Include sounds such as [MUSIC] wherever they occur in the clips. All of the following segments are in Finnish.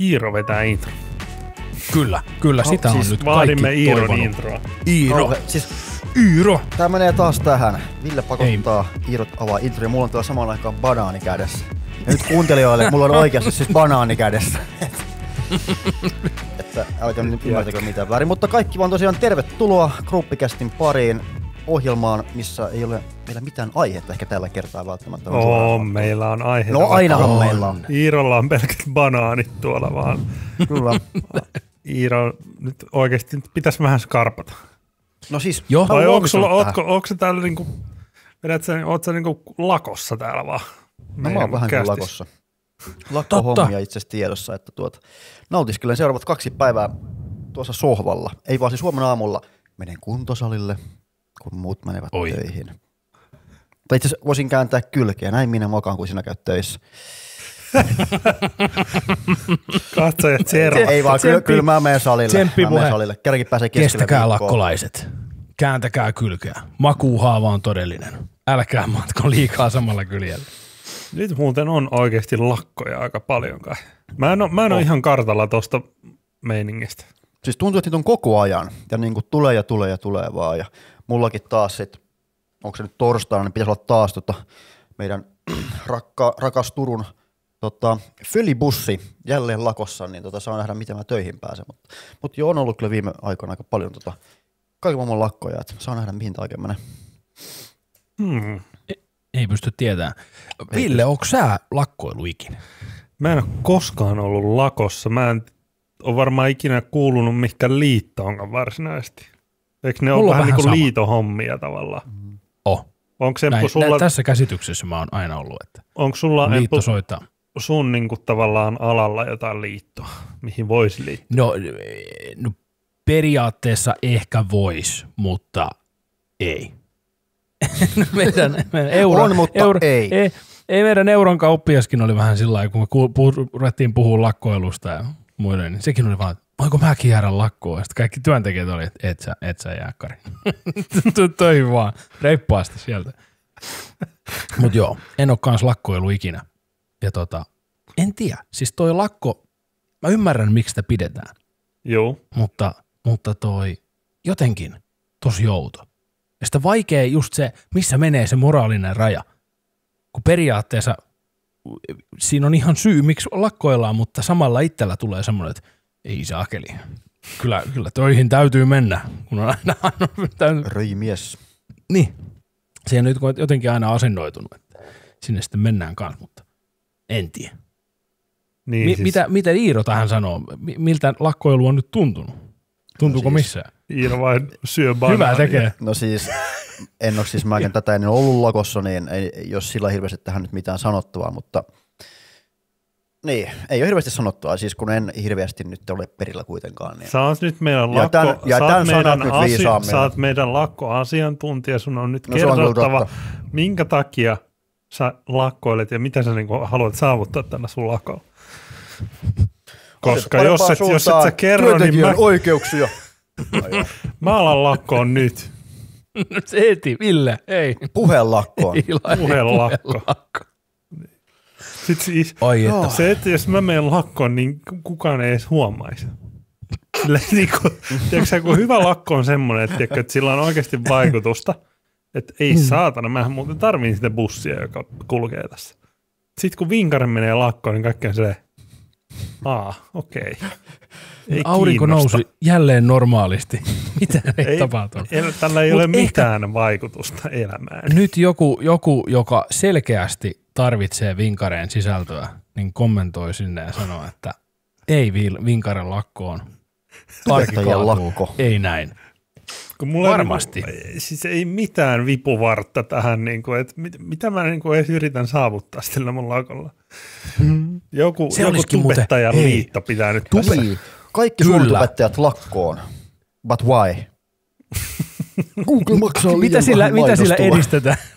Iiro vetää intro. Kyllä, kyllä, sitä on siis nyt Vaadimme kaikki Iiron toivonut. introa. Iiro, Kauhe- Siis Iiro. tää menee taas tähän. Ville pakottaa Iirot avaa intro ja mulla on tuolla samaan aikaan banaani kädessä. Ja nyt kuuntelijoille, mulla on oikeasti siis banaani kädessä. [LAUGHS] että älkää nyt ymmärtäkö mitään väärin. Mutta kaikki vaan tosiaan tervetuloa Gruppikästin pariin ohjelmaan, missä ei ole meillä mitään aihetta ehkä tällä kertaa välttämättä. on Oo, suoraan. meillä on aihe. No ainahan meillä on. Iirolla on pelkät banaanit tuolla vaan. Kyllä. Iiro, nyt oikeasti nyt pitäisi vähän skarpata. No siis, Joo. Vai onko sulla, ootko, onko se täällä niinku, vedät sä, oot sä niinku lakossa täällä vaan? No mä oon vähän kuin lakossa. Lakko-hommia itse asiassa tiedossa, että tuota, nautiskelen seuraavat kaksi päivää tuossa sohvalla. Ei vaan siis huomenna aamulla menen kuntosalille, kun muut menevät Oi. töihin. Tai itse asiassa voisin kääntää kylkeä, näin minä makaan, kun sinä käyt töissä. [LAUGHS] Katsojat Zero. Ei vaan, kyllä, kyllä mä menen salille. tsemppi mä menen salille. Kerrankin pääsee keskelle Kestäkää viikkoa. lakkolaiset. Kääntäkää kylkeä. Makuuhaava on todellinen. Älkää matko liikaa samalla kyljellä. Nyt muuten on oikeasti lakkoja aika paljon kai. Mä en ole, mä en ole ihan kartalla tosta meiningistä. Siis tuntuu, että niitä on koko ajan. Ja niin kuin tulee ja tulee ja tulee vaan. Ja mullakin taas sit, onko se nyt torstaina, niin pitäisi olla taas tota meidän [CLEARS THROAT] rakka, rakas Turun tota, Fölibussi jälleen lakossa, niin tota, saa nähdä, miten mä töihin pääsen. Mutta mut joo, on ollut kyllä viime aikoina aika paljon tota, kaiken maailman lakkoja, että saa nähdä, mihin tämä menee. Hmm. Ei pysty tietämään. Ville, onko sä lakkoilu ikinä? Mä en ole koskaan ollut lakossa. Mä en ole varmaan ikinä kuulunut mihinkään liittoonkaan varsinaisesti. Eikö ne ole Mulla vähän niin kuin liitohommia tavallaan? Oh. Onko se Näin, sulla, nä, tässä käsityksessä mä oon aina ollut, että onko sulla liitto Emppu, soittaa. sun niin kuin tavallaan alalla jotain liittoa, mihin voisi liittyä? No, no periaatteessa ehkä vois, mutta ei. [LAUGHS] meidän, meidän euro, On, mutta euro, ei. ei. Ei meidän euron kauppiaskin oli vähän sillä lailla, kun me ruvettiin puhua lakkoilusta ja muiden, niin sekin oli vaan, voinko mäkin jäädä lakkoon? Sitten kaikki työntekijät oli, että et sä, et sä jää, Kari. [LAUGHS] Tuu Töihin vaan, reippaasti sieltä. [LAUGHS] Mutta joo, en ole kans lakkoilu ikinä. Ja tota, en tiedä, siis toi lakko, mä ymmärrän miksi sitä pidetään Joo. mutta, mutta toi jotenkin tosi outo. Ja sitä vaikea just se, missä menee se moraalinen raja. Kun periaatteessa siinä on ihan syy, miksi lakkoillaan, mutta samalla itsellä tulee semmoinen, että ei saakeli. Kyllä, kyllä töihin täytyy mennä, kun on aina täytyy, Röimies. niin. Siihen nyt kun jotenkin aina asennoitunut, että sinne sitten mennään kanssa, mutta en tiedä. Niin, Mi- siis mitä, mitä Iiro tähän sanoo? Mi- miltä lakkoilu on nyt tuntunut? Tuntuuko No siis- missään? Iiro vain syö banaania. Hyvä tekee. No siis, en ole siis mäkään tätä ennen ollut lakossa, niin ei, jos sillä hirveästi tähän nyt mitään sanottavaa, mutta niin, ei ole hirveästi sanottavaa, siis kun en hirveästi nyt ole perillä kuitenkaan. Niin. Sä oot nyt meidän Ja lakko, ja oot tän sanat meidän, nyt asi, oot meidän lakkoasiantuntija, sun on nyt No on kerrottava, totta. minkä takia sä lakkoilet ja mitä sä niinku haluat saavuttaa tällä sun lakolla. Koska jos et, jos et sä kerro, niin mä, oikeuksia. mä alan lakkoon nyt. [LAUGHS] Nyt se heti, Ville, ei. Puhelakkoon. Puhelakko. puhelakko. Sitten siis, Ai että. se, että jos mä menen lakkoon, niin kukaan ei edes huomaisi. Sillä, [LAUGHS] niin kuin, tiedätkö, kun hyvä lakko on semmoinen, että, tiedätkö, että sillä on oikeasti vaikutusta. Että ei Mm. saatana, mä muuten tarviin sitä bussia, joka kulkee tässä. Sitten kun vinkari menee lakkoon, niin kaikki on silleen, aa, okei. Okay. Ei [LAUGHS] Aurinko kiinnosta. nousi jälleen normaalisti. [LAUGHS] Mitä ei, Ei, tapahtunut? ei, tällä ei Mut ole ehkä- mitään vaikutusta elämään. Nyt joku, joku, joka selkeästi tarvitsee vinkareen sisältöä, niin kommentoi sinne ja sanoo, että ei vinkaren lakkoon. Kaatuu. lakko. Ei näin. Kun mulla Varmasti. Ei, niinku- siis ei mitään vipuvartta tähän, niin kuin, että mit, mitä mä niin kuin edes yritän saavuttaa sillä mun lakolla. Joku, Se joku olisikin muuten- tubettajan hei, liitto pitää nyt tässä. Tubi. Kaikki Kyllä. suunnitubettajat lakkoon. But why? [LAUGHS] Google maksaa liian Mitä sillä, mitä sillä edistetään? [LAUGHS]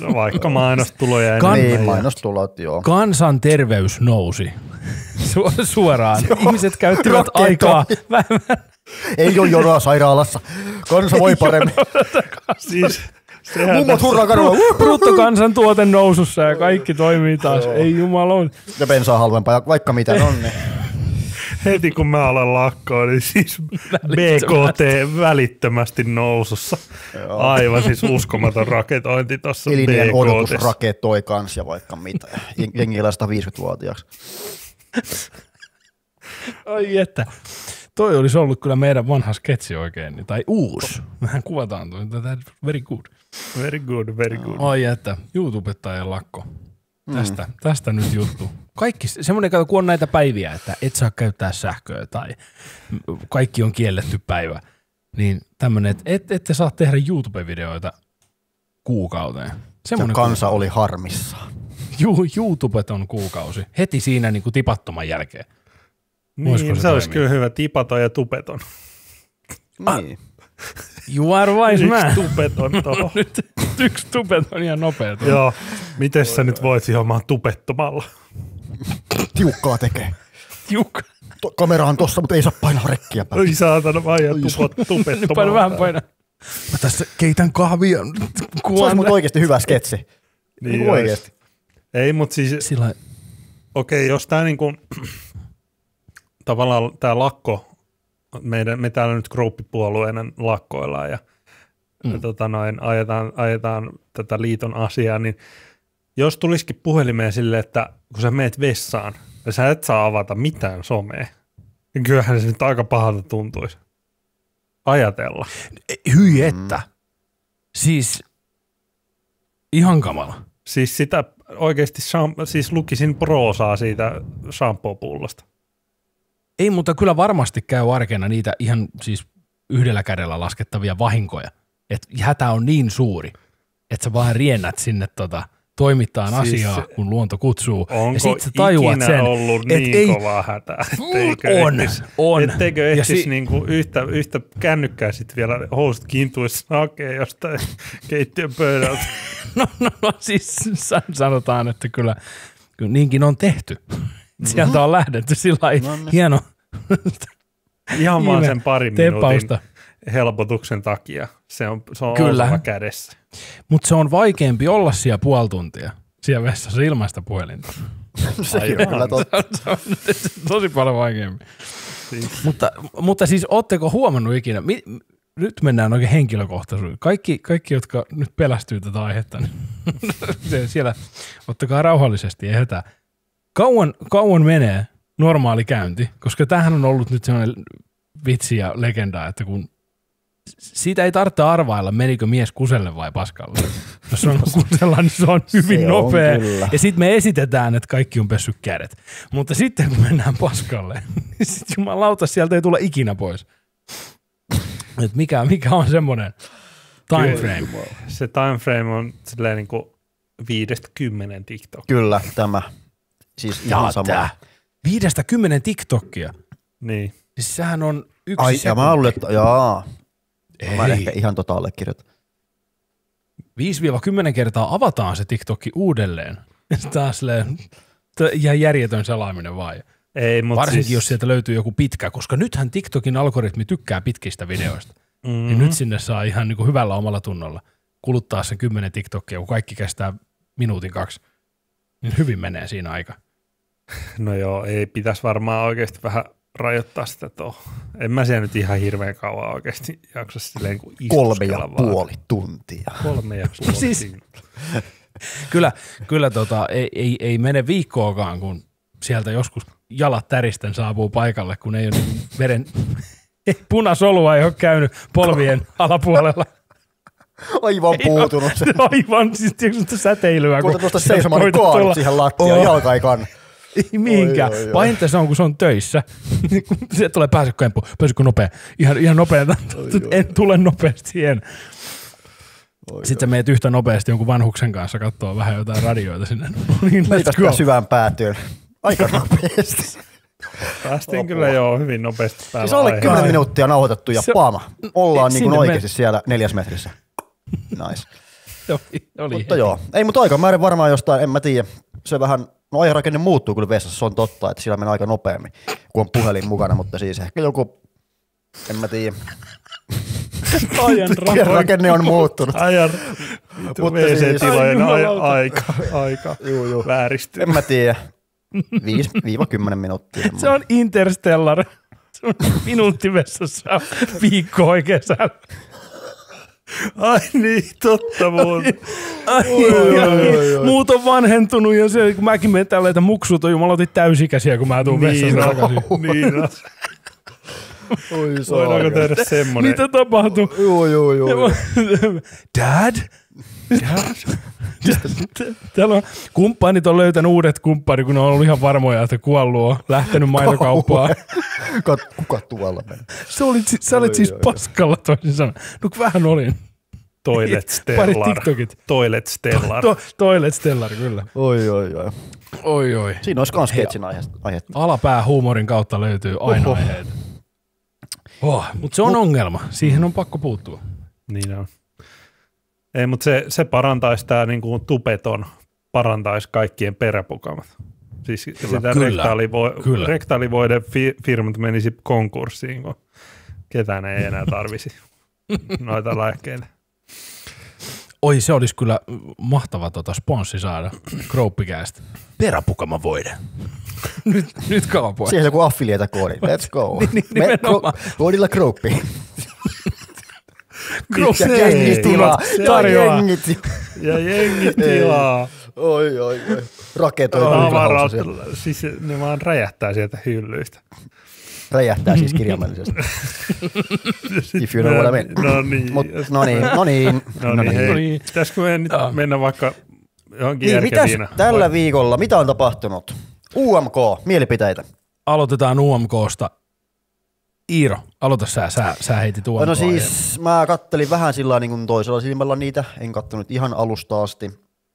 No, vaikka mainostuloja ja Kan- niin Niin, mainostulot, joo. Kansanterveys nousi Su- suoraan. [LAUGHS] Ihmiset käyttivät aikaa vähemmän. Ei ole jonoa sairaalassa. Kansa voi paremmin. Siis Sehän Mummot hurraa kadulla. Bruttokansantuote nousussa ja kaikki toimii taas. Ei jumala. Ja bensaa halvempaa ja vaikka mitä on. Niin. Heti kun mä alan lakkoon, niin siis BKT välittömästi nousussa. Aivan siis uskomaton raketointi tuossa Elinien odotus raketoi kans ja vaikka mitä. Jeng- Jengi elää 150-vuotiaaksi. Ai että. Toi olisi ollut kyllä meidän vanha sketsi oikein, niin- tai uusi. Mehän kuvataan toi. Very good. Very good, very good. Ai että, YouTubettajien lakko. Tästä, mm. tästä nyt juttu. Kaikki, semmoinen kato, kun on näitä päiviä, että et saa käyttää sähköä tai kaikki on kielletty päivä, niin tämmöinen, että et, ette saa tehdä YouTube-videoita kuukauteen. Se Semmoinen kansa oli harmissaan. [LAUGHS] Ju, YouTubet on kuukausi. Heti siinä niin kuin tipattoman jälkeen. Voisiko Niin, se se, olisi kyllä hyvä tipaton ja tupeton. [LAUGHS] Niin. You are wise man. [LAUGHS] Yksi tupeton tuohon. Nyt yksi tupet on ihan nopea. Joo, miten sä nyt voit ihan tupettomalla? Tiukkaa tekee. Juk. To- kamera on tossa, mutta ei saa painaa rekkiä päälle. Oi saatana, mä ajan tupot Nyt paina tupettomalla. vähän paina. Mä tässä keitän kahvia. Se olisi mut oikeesti hyvä sketsi. Niin Niin olisi. oikeesti. Ei, mutta siis Sillä okei, jos tämä niinku, tavallaan tämä lakko, meidän, me täällä nyt gruppipuolueena lakkoillaan ja, mm. ja tota noin, ajetaan, ajetaan tätä liiton asiaa, niin jos tulisikin puhelimeen sille, että kun sä meet vessaan ja sä et saa avata mitään somea, niin kyllähän se nyt aika pahalta tuntuisi. Ajatella. hyi että. Siis ihan kamala. Siis sitä oikeasti, siis lukisin proosaa siitä shampoo-pullosta. Ei, mutta kyllä varmasti käy arkena niitä ihan siis yhdellä kädellä laskettavia vahinkoja. Että hätä on niin suuri, että sä vaan riennät sinne tota, toimittaa Siis asiaa, kun luonto kutsuu. Onko ja sit sä tajuat ikinä sen, ollut et niin ei, kovaa hätää? Etteikö On, ehtis, on. Etteikö ehtis si- niinku yhtä, yhtä kännykkää sitten vielä housut kintuissa hakee jostain [LAUGHS] keittiön pöydältä? [LAUGHS] No, no, no siis sa- sanotaan, että kyllä, kyllä niinkin on tehty. Sieltä on lähdetty sillä No niin. hieno Ihan vaan sen parin tepausta. minuutin helpotuksen takia. Se on, se on. Kyllä. kädessä. Mutta se on vaikeampi olla siellä puoli tuntia siellä vessassa ilmaista puhelinta. [LAUGHS] Sekin on kyllä totta. se on tosi paljon vaikeampi. Siis, Mutta, mutta siis ootteko huomannut ikinä, mi, nyt mennään oikein henkilökohtaisuuteen. Kaikki, kaikki, jotka nyt pelästyy tätä aihetta, niin [LAUGHS] siellä ottakaa rauhallisesti ja hätää. Kauan, kauan menee normaali käynti, koska tämähän on ollut nyt sellainen vitsi ja legenda, että kun siitä ei tarvitse arvailla, menikö mies kuselle vai paskalle. Jos se on kusella, niin se on [LAUGHS] hyvin Se on nopea. kyllä. Ja sitten me esitetään, että kaikki on pessy kädet. Mutta sitten kun mennään paskalle, [LAUGHS] niin sitten jumalauta, sieltä ei tule ikinä pois. Et mikä, mikä on semmoinen time frame? se time frame on silleen niinku viidestä kymmenen TikTok. Kyllä, tämä. Siis ihan sama. tää. Viidestä kymmenen TikTokia. Niin. Siis sehän on yksi Ai, ja sekunti. mä luulen, että jaa. Mä en Ei. ehkä ihan tota allekirjoita. 5-10 kertaa avataan se TikTokki uudelleen. [LAUGHS] Taas silleen, t- ihan järjetön selaaminen vai. Ei, mutta Varsinkin siis, jos sieltä löytyy joku pitkä, koska nythän TikTokin algoritmi tykkää pitkistä videoista. mm, Niin nyt sinne saa ihan niin kuin hyvällä omalla tunnolla kuluttaa sen 10 TikTokia, kun kaikki kestää minuutin kaksi. Niin hyvin menee siinä aika. No joo, ei pitäisi varmaan oikeasti vähän rajoittaa sitä tuohon. En mä siellä nyt ihan hirveän kauan oikeasti jaksa silleen kuin Kolme ja vaan. puoli tuntia. Kolme ja [LAUGHS] puoli. Siis-. Kyllä, kyllä tota, ei, ei, ei mene viikkoakaan, kun sieltä joskus jalat täristen saapuu paikalle, kun ei ole niin veren, ei, punasolua ei ole käynyt polvien alapuolella. Aivan puutunut. [LAUGHS] Aivan, siis tiedätkö, säteilyä. Koita tuosta seisomaan, niin siihen lattiaan, Oh. jalka ei kanna. Ei mihinkään. Oi, oi, oi. Pahinta se on, kun se on töissä. [LAUGHS] se tulee pääsekö kempu, pääsekö nopea. Ihan, ihan nopea. [LAUGHS] en tule nopeasti siihen. Sitten sä meet yhtä nopeasti jonkun vanhuksen kanssa katsoa vähän jotain radioita sinne. No [LAUGHS] niin, let's go. syvään päätyyn. Aika nopeasti. Päästiin kyllä joo hyvin nopeasti päällä. Siis alle aiheeseen. 10 minuuttia nauhoitettu ja Se- paama. Ollaan niin kuin oikeasti siellä neljäs metrissä. Nice. Oli, oli Mutta joo, ei mutta aika määrä varmaan jostain, en mä tiedä. Se vähän, no aiherakenne muuttuu kyllä vessassa, se on totta, että sillä menee aika nopeammin, kun on puhelin mukana, mutta siis ehkä joku, en mä tiedä. [LAUGHS] Ajan [LAUGHS] rakenne on muuttunut. Ajan Mutta [LAUGHS] WC-tilojen jumalauta. aika, aika Juu, juu. vääristynyt. En mä tiedä. 5-10 minuuttia. Se on Interstellar. Se on minuutti vessassa viikko oikeassa. Ai niin, totta muuten. Ai, ai, Muut on vanhentunut ja se, kun mäkin menen tällä, että muksut on jumalautin täysikäisiä, kun mä tuun Niin vessasta on, takaisin. niin on. Oi, Voidaanko tehdä semmonen? Mitä tapahtuu? Joo, joo. joo. Dad? [LAUGHS] Täällä on kumppanit on löytänyt uudet kumppanit, kun ne on ollut ihan varmoja, että kuollut on lähtenyt maitokauppaan. [LAUGHS] Kat, kuka tuolla meni? Sä, olit, sä olet Oi, siis paskalla toisin sanoen. No kun vähän olin. Toilet [LAUGHS] Pari Stellar. TikTokit. Toilet Stellar. To, toilet Stellar, kyllä. Oi, oi, oi. Oi, oi. Siinä olisi kans sketsin aihe. aihe. Alapää huumorin kautta löytyy aina Oho. aiheita. Oh, mutta se on ongelma. Siihen on pakko puuttua. Niin on. Ei, mutta se, se parantaisi tämä niinku tupeton, parantaisi kaikkien peräpukamat. Siis kyllä, sitä Kyllä, rektaalivo- kyllä. rektaalivoiden fi- firmat menisi konkurssiin, kun ketään ei enää tarvisi [LAUGHS] noita lääkkeitä. Oi, se olisi kyllä mahtava tota sponssi saada Krouppikästä. Peräpukama voide. [LAUGHS] nyt, nyt kaupoin. Siihen joku affiliate koodi. Let's go. [LAUGHS] Niin, niin, Me- kro- Koodilla Krouppi. Ja jengi tilaa. tarjoaa. jengi tilaa. Ja jengi tilaa. Oi, oi, oi. Raketoi Tavarat, kuukausia. siis ne vaan räjähtää sieltä hyllyistä. Räjähtää siis kirjaimellisesti. [LAUGHS] If you know what I mean. No niin. Mut, no niin, no niin. No No niin, niin. hei. No niin. Pitäisikö meidän nyt Joo. mennä vaikka johonkin Niin, mitäs tällä viikolla, mitä on tapahtunut? UMK, mielipiteitä. Aloitetaan UMKsta. Iiro, aloita sä. Sä, sä heitit UMK. No siis mä kattelin vähän sillä niin kuin toisella silmällä niitä, en kattonut ihan alusta asti.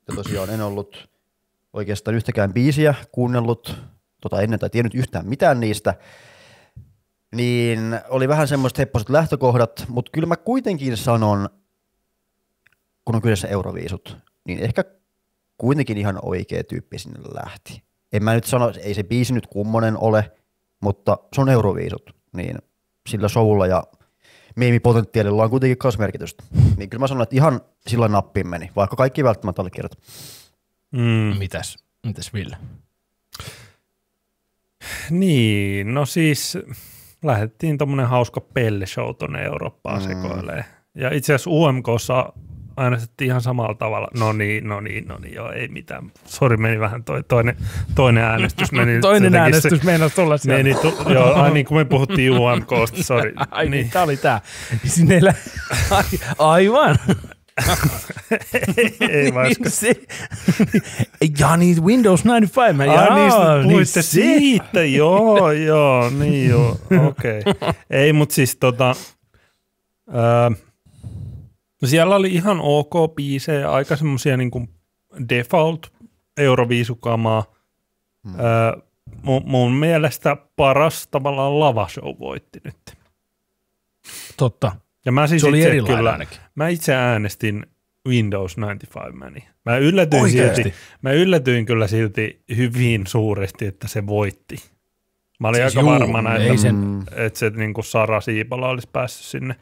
Ja tosiaan en ollut oikeastaan yhtäkään biisiä kuunnellut tota ennen tai tiennyt yhtään mitään niistä. Niin oli vähän semmoiset hepposet lähtökohdat, mutta kyllä mä kuitenkin sanon, kun on kyseessä Euroviisut, niin ehkä kuitenkin ihan oikea tyyppi sinne lähti. En mä nyt sano, ei se biisi nyt kummonen ole, mutta se on Euroviisut, niin sillä showlla ja meemipotentiaalilla on kuitenkin myös merkitystä. Niin kyllä mä sanon, että ihan sillä nappiin meni, vaikka kaikki välttämättä allekirjoita. Mm. Mitäs? Mitäs Ville? Niin, no siis lähdettiin tuommoinen hauska pelleshow tuonne Eurooppaan Mm. mm. sekoilee. Ja itse asiassa UMKssa äänestettiin ihan samalla tavalla. No niin, no niin, no niin, joo, ei mitään. Sori, meni vähän toi, toinen, toinen äänestys. Meni [LAUGHS] Toinen äänestys meinasi tulla sieltä. meni, tu, joo, ai niin kuin me puhuttiin [LAUGHS] UMKsta, sori. Ai niin, niin. tää oli tää. Sinne [LAUGHS] ei lä- Ai, aivan. ei Niin se, ja niin Windows 95. Mä, Ai niin, sitten puhuitte se. siitä, joo, joo, niin joo, okei. Okay. Ei, mutta siis tota, ää, no siellä oli ihan ok biisejä, aika semmosia niin kuin default Euroviisukamaa. Hmm. Ää, mun, mun mielestä paras tavallaan lavashow voitti nyt. Totta. Ja mä siis Se oli itse kyllä, ainakin. mä itse äänestin Windows 95 Mani. Mä yllätyin, silti, mä yllätyin kyllä silti hyvin suuresti, että se voitti. Mä olin Siis aika juu, varmana, että, sen- Mm. että se niin kuin Sara Siipola olisi päässyt sinne.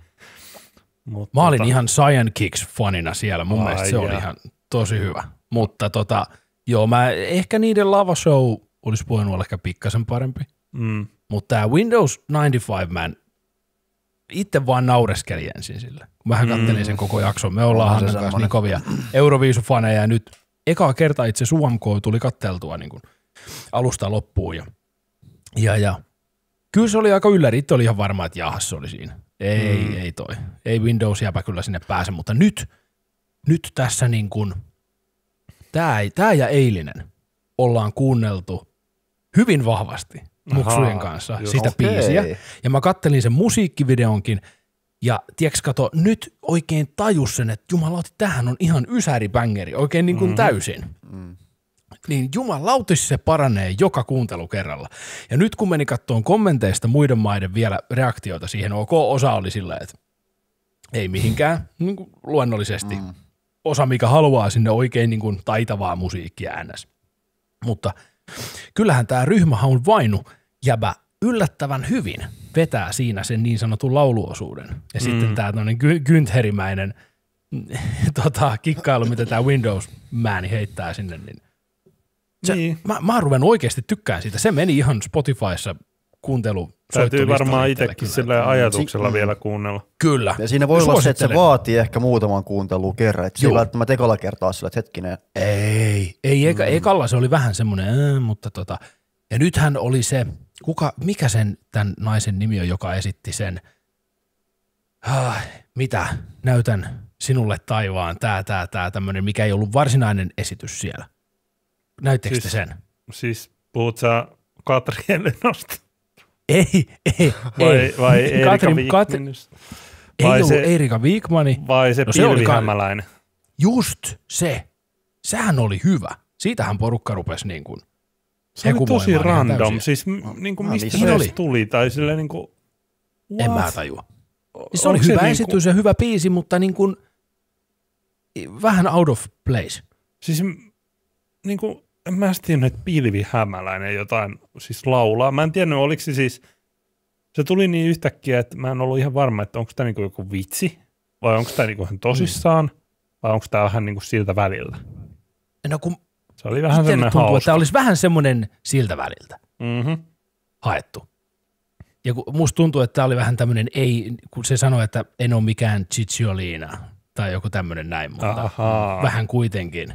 Mut Mä olin tota, ihan Cyan Kicks fanina siellä. Mun Ai mielestä se oli jaa. ihan tosi hyvä. Mutta tota, joo, mä, ehkä niiden lava show olisi voinut olla ehkä pikkasen parempi. Mm, Mutta tämä Windows 95 Man, itse vaan naureskeli ensin sille. Kun mähän Mm. kattelin sen koko jakson. Me ollaan Hannan kanssa niin semmonen. kovia Euroviisufaneja ja nyt ekaa kertaa itse UMK tuli katteltua niin kuin alusta loppuun. Ja, ja, ja kyllä se oli aika ylläri. Itse oli ihan varma, että jahas se oli siinä. Ei, Mm. mm. ei toi. Ei Windows jäpä kyllä sinne pääse, mutta nyt, nyt tässä niin kuin, tää, ei- tää ja eilinen ollaan kuunneltu hyvin vahvasti muksujen kanssa just. sitä Okei. biisiä. Ja mä kattelin sen musiikkivideonkin, ja tiedätkö, kato, nyt oikein tajus sen, että jumalauti, tämähän on ihan ysäribängeri, oikein niin kuin Mhm. täysin. Mm. Niin jumalautis se paranee joka kuuntelukerralla. Ja nyt kun meni kattoon kommenteista muiden maiden vielä reaktioita siihen, ok, osa oli silleen, että ei mihinkään, niin kuin luonnollisesti. Mm. Osa, mikä haluaa sinne oikein niin kuin taitavaa musiikkia ns. Mutta kyllähän tämä ryhmä on vainu jäbä yllättävän hyvin vetää siinä sen niin sanotun lauluosuuden. Ja mm. sitten tämä ky- kyntherimäinen [LAUGHS] tota, kikkailu, mitä tämä Windows-määni heittää sinne, niin se, niin. mä, mä ruven oikeasti tykkään siitä. Se meni ihan Spotifyssa kuuntelu Täytyy varmaan itsekin sillä ajatuksella si- vielä kuunnella. Kyllä. Ja siinä voi olla se, että se vaatii ehkä muutaman kuuntelun kerran. Että sillä että mä tekalla kertaa sillä, että hetkinen. Ei, ei eka, mm. ekalla se oli vähän semmoinen, äh, mutta tota. Ja nythän oli se, kuka, mikä sen tämän naisen nimi on, joka esitti sen, ah, mitä, näytän sinulle taivaan, tää, tää, tää, tämmöinen, mikä ei ollut varsinainen esitys siellä. Näittekö siis, te sen? Siis puhut sä Katri Helenosta? Ei, ei, vai, ei. Vai Erika Katrin, Katri, ei vai ollut se, Erika Viikmani. Vai se no, pilvihämäläinen? Just se. Sehän oli hyvä. Siitähän porukka rupesi niin kuin Se oli tosi random. Siis niin kuin mistä se oli? tuli? Tai sille niin kuin, En mä tajua. Siis se oli hyvä se esitys niin kuin... ja hyvä biisi, mutta niin kuin, vähän out of place. Siis niin kuin, en mä tiennyt, että Pilvi Hämäläinen jotain siis laulaa. Mä en tiennyt, oliko se siis, se tuli niin yhtäkkiä, että mä en ollut ihan varma, että onko tämä niinku joku vitsi, vai onko tämä niinku ihan tosissaan, vai onko tämä vähän niinku siltä väliltä. No kun se oli vähän semmoinen tuntuu, hauska. että tämä olisi vähän semmoinen siltä väliltä mm-hmm. haettu. Ja kun musta tuntuu, että tämä oli vähän tämmöinen, ei, kun se sanoi, että en ole mikään Cicciolina tai joku tämmöinen näin, mutta Ahaa. vähän kuitenkin,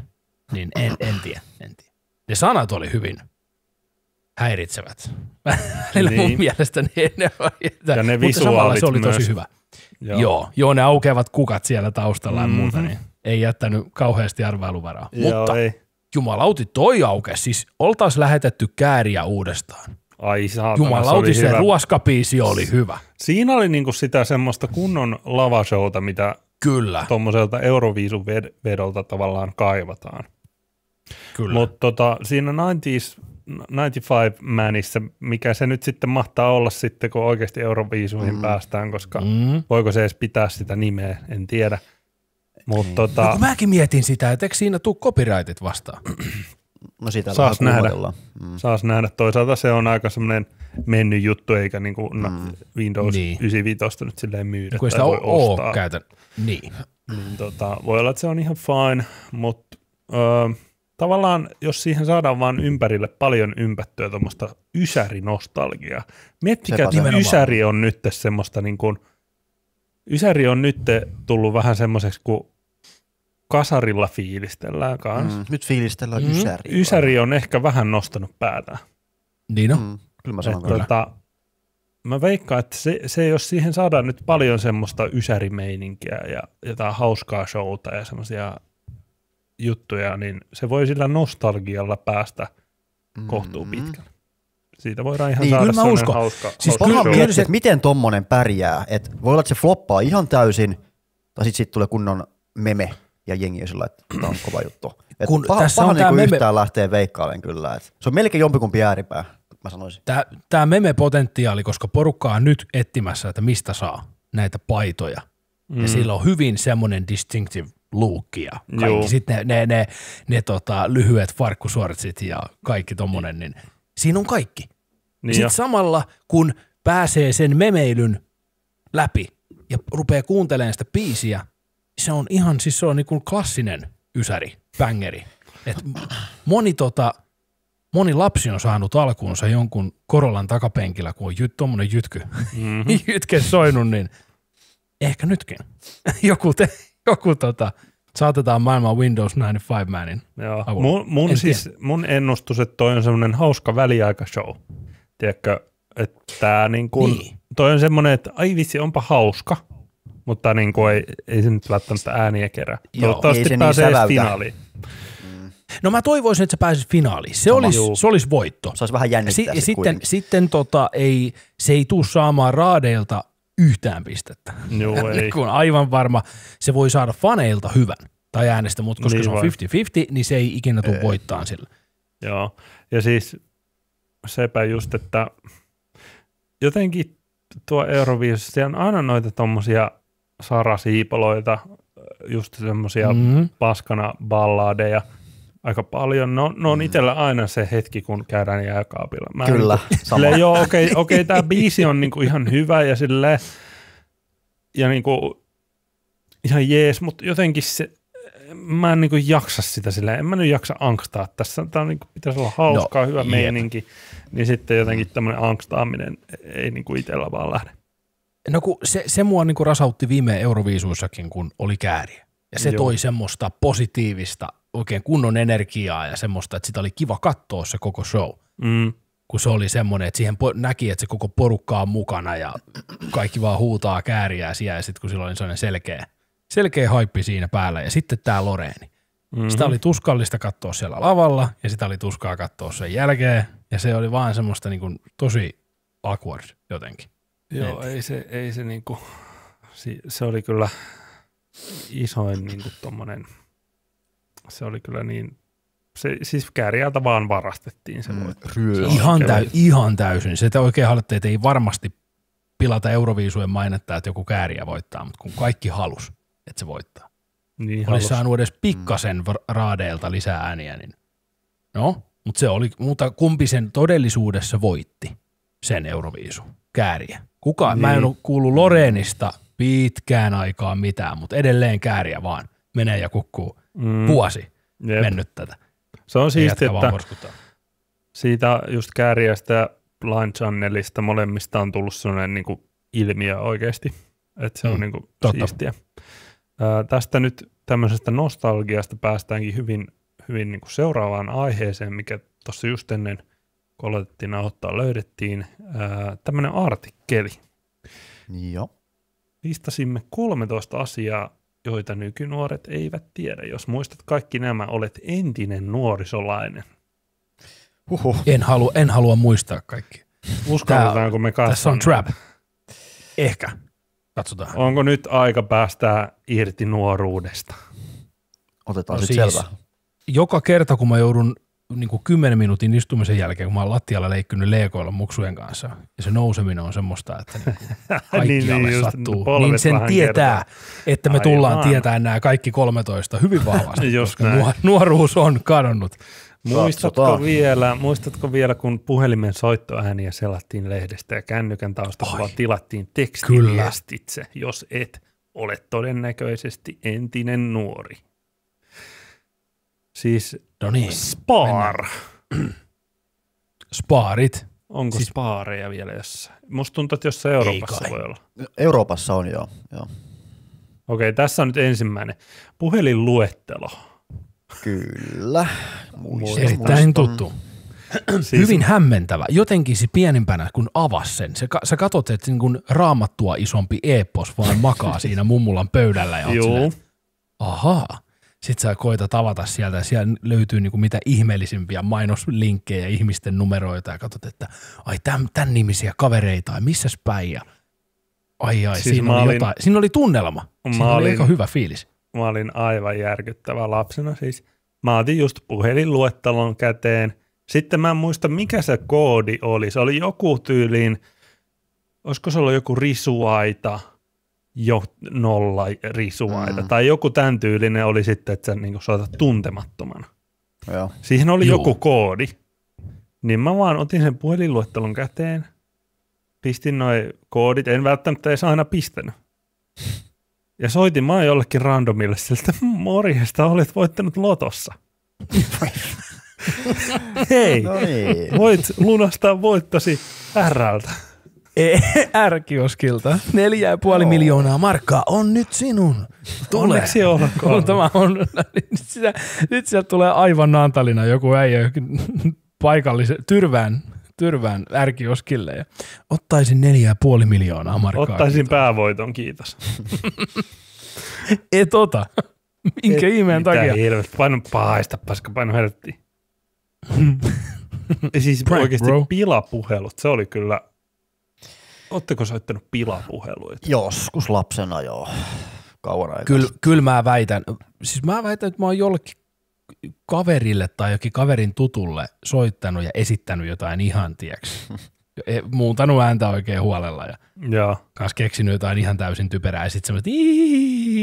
niin en, en tiedä, en tiedä ne sanat oli hyvin häiritsevät. Välillä niin. mun mielestä ne, ne että, ja ne mutta samalla se oli myös. tosi hyvä. Joo. Joo, joo, ne aukeavat kukat siellä taustalla mm-hmm. ja muuta, niin ei jättänyt kauheasti arvailuvaraa. Joo, mutta ei. jumalauti, toi auke, siis oltaisiin lähetetty kääriä uudestaan. Ai saatana, Jumalauti, se, se ruoskapiisi oli hyvä. Siinä oli niinku sitä semmoista kunnon lavashouta, mitä Kyllä. tuommoiselta Euroviisun vedolta tavallaan kaivataan. Kyllä. Mutta tota, siinä 90s, 95 Manissa, mikä se nyt sitten mahtaa olla sitten, kun oikeasti Euroviisuihin mm. päästään, koska mm. voiko se edes pitää sitä nimeä, en tiedä. Mut niin. tota, no, mäkin mietin sitä, että eikö siinä tule copyrightit vastaan? No sitä saas nähdä. Mm. Saas nähdä. Toisaalta se on aika semmoinen mennyt juttu, eikä niin kuin mm. Windows niin. 95 nyt silleen myydä Kun sitä voi ostaa. Käytä. Niin. niin tota, voi olla, että se on ihan fine, mutta öö, tavallaan, jos siihen saadaan vaan ympärille paljon ympättyä tuommoista ysärinostalgiaa. Miettikää, että ysäri on nyt semmoista niin kuin, ysäri on nyt tullut vähän semmoiseksi kuin kasarilla fiilistellään kanssa. Mm, nyt fiilistellään mm. ysäri. Ysäri on ehkä vähän nostanut päätä. Niin on. Mm, kyllä mä sanon kyllä. Tota, mä veikkaan, että se, se, jos siihen saadaan nyt paljon semmoista ysärimeininkiä ja jotain hauskaa showta ja semmoisia juttuja, niin se voi sillä nostalgialla päästä mm-hmm. kohtuu pitkälle. Siitä voidaan ihan niin, saada sellainen usko. hauska, siis hauska kyllä miettiä, että miten tommonen pärjää. Et voi olla, että se floppaa ihan täysin, tai sitten sit tulee kunnon meme ja jengi sillä, että tämä on kova juttu. Et Kun paha, tässä paha on niin meme... yhtään lähtee veikkailemaan kyllä. Et se on melkein jompikumpi ääripää, mä sanoisin. Tämä, tämä meme-potentiaali, koska porukka on nyt etsimässä, että mistä saa näitä paitoja. Mm. Ja sillä on hyvin semmoinen distinctive luukki ja kaikki. Sitten ne, ne, ne, ne tota, lyhyet farkkusortsit ja kaikki tommonen, niin siinä on kaikki. Niin Sitten samalla, kun pääsee sen memeilyn läpi ja rupeaa kuuntelemaan sitä biisiä, se on ihan, siis se on niin kuin klassinen ysäri, bängeri. Et moni, tota, moni lapsi on saanut alkuunsa jonkun Korolan takapenkillä, kun on jyt, tuommoinen jytky, mm-hmm. [LAUGHS] jytke soinut, niin ehkä nytkin. [LAUGHS] joku, te, joku tota, saatetaan maailman Windows 95 Manin Joo. Mun, mun, siis, mun ennustus, että toi on semmoinen hauska väliaikashow. Tiedätkö, että tää niin kun, niin. toi on semmoinen, että ai vitsi, onpa hauska, mutta niin kuin ei, ei se nyt välttämättä ääniä kerää. Joo, Toivottavasti se pääsee niin finaaliin. No mä toivoisin, että se pääsisi finaaliin. Se, olisi, se olisi voitto. Se olisi vähän jännittää. Si- sitten, sitten tota, ei, se ei tule saamaan raadeilta yhtään pistettä. Joo, [LAUGHS] ei. kun aivan varma, se voi saada faneilta hyvän tai äänestä, mutta koska niin se on 50-50, niin se ei ikinä tule voittaa sillä. Joo, ja siis sepä just, että jotenkin tuo Euroviisus, on aina noita tommosia sarasiipoloita, just semmosia mm-hmm. paskana balladeja, aika paljon. No, no on Mm. itsellä aina se hetki, kun käydään jääkaapilla. Mä Kyllä, Niin sama. silleen, joo, okei, okay, okay, tämä biisi on niinku ihan hyvä ja sille ja niinku ihan jees, mutta jotenkin se, mä en niinku jaksa sitä silleen, en mä nyt jaksa angstaa tässä. Tämä niinku, pitäisi olla hauskaa, no, hyvä jep. meininki, niin sitten jotenkin tämmöinen angstaaminen ei niinku itsellä vaan lähde. No kun se, se mua niinku rasautti viime Euroviisuissakin, kun oli kääriä. Ja se Joo. toi semmoista positiivista, oikein kunnon energiaa ja semmoista, että sitä oli kiva katsoa se koko show. Mm, Kun se oli semmoinen, että siihen po- näki, että se koko porukka on mukana ja kaikki vaan huutaa kääriä siellä ja sitten kun sillä oli sellainen selkeä, selkeä haippi siinä päällä. Ja sitten tämä Loreeni. mm-hmm. Sitä oli tuskallista katsoa siellä lavalla ja sitä oli tuskaa katsoa sen jälkeen. Ja se oli vaan semmoista niin kuin tosi awkward jotenkin. Joo, ei se, ei se niinku, si- se oli kyllä isoin niinku tommonen, se oli kyllä niin, se, siis kääriältä vaan varastettiin se Mm, ryö. Ihan, täy, ihan täysin. Se te oikein haluatte, että ei varmasti pilata Euroviisujen mainetta, että joku kääriä voittaa, mutta kun kaikki halus, että se voittaa. Niin Olisi halus. saanut edes pikkasen mm. raadeilta lisää ääniä, niin no, mutta se oli, mutta kumpi sen todellisuudessa voitti sen Euroviisu? Kääriä. Kuka? Niin. Mä en Niin. ole kuullut Loreenista pitkään aikaan mitään, mutta edelleen kääriä vaan menee ja kukkuu. Mm, Vuosi jep. mennyt tätä. Se on Ja siisti, jätkä vaan että porskuttaa. siitä just kääriästä ja Blind Channelista molemmista on tullut sellainen niinku ilmiö oikeasti. Että se on Mm, niinku totta. siistiä. Ää, tästä nyt tämmöisestä nostalgiasta päästäänkin hyvin, hyvin niinku seuraavaan aiheeseen, mikä tuossa just ennen kun aloitettiin nauhoittaa löydettiin. Tämmöinen artikkeli. Joo. Listasimme 13 asiaa, joita nykynuoret eivät tiedä. Jos muistat kaikki nämä, olet entinen nuorisolainen. Huhhuh. En, halua, en halua muistaa kaikki. Uskalletaanko me katsoa? Tässä on trap. Ehkä. Katsotaan. Onko nyt aika päästää irti nuoruudesta? Otetaan No sitten siis- selvää. Joka kerta, kun mä joudun niin kuin 10 minuutin istumisen jälkeen, kun mä oon lattialla leikkynyt leekoilla muksujen kanssa, ja se nouseminen on semmoista, että [LAUGHS] niin kuin kaikkialle Niin, just sattuu, niin sen tietää, että me Aivan. tullaan tietämään nämä kaikki 13 hyvin vahvasti, [LAUGHS] Just koska näin. nuor- nuoruus on kadonnut. Muistatko Katsotaan. vielä, muistatko vielä, kun puhelimen soittoääniä selattiin lehdestä ja kännykän taustalla tilattiin tekstiviestitse, jos et ole todennäköisesti entinen nuori. Siis No niin, Spar. [CLEARS THROAT] spaarit. Onko Siis- spaareja vielä jossain? Musta tuntuu, että jossain Euroopassa voi olla. Euroopassa on joo. joo. Okei, tässä on nyt ensimmäinen. Puhelinluettelo. Kyllä. Muistan, Erittäin muistan. tuttu. [CLEARS THROAT] Siis, Hyvin hämmentävä. Jotenkin se pienimpänä, kun avas sen, se, ka- sä katsot, että niin kun raamattua isompi epos vaan makaa [LAUGHS] siinä mummulan pöydällä ja Juu, silleen, ahaa. Sitten sä koitat avata sieltä ja siellä löytyy niinku mitä ihmeellisimpiä mainoslinkkejä, ihmisten numeroita ja katsot, että ai tämän, tämän nimisiä kavereita, ai missäs päin ja ai ai, Siis siinä, oli olin- jotain, siinä oli tunnelma. Siinä oli olin- aika hyvä fiilis. mä olin aivan järkyttävä lapsena. Siis mä otin just puhelinluettelon käteen. Sitten mä en muista, mikä se koodi oli. Se oli joku tyyliin, olisiko se ollut joku risuaita, jo nolla risuaita, Mm. tai joku tämän tyylinen oli sitten, että sä niin soitat tuntemattomana. Joo. Siihen oli Juu. joku koodi. Niin mä vaan otin sen puhelinluettelon käteen, pistin noin koodit, en välttämättä edes aina pistänyt. Ja soitin mä jollekin randomille siltä, morjesta, olet voittanut lotossa. [LAUGHS] Hei, No niin. voit lunastaa voittosi Rltä. [LAUGHS] R-kioskilta. Neljä ja puoli miljoonaa markkaa on nyt sinun. Tule. Onneksi olkoon. [LAUGHS] Tämä on, nyt, sitä, nyt sieltä tulee aivan Naantalina joku äijä paikallisen, tyrvään, tyrvään ärkioskille ja ottaisin neljä ja puoli miljoonaa markkaa. Ottaisin päävoiton, kiitos. [LAUGHS] Et ota. Minkä ihmeen Mitä takia? Hirveästi, paino paista, paska, paino helvettiin. siis Prank, oikeasti bro. pilapuhelut, se oli kyllä, ootteko soittanut pilapuheluita? Joskus lapsena joo. Kauan aikaa. Kyllä, kyllä mä väitän. Siis mä väitän, että mä oon jollekin kaverille tai jokin kaverin tutulle soittanut ja esittänyt jotain ihan, tieks. Muuntanut ääntä oikein huolella ja Joo. kanssa keksinyt jotain ihan täysin typerää ja sitten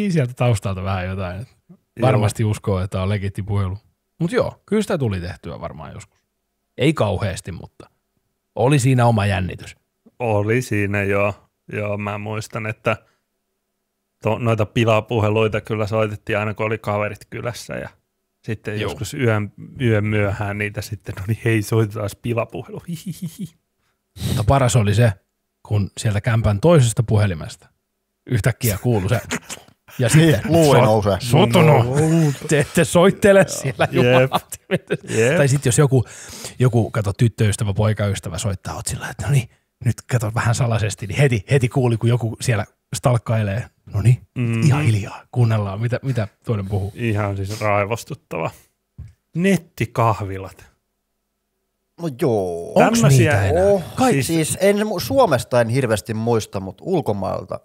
sieltä taustalta vähän jotain. Varmasti uskoo, että on legitti puhelu. Mutta joo, kyllä sitä tuli tehtyä varmaan joskus. Ei kauheasti, mutta oli siinä oma jännitys. Oli siinä jo. Joo, mä muistan, että to, noita pilapuheluita kyllä soitettiin aina, kun oli kaverit kylässä ja sitten Joo. joskus yön, yön myöhään niitä sitten oli, [LAUGHS] hei soitetaan pilapuhelu. Hihihihi. [LAUGHS] Mutta paras oli se, kun sieltä kämpän toisesta puhelimesta yhtäkkiä kuului se. [LAUGHS] Ja sitten luuri nousee. Sotono, te ette soittele siellä Jep. jumalat. Jep. Tai sitten jos joku, joku kato, tyttöystävä, poikaystävä soittaa, oot sillä, että no niin, nyt kato vähän salaisesti, niin heti, heti kuuli, kun joku siellä stalkkailee. No niin, Mm. ihan hiljaa, kuunnellaan, mitä, mitä toinen puhuu. Ihan siis raivostuttava. Nettikahvilat. No joo. Onks niitä enää? Oh, Kai- siis, siis en, Suomesta en hirveästi muista, mutta ulkomailta,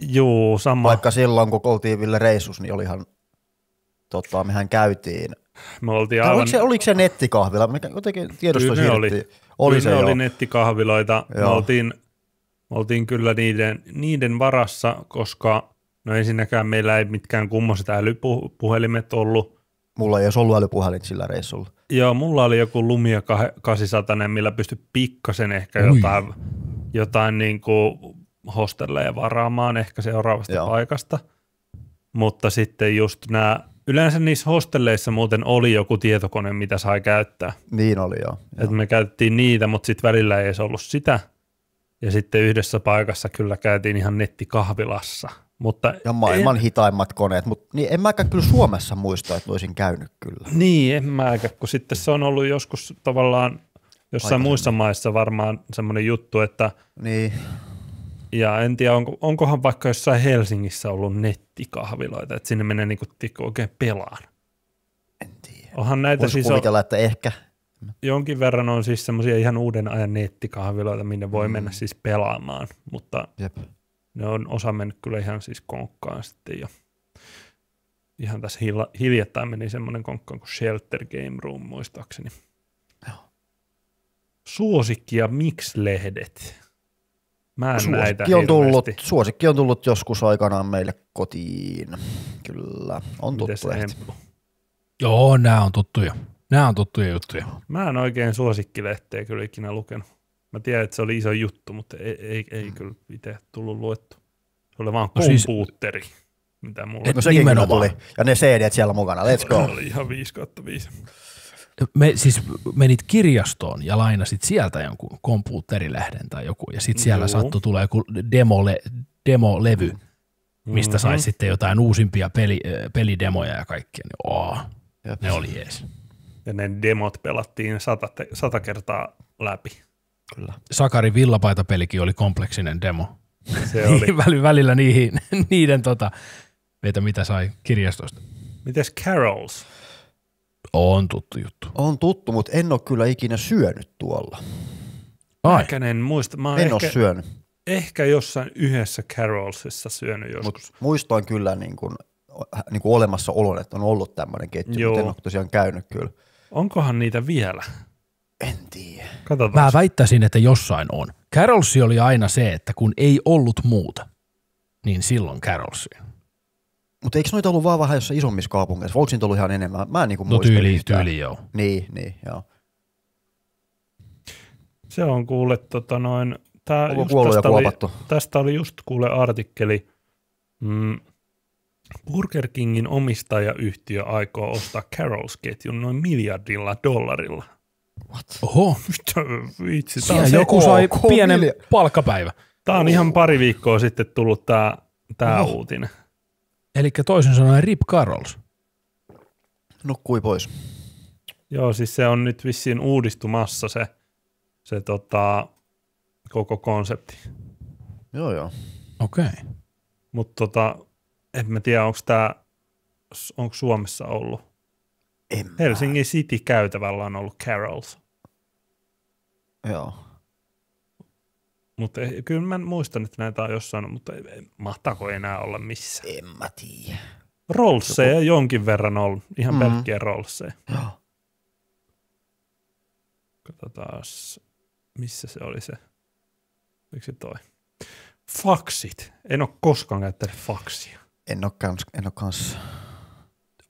Juu, sama. vaikka silloin kun oltiin Ville reissus, niin olihan, tota, mehän käytiin. Me oltiin Aivan... Oliko, se, oliko se nettikahvila? Mikä jotenkin tiedosto Kyllä ne oli. Oli kyllä se oli nettikahviloita. Me oltiin, me oltiin kyllä niiden, niiden varassa, koska no ensinnäkään meillä ei mitkään kummoiset älypuhelimet ollut. Mulla ei edes ollut älypuhelin sillä reissulla. Joo, mulla oli joku Lumia 800, millä pystyi pikkasen ehkä Ui. jotain, jotain niin kuin hostelleja varaamaan ehkä seuraavasta Joo. paikasta. Mutta sitten just nämä, yleensä niissä hostelleissa muuten oli joku tietokone, mitä sai käyttää. Niin oli joo. Et me käytettiin niitä, mutta sitten välillä ei edes ollut sitä. Ja sitten yhdessä paikassa kyllä käytiin ihan nettikahvilassa. Mutta Ja maailman hitaimmat koneet, mutta niin en mäkään kyllä Suomessa muista, että olisin käynyt kyllä. En, niin, en mäkään, kun sitten se on ollut joskus tavallaan jossain muissa maissa varmaan semmoinen juttu, että Niin, ja en tiedä, onko, onkohan vaikka jossain Helsingissä ollut nettikahviloita, että sinne menee niinku tikku oikein pelaan. en tiedä. Onhan näitä Voisi siis on, että ehkä. jonkin verran on siis semmoisia ihan uuden ajan nettikahviloita, minne voi mennä siis pelaamaan, mutta Jep. ne on osa mennyt kyllä ihan siis konkkaan sitten jo. Ihan tässä hila, hiljattain meni semmoinen konkkaan kuin Shelter Game Room muistaakseni. Joo. Suosikki ja miksi-lehdet. Mä en näitä Suosikki on, tullut, hirveästi. suosikki on tullut joskus aikanaan meille kotiin. Kyllä, on Mites tuttu lehti. Joo, nämä on tuttuja. Nämä on tuttuja juttuja. Mä en oikein suosikkilehteä kyllä ikinä lukenut. Mä tiedän, että se oli iso juttu, mutta ei, ei, ei kyllä itse tullut luettu. Se oli vaan No siis- kompuutteri, mitä mulla Et- No sekin tuli. Ja ne CD siellä mukana, let's go. oli ihan 5 kautta 5. Me siis menit kirjastoon ja lainasit sieltä jonkun kompuutterilehden tai joku, ja sitten siellä sattui tulee joku demole, demolevy, mistä Mhm. sai sitten jotain uusimpia peli, pelidemoja ja kaikkia. Niin, oo, Jep. ne oli jees. Ja ne demot pelattiin sata, te- sata kertaa läpi. Kyllä. Sakari villapaitapelikin oli kompleksinen demo. Se oli. [LAUGHS] Väli- Välillä niihin, [LAUGHS] niiden tota, meitä mitä sai kirjastosta. Mites Carols? On tuttu juttu. On tuttu, mutta en ole kyllä ikinä syönyt tuolla. Ai, Mäkään en muista. Mä En ehkä, ole syönyt, ehkä jossain yhdessä Carolsissa syönyt joskus. mutta muistoin kyllä niin kuin, niin kuin olemassa olon, että on ollut tämmöinen ketju, Joo. mutta en ole tosiaan käynyt kyllä. Onkohan niitä vielä? En tiedä. Katsotaan. Mä väittäisin, että jossain on. Carolsi oli aina se, että kun ei ollut muuta, niin silloin Carolsi. Mutta eikö noita ollut vaan vähän jossain isommissa kaupungeissa? Voiko niitä ollut ihan enemmän? Mä en niin kuin No tyyli, tyyli joo. Niin, niin, joo. Se on kuule tota noin. Tää Onko just tästä, oli, tästä oli just kuule artikkeli. Mm, Burger Kingin omistajayhtiö aikoo ostaa Carols-ketjun noin miljardilla dollarilla. What? Oho, Mitä vitsi, tää on, joku sai pienen milja- palkkapäivä. tää on ihan pari viikkoa sitten tullut tää, tää uutinen. Eli toisin sanoen Rip Carols. Nukkui pois. Joo, siis se on nyt vissiin uudistumassa se, se tota, koko konsepti. Joo, joo. Okei. Okay. Mutta tota, en mä tiedä, onko tämä onko Suomessa ollut. En mä. Helsingin City käytävällä on ollut Carols. Joo. Mutta kyllä mä muistan, että näitä on jossain, mutta ei- ei- mahtaako enää olla missään. En mä tiedä. Rollseja jonkin verran ollut, ihan mm. pelkkiä rollseja. Joo. Katsotaan, missä se oli se. Se toi? Faksit. En ole koskaan käyttänyt faksia. En ole kans, en ole kans.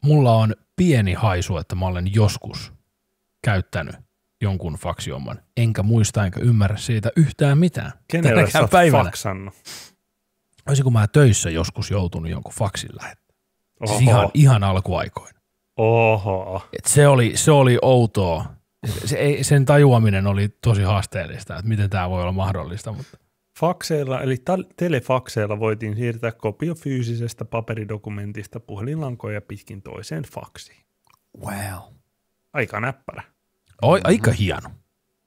Mulla on pieni haisu, että mä olen joskus käyttänyt jonkun faksiomman, enkä muista enkä ymmärrä siitä yhtään mitään. Kenelle sä päivänä. faksannut? Olisinko mä töissä joskus joutunut jonkun faksin lähettämään? Siis ihan, ihan alkuaikoina. Oho. Et se, oli, se oli outoa. Se, ei, sen tajuaminen oli tosi haasteellista, että miten tämä voi olla mahdollista. Mutta Fakseilla, eli tal- telefakseilla voitiin siirtää kopio fyysisestä paperidokumentista puhelinlankoja pitkin toiseen faksiin. Wow. Aika näppärä. Oi, aika hieno.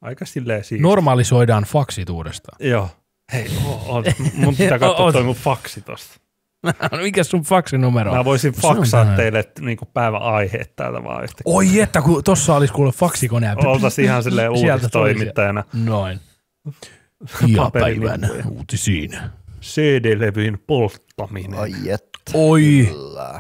Aika silleen siis. Normalisoidaan faksit uudestaan. Joo. Hei, o- o- mun pitää [LAUGHS] katsoa toi mun faksi tosta. [LAUGHS] Mikä sun faksinumero on? Mä voisin on faksaa teille niinku päivän aiheet täältä vaan yhtä. Oi että, kun tossa olisi kuule faksikone. ja Oltaisiin ihan silleen [LAUGHS] uutistoimittajana. Noin. Iltapäivän Paperilippuja. uutisiin. CD-levyyn polttaminen. Ai että. Oi.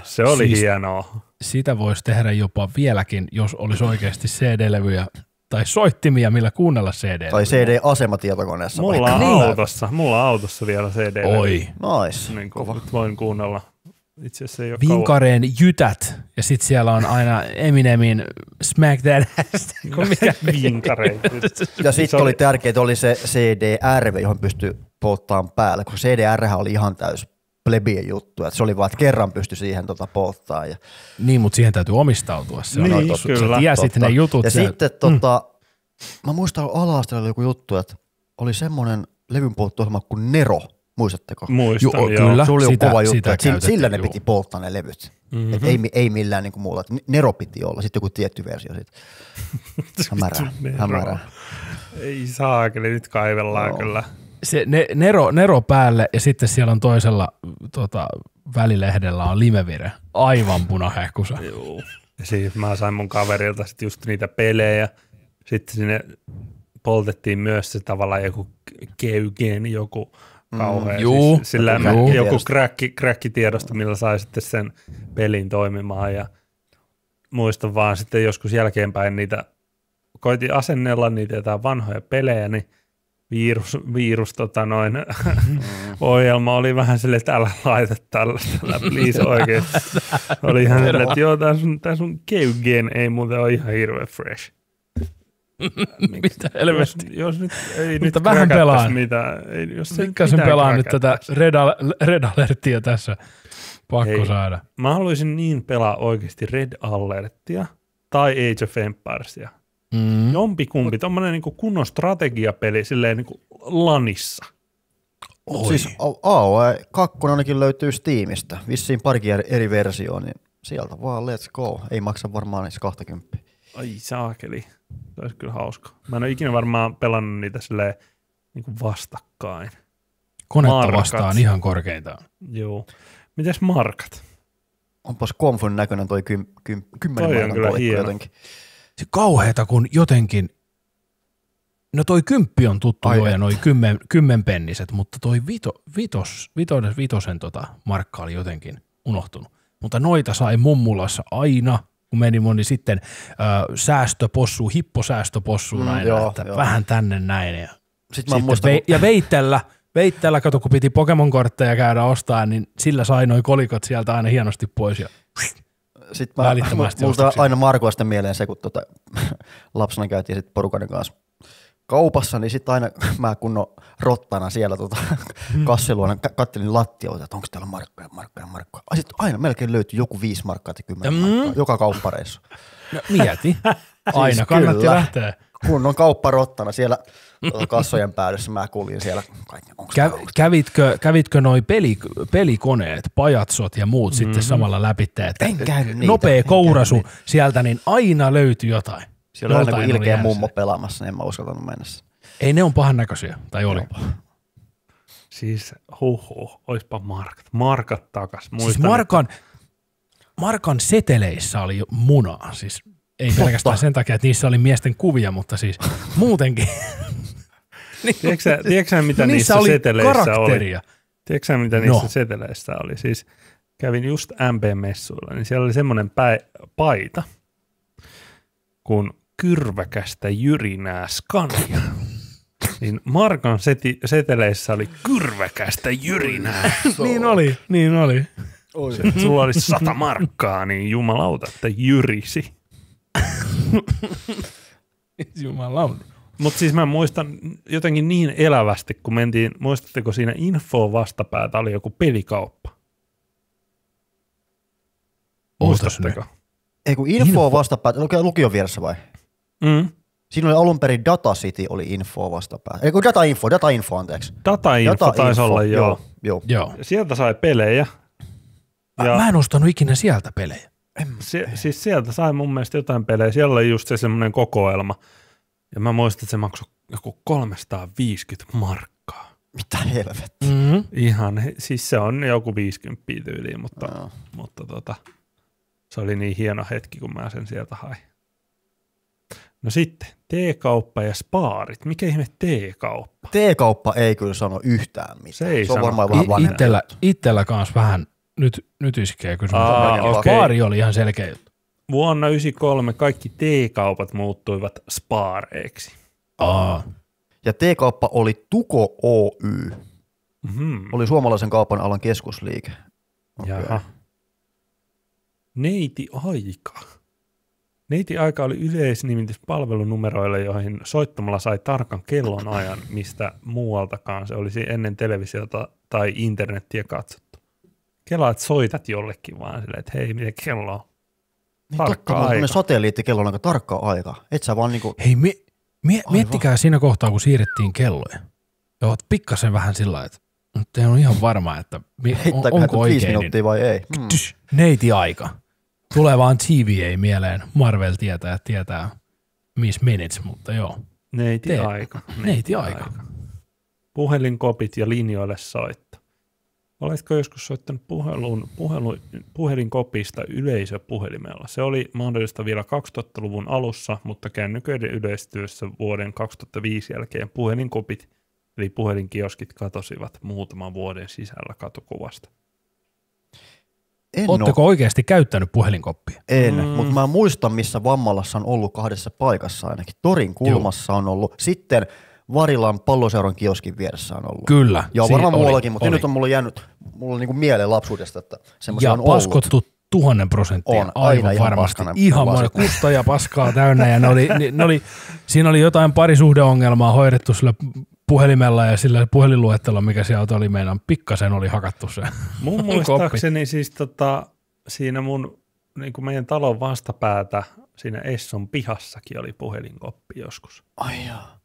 Se oli Siis- hienoa. Sitä voisi tehdä jopa vieläkin, jos olisi oikeasti CD-levyjä tai soittimia, millä kuunnella CD. Tai CD-asema tietokoneessa. Mulla vaikka. on Niin. autossa, mulla on autossa vielä cd Oi. Nice. Niin Kova. kuin, nyt voin kuunnella. Itse asiassa ei ole kauan. Vinkareen jytät, ja sitten siellä on aina Eminemin Smack That Ass. [LAUGHS] Vinkareita. Ja sitten oli- oli tärkeää, että oli se CDR, johon pystyi polttamaan päälle, kun CDR oli ihan täys plebien juttu, että se oli vaan, että kerran pystyi siihen tota polttaa. Ja, Niin, mutta siihen täytyy omistautua. Se on Niin, totta. kyllä. Sä tiesit totta. ne jutut. ja siellä. sitten tota, mä muistan ala oli joku juttu, että oli semmoinen levynpolttoohjelma kuin Nero, muistatteko? Muistan, Joo, joo. kyllä. Se oli sitä- kova juttu, sitä että sillä, sillä ne juu. piti polttaa ne levyt. Mhm. Mm-hmm. Et ei, ei millään niin kuin muulla. Nero piti olla, sitten joku tietty versio. Sit. [LAUGHS] Hämärää, hämärää. Ei saakeli, nyt kaivellaan Joo. kyllä. Se ne, Nero, Nero päälle ja sitten siellä on toisella tota, välilehdellä on limevire. Aivan punahehkusa. Joo. Ja siis mä sain mun kaverilta sit just niitä pelejä. Sitten sinne poltettiin myös se tavallaan joku keugen, joku kauhea. Mm, juu. siis sillä Joku mä- joku crack, crack-tiedosto, millä sai sitten sen pelin toimimaan. Ja muistan vaan sitten joskus jälkeenpäin niitä, koitin asennella niitä jotain vanhoja pelejä, niin virus, virus tota noin, ohjelma oli vähän sille, että älä laita tällaista, älä please oikeesti. Oli ihan sille, että joo, tää sun, tää sun keugen ei muuten ole ihan hirveän fresh. Mitä Jos, helvettiä. jos nyt ei Mutta nyt vähän pelaan. Mitään, ei, jos se Pikkasen mitään pelaa nyt tätä. Red, Red Alertia tässä. Pakko Hei. saada. Mä haluaisin niin pelaa oikeasti Red Alertia tai Age of Empiresia. Mm. Jompikumpi, tommonen niinku kunnon strategiapeli silleen niinku lanissa. Mut Siis AOE 2 ainakin löytyy Steamista. Vissiin parikin eri, eri versioa, niin sieltä vaan let's go. Ei maksa varmaan edes 20. Ai saakeli. Se olisi kyllä hauska. Mä en ole ikinä varmaan pelannut niitä silleen niinku vastakkain. Konetta Markat. vastaan ihan korkeintaan. Joo. Mites markat? Onpas konfun näköinen toi kym, kym, kymmenen Toi on markan kyllä kolikko hieno. jotenkin. Se kauheeta, kun jotenkin, no toi kymppi on tuttu Ai jo ja noi kymmen, kymmenpenniset, mutta toi vito, vitos, vitosen, vitosen tota markka oli jotenkin unohtunut. Mutta noita sai mummulassa aina, kun meni moni sitten äh, säästöpossu, hipposäästöpossu Mm, näin, joo, että joo. vähän tänne näin. Ja, Sitten muistan, kun- ja veittellä, veittellä, kato kun piti Pokemon-kortteja käydä ostaa, niin sillä sai noi kolikot sieltä aina hienosti pois. Ja Sitten mä, Välittömästi multa aina Markoista mieleen se, kun tota, [LAUGHS] lapsena käytiin sit porukan kanssa kaupassa, niin sitten aina [LAUGHS] mä kunnon rottana siellä tota, Mm. kassiluona ka- kattelin lattioita, että onko täällä markkoja, markkoja, markkoja. Ai sit aina melkein löytyi joku viisi markkaa tai kymmenen Mm. markkaa, joka kauppareissu. no, mieti, [LAUGHS] aina Siis kannatti kyllä. lähteä. Kunnon kaupparottana siellä kassojen päädyssä mä kuljin siellä, kaikki, onko Kä, kävitkö, kävitkö noi peli, pelikoneet, pajatsot ja muut mm-hmm. sitten samalla läpi, että En käynyt niitä, nopea en kourasu sieltä, niin aina löytyy jotain. Siellä oli aina kuin oli ilkeä mummo pelaamassa, niin en mä uskaltanut mennä. Ei ne on pahan näköisiä, tai oli. Siis huhu, oispa markat. Markat takas. Muistan, Siis Markan, Markan seteleissä oli munaa, siis ei pelkästään sen takia, että niissä oli miesten kuvia, mutta siis [LAUGHS] muutenkin. Tiedätkö, sä- tiedätkö sä, mitä niissä niissä oli seteleissä oli? karakteria. Tiedätkö sä, mitä niissä No. seteleissä oli? Siis kävin just MP-messuilla, niin siellä oli semmoinen päi- paita, kun kyrväkästä jyrinää Scania. [LAUGHS] Niin Markan seti- seteleissä oli kyrväkästä jyrinää. Niin oli, niin oli. Sulla oli sata markkaa, niin jumalauta, että jyrisi. Jumalauta. Mutta siis mä muistan jotenkin niin elävästi, kun mentiin, muistatteko siinä info vastapäätä oli joku pelikauppa? Muistatteko? Ei kun info, Info. vastapäätä, lukio, lukion vieressä vai? Mm. Siinä oli alun perin Data City oli info vastapäätä. Ei kun Data Info, Data Info anteeksi. Data-info Data taisi olla, joo. joo. joo. Joo. Sieltä sai pelejä. Ja. Ja Mä en ostanut ikinä sieltä pelejä. Se, siis sieltä sai mun mielestä jotain pelejä. Siellä oli just se semmoinen kokoelma. Ja mä muistan, että se maksoi joku 350 markkaa. Mitä helvettiä. Mm-hmm. Ihan, siis se on joku 50 tyyliin, mutta, Joo. mutta tota, se oli niin hieno hetki, kun mä sen sieltä hain. No sitten, T-kauppa ja spaarit. Mikä ihme T-kauppa? T-kauppa ei kyllä sano yhtään mitään. Se ei se on sano. varmaan vähän vanhempi. Itellä, itellä kans vähän nyt, nyt iskee kysymys. Aa, okei. Baari oli ihan selkeä juttu. Vuonna 1993 kaikki T-kaupat muuttuivat spaareiksi. Aa. Ja T-kauppa oli Tuko Oy. Mm-hmm. Oli suomalaisen kaupan alan keskusliike. Jaha. Neiti aika. Neiti aika oli yleisnimitys palvelunumeroille, joihin soittamalla sai tarkan kellon ajan, mistä muualtakaan se olisi ennen televisiota tai internettiä katsottu. Kelaa, että soitat jollekin vaan silleen, että hei, miten kello on? Niin Tarkka totta, mutta aika. ne satelliittikello on aika tarkka aika. Et sä vaan niinku, Hei, mie, Aivan. miettikää siinä kohtaa, kun siirrettiin kelloja. Ja oot pikkasen vähän sillä että nyt ei ole ihan varma, että mi, on, onko oikein. minuuttia vai ei. Mm. Tys, neiti aika. Tulee vaan TVA mieleen. Marvel tietää, tietää miss minutes, mutta joo. Neiti Tee. aika. Neiti aika. Puhelinkopit ja linjoille soitto. Oletko joskus soittanut puhelun, puhelu, puhelinkopista yleisöpuhelimella? Se oli mahdollista vielä 2000-luvun alussa, mutta kännyköiden yleistyessä vuoden 2005 jälkeen puhelinkopit eli puhelinkioskit katosivat muutaman vuoden sisällä katukuvasta. En Oletteko oikeasti käyttänyt puhelinkoppia? En, Mm. mutta mä muistan, missä Vammalassa on ollut kahdessa paikassa ainakin. Torin kulmassa on ollut. Sitten Varilan palloseuran kioskin vieressä on ollut. Kyllä. Ja varmaan oli, muuallakin, mutta oli. nyt on mulla jäänyt mulla on niinku mieleen lapsuudesta, että semmoisia on ollut. paskottu tuhannen prosenttia. On, aina aivan ihan varmasti. Ihan monen kusta ja paskaa täynnä. Ja ne oli, ne, ne oli, siinä oli jotain parisuhdeongelmaa hoidettu sillä puhelimella ja sillä puhelinluettelolla, mikä sieltä oli meidän pikkasen oli hakattu se. [LAUGHS] Mun [LAUGHS] muistaakseni siis tota, siinä mun niin kuin meidän talon vastapäätä siinä Esson pihassakin oli puhelinkoppi joskus. Ai jaa.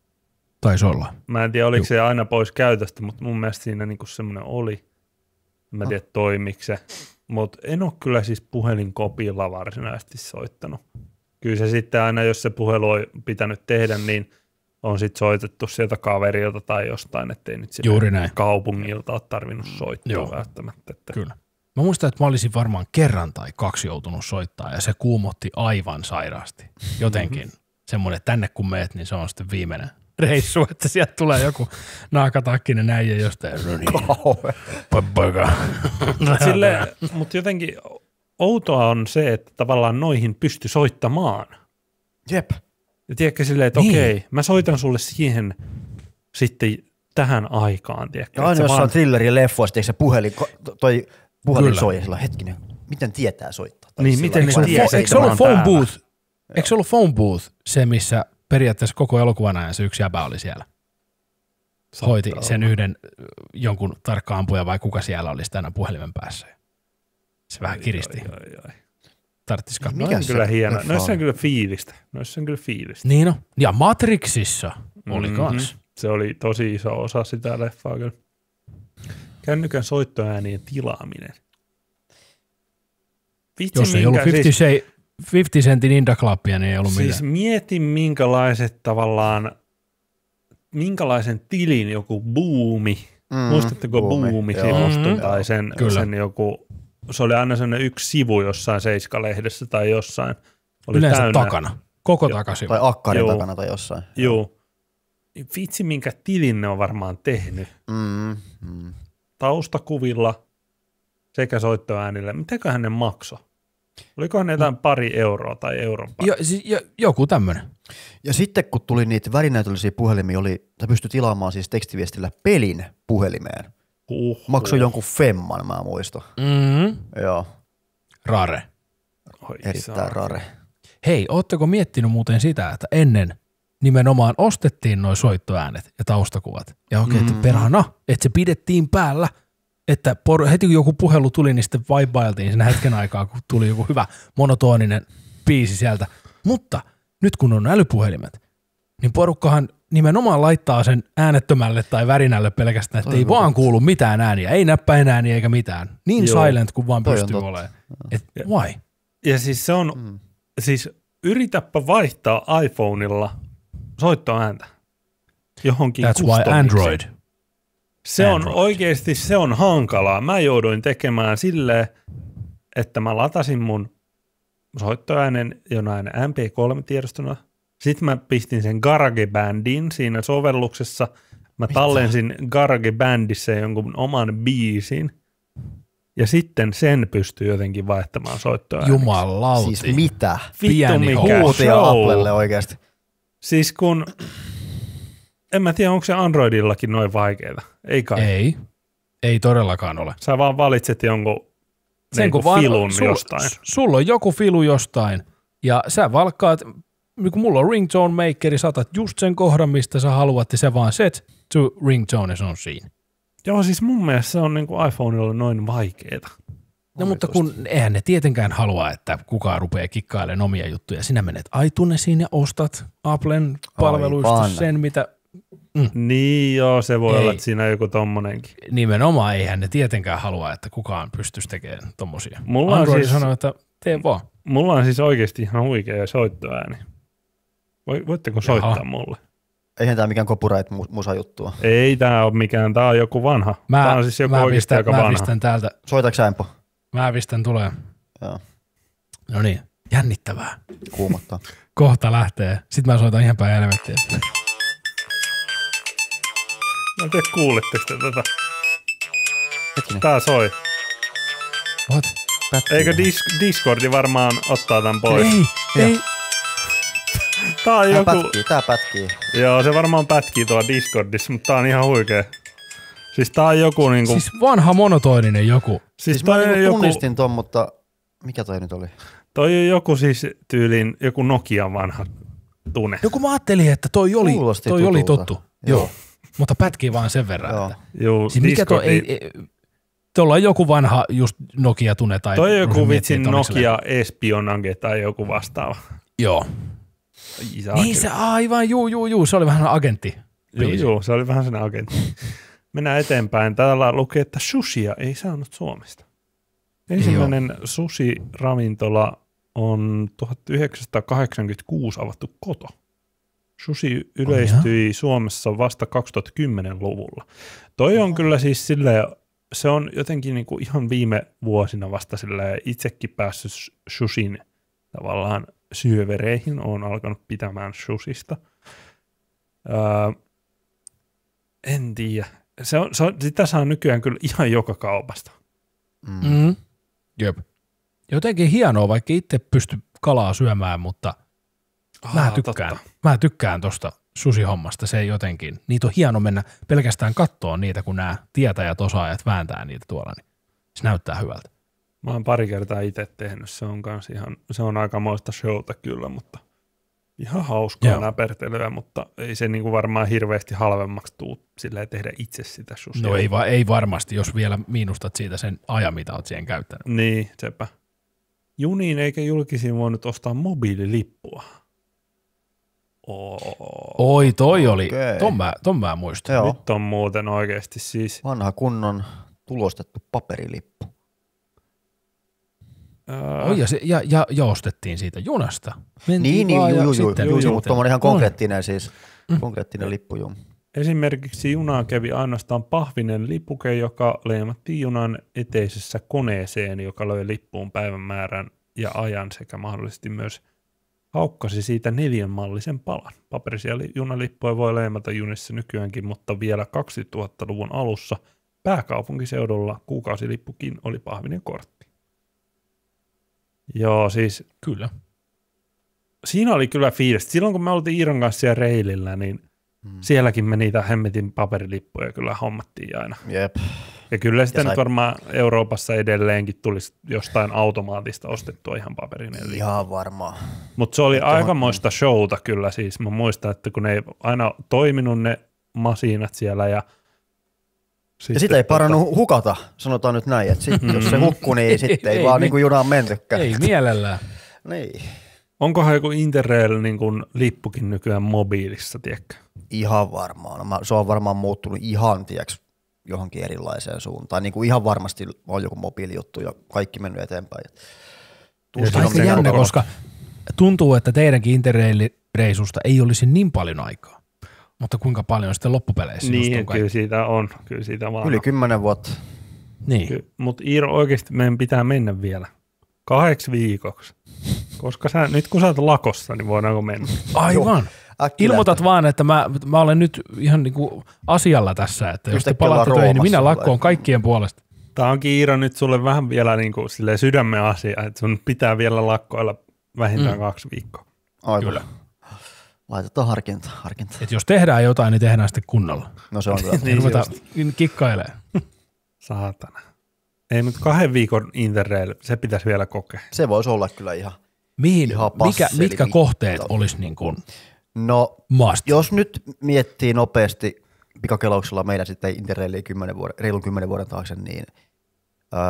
Taisi olla. Mä en tiedä, oliko se aina pois käytöstä, mutta mun mielestä siinä niinku semmoinen oli. Mä en tiedä, toimiko se. Mutta en ole kyllä siis puhelinkopilla varsinaisesti soittanut. Kyllä se sitten aina, jos se puhelu on pitänyt tehdä, niin on sitten soitettu sieltä kaverilta tai jostain, ettei nyt Juuri näin. kaupungilta ole tarvinnut soittaa Joo. välttämättä. Että Kyllä. Mä muistan, että mä olisin varmaan kerran tai kaksi joutunut soittaa ja se kuumotti aivan sairaasti. Jotenkin semmoinen, että tänne kun meet, niin se on sitten viimeinen reissu, että sieltä tulee joku naakatakkinen äijä jostain. No niin. Sille, mutta jotenkin outoa on se, että tavallaan noihin pysty soittamaan. Jep. Ja tiedätkö silleen, että Niin. okei, mä soitan sulle siihen sitten tähän aikaan, tiedätkö. Ja aina jossain vaan- thrilleri leffoissa, eikö se puhelin, toi puhelin Kyllä. soi ja sillä hetkinen, miten tietää soittaa? Tai Niin, miten ne tietää, Eikö se ollut phone booth? Eikö se ollut phone booth se, missä periaatteessa koko elokuvan ajan se yksi jäbä oli siellä? Hoiti Saattaa sen olla. yhden jonkun tarkka ampuja vai kuka siellä oli sitä aina puhelimen päässä. Se vähän kiristi. Ai, ai, ai. Tarttis katsoa. mikä Mikä on se kyllä hieno. Noissa on on? kyllä fiilistä. Noissa on kyllä fiilistä. Niin no. Ja Matrixissa oli Mhm. kans. Se oli tosi iso osa sitä leffaa kyllä. Kännykän soittoäänien tilaaminen. Vitsi, Jos ei ollut minkä- 50, siis, 50 sentin indaklappia, niin ei ollut Siis mitään. mieti minkälaiset tavallaan, minkälaisen tilin joku buumi, Mm, mm, muistatteko buumi, buumi, joo. sivuston Mhm. tai sen, Kyllä. sen joku, se oli aina sellainen yksi sivu jossain Seiska-lehdessä tai jossain. Oli Yleensä täynnä, takana. Koko takaisin. Tai akkarin Joo. takana tai jossain. Joo. Vitsi, minkä tilin ne on varmaan tehnyt. Mm, mm. Taustakuvilla sekä soittoäänillä. Mitäköhän ne makso? Olikohan ne jotain pari euroa tai euron pari? Jo, siis, jo, joku tämmönen. Ja sitten kun tuli niitä värinäytöllisiä puhelimia, oli, tai pystyi tilaamaan siis tekstiviestillä pelin puhelimeen. Uhuh. Maksoi jonkun femman, mä muistan. Mm. Joo, Rare. Oi, erittäin saa. rare. Hei, ootteko miettinyt muuten sitä, että ennen nimenomaan ostettiin nuo soittoäänet ja taustakuvat. Ja okei, okay, Mm. että perhana, että se pidettiin päällä, että por, heti kun joku puhelu tuli, niin sitten vibailtiin siinä hetken aikaa, kun tuli joku hyvä monotoninen biisi sieltä. Mutta nyt kun on älypuhelimet, niin porukkahan nimenomaan laittaa sen äänettömälle tai värinälle pelkästään, että Toi ei vaan kuulu mitään ääniä, ei näppäinääniä eikä mitään. Niin Joo. silent kuin vaan pystyy olemaan. Et why? Ja siis se on, Mm. siis yritäpä vaihtaa iPhoneilla soittoääntä johonkin That's why. Android. Se on Android. oikeasti, se on hankalaa. Mä jouduin tekemään silleen, että mä latasin mun soittoäänen jonain MP3-tiedostona. Sitten mä pistin sen GarageBandin siinä sovelluksessa. Mä tallensin GarageBandissa jonkun oman biisin. Ja sitten sen pystyy jotenkin vaihtamaan soittoääneksi. Jumalauti. Siis mitä? Vittu pieni mikä Huutia. Applelle oikeasti. Siis kun, en mä tiedä, onko se Androidillakin noin vaikeeta. Ei kai. Ei. Ei todellakaan ole. Sä vaan valitset jonkun Sen niinku kun vaan, filun sul, jostain. Sulla on joku filu jostain ja sä valkkaat, kun mulla on ringtone makeri, saatat just sen kohdan, mistä sä haluat ja se vaan set to ringtone ja se on siinä. Joo, siis mun mielestä se on niinku iPhoneilla noin vaikeeta. No mutta kun eihän ne tietenkään halua, että kukaan rupeaa kikkailemaan omia juttuja. Sinä menet iTunesiin ja ostat Applen palveluista Aivan. sen, mitä Niin joo, se voi Ei. olla, että siinä on joku tommonenkin. nimenomaan eihän ne tietenkään halua, että kukaan pystyisi tekemään tommosia. Mulla on Android siis- sanoo, että tee vaan. Mulla on siis oikeasti ihan huikea soittoääni. Voi, voitteko soittaa Jaha. mulle? Eihän tää mikään copyright-musa juttua. Ei tää ole mikään, tää on joku vanha. Mä, tää on siis joku mä, oikeasti pistän, aika mä vanha. pistän täältä, Soitaks Empo? mä pistän tulee. Joo, No niin, jännittävää. kuumottaa. Kohta lähtee. Sitten mä soitan ihan päin helvettiä. Mä en tiedä, kuuletteko te tätä. Hetkinen, Tää soi. What? pätkii. Eikö dis- Discordi varmaan ottaa tän pois? Ei, ei. Tää on Tää joku... pätkii, tää pätkii. Joo, se varmaan pätkii tuolla Discordissa, mutta tää on ihan huikea. Siis tää on joku niinku... Siis, vanha monotoninen joku. siis Siis mä niinku joku, tunnistin ton, mutta mikä toi nyt oli? toi on joku siis tyylin, joku Nokian vanha tune. Kun mä ajattelin, että toi oli, Kuulosti toi oli tutulta. tuttu. Joo. Joo. Mutta pätkii vaan sen verran. Joo. Että. Juu, Siis mikä toi, ei, ei, tuolla on joku vanha just Nokia-tune tai... toi joku vitsin Nokia Espionage tai joku vastaava. Joo. Isä, Niin se aivan, juu, juu, juu, se oli vähän agentti. Joo, biisi. joo, se oli vähän sen agentti. Mennään eteenpäin. Täällä lukee, että sushia ei saanut Suomesta. Ensimmäinen sushi-ravintola on 1986 avattu koto. Sushi yleistyi Suomessa vasta 2010-luvulla. Toi on kyllä siis silleen, se on jotenkin niinku ihan viime vuosina vasta silleen itsekin päässyt sushin tavallaan syövereihin, on alkanut pitämään sushista. Öö, en tiedä. Se on, se on, sitä saa nykyään kyllä ihan joka kaupasta. Mm. Mm. Jep. Jotenkin hienoa, vaikka itse pysty kalaa syömään, mutta mä Aa, tykkään. totta. Mä tykkään tosta susihommasta, se jotenkin. Niitä on hieno mennä pelkästään kattoon niitä, kun nämä tietäjät osaajat vääntää niitä tuolla, niin se näyttää hyvältä. Mä oon pari kertaa itse tehnyt, se on kans ihan, se on aikamoista showta kyllä, mutta ihan hauskaa Joo. näpertelyä, mutta ei se niinku varmaan hirveästi halvemmaksi tuu silleen tehdä itse sitä susia. No ei, va- ei varmasti, jos vielä miinustat siitä sen ajan, mitä oot siihen käyttänyt. Niin, sepä. Juniin eikä julkisiin voinut ostaa mobiililippua. Oo. Oi, toi oli, ton mä, ton mä muistan. Joo, Nyt on muuten oikeasti siis. vanha kunnon tulostettu paperilippu. Ää, Oi, ja, se, ja, ja, ja ostettiin siitä junasta. Mentiin Niin, niin, juu, juu, juu, juu, sitten- mutta tuommoinen ihan On. konkreettinen siis, konkreettinen lippu, juu. Esimerkiksi junaan kävi ainoastaan pahvinen lipuke, joka leimattiin junan eteisessä koneeseen, joka löi lippuun päivämäärän ja ajan sekä mahdollisesti myös haukkasi siitä neljän mallisen palan. Paperisia li- junalippuja voi leimata junissa nykyäänkin, mutta vielä 2000-luvun alussa pääkaupunkiseudulla kuukausilippukin oli pahvinen kortti. Joo, siis Kyllä. siinä oli kyllä fiilis. Silloin kun me oltiin Iiron kanssa siellä reilillä, niin Mm. sielläkin me niitä hemmetin paperilippuja kyllä hommattiin aina. Jep. Ja kyllä sitä sai- nyt varmaan Euroopassa edelleenkin tulisi jostain automaatista ostettua ihan paperin. Ihan varmaan. Mutta se oli Että aikamoista showta kyllä siis. Mä muistan, että kun ne ei aina toiminut ne masiinat siellä ja Ja sitä ei parannut hukata, sanotaan nyt näin, että sit, jos se hukkuu, niin sitten ei, Ei, vaan niin. niin kuin junaan mentykään. Ei mielellään. Niin. Onkohan joku Interrail niin kuin lippukin nykyään mobiilissa, tiedätkö? Ihan varmaan. No, mä- se on varmaan muuttunut ihan, tiedäks, johonkin erilaiseen suuntaan. Niin kuin ihan varmasti on joku mobiilijuttu ja kaikki mennyt eteenpäin. Tuskin Ja on jännä, koska tuntuu, että teidänkin interreisusta ei olisi niin paljon aikaa. Mutta kuinka paljon sitten loppupeleissä just Niin, kyllä siitä on. Kyllä siitä vaan Yli kymmenen vuotta. Niin. Mutta Iiro, oikeasti meidän pitää mennä vielä kahdeksi viikoksi. Koska sä, nyt kun sä oot lakossa, niin voidaanko mennä? Aivan. Ilmoitat vaan, että mä, mä olen nyt ihan niinku asialla tässä, että jos te palaatte töihin, niin minä lakkoon kaikkien puolesta. Tämä onkin Iiro nyt sulle vähän vielä niin kuin sydämen asia, että sun pitää vielä lakkoilla vähintään Mm. kaksi viikkoa. Aivan. Kyllä. Laitetaan harkinta, harkinta. Et jos tehdään jotain, niin tehdään sitten kunnolla. No se on kyllä. [LAUGHS] Niin Ruveta just. kikkailee. [LAUGHS] Saatana. Ei, mutta kahden viikon Interrail, se pitäisi vielä kokea. Se voisi olla kyllä ihan. Mihin, Ihan mikä, mitkä kohteet olisi niin kuin No, must? jos nyt miettii nopeasti pikakelauksella meidän sitten Interrailiä 10 vuoden, reilun kymmenen vuoden taakse, niin öö,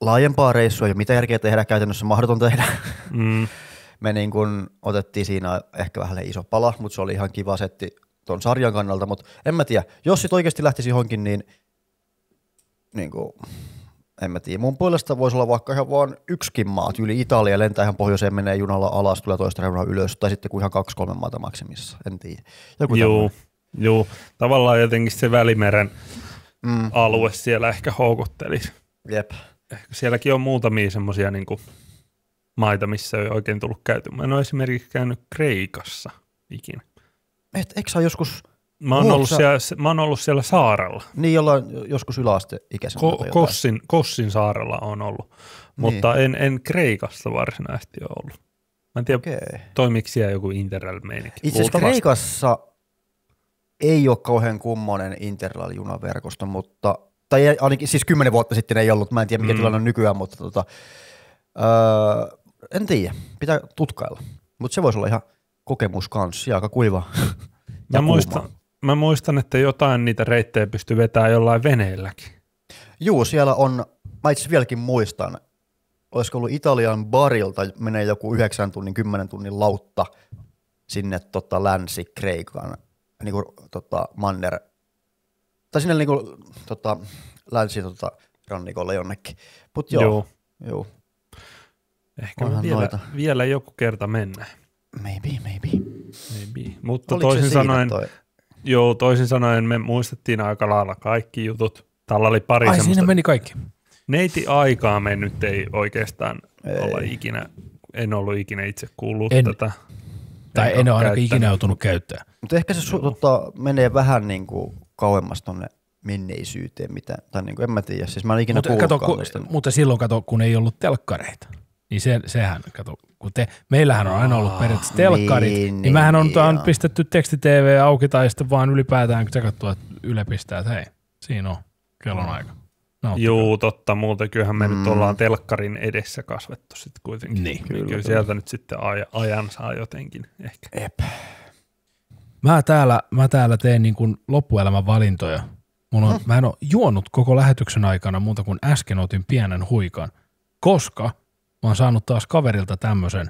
laajempaa reissua ei ole mitä järkeä tehdä, käytännössä mahdoton tehdä. Mm. [LAUGHS] Me niin kun otettiin siinä ehkä vähän iso pala, mutta se oli ihan kiva setti ton sarjan kannalta, mutta en mä tiedä, jos sit oikeasti lähtisi johonkin, niin, niin kuin, en mä tiedä. Mun puolesta voisi olla vaikka ihan vaan yksikin maa, yli Italia, lentää ihan pohjoiseen, menee junalla alas, tulee toista reunaa ylös, tai sitten kuin ihan kaksi-kolme maata maksimissa, en tiedä. Joku Juu, juu. Tavallaan jotenkin se Välimeren Mm, alue siellä ehkä houkuttelisi. jep. Ehkä sielläkin on muutamia semmoisia niin maita, missä ei oikein tullut käyty. Mä en ole esimerkiksi käynyt Kreikassa ikinä. Et, eikö sä joskus, Mä oon, ollut siellä, mä oon ollut siellä saarella. niin jollain joskus yläasteikäisenä? Ko-? Kossin, Kossin saarella on ollut, mutta en, en Kreikassa varsinaisesti ole ollut. Mä en tiedä, okay. Toimiko siellä joku interrail-meininki. Itse asiassa. Kreikassa ei ole kauhean kummonen Interrail-junaverkosto, mutta, tai ainakin siis kymmenen vuotta sitten ei ollut, mä en tiedä mikä Mm. tilanne on nykyään, mutta tota, öö, en tiedä, pitää tutkailla. Mutta se voisi olla ihan kokemus kanssa, ja aika kuiva. [LAUGHS] Mä ja muistan, mä muistan, että jotain niitä reittejä pystyy vetämään jollain veneelläkin. Juu, siellä on, mä itse vieläkin muistan, olisiko ollut Italian barilta menee joku 9 tunnin, 10 tunnin lautta sinne tota, länsi-Kreikan niin kuin, tota, manner, tai sinne niin kuin, tota, länsi tota, rannikolle jonnekin. Mutta joo, joo. Joo. Ehkä Onhan vielä, noita. vielä joku kerta mennään. Maybe, maybe. Maybe. Mutta Oliko toisin sanoen, toi? Joo, toisin sanoen me muistettiin aika lailla kaikki jutut. Tällä oli pari Ai semmoista siinä meni kaikki. neiti aikaa me nyt ei oikeastaan Ei. olla ikinä, en ollut ikinä itse kuullut En. tätä. Tai Enkä en ole ainakin käyttänyt. ikinä joutunut käyttää. Mutta ehkä se su, tota, menee vähän niin kuin kauemmas tonne menneisyyteen, mitä, tai niin kuin, en mä tiedä, siis mä en ikinä Mutta, kato, kun, tästä. mutta silloin kato, kun ei ollut telkkareita. Niin se, sehän, kato, kun te, meillähän on aina ollut periaatteessa telkkarit, niin, niin, niin mehän on, niin, on pistetty teksti-TV auki tai sitten vaan ylipäätään tsekattu, että Yle pistää, että hei, siinä on kellon aika. Nauttikaa. Juu, totta. Muuten kyllähän me mm. nyt Mm. ollaan telkkarin edessä kasvettu sitten kuitenkin. Niin. Kyllä, Kyllä, sieltä nyt sitten aja, ajan saa jotenkin ehkä. Ep. Mä täällä, mä täällä teen niin kuin loppuelämän valintoja. Mulla on, mä en ole juonut koko lähetyksen aikana muuta kuin äsken otin pienen huikan, koska mä oon saanut taas kaverilta tämmöisen.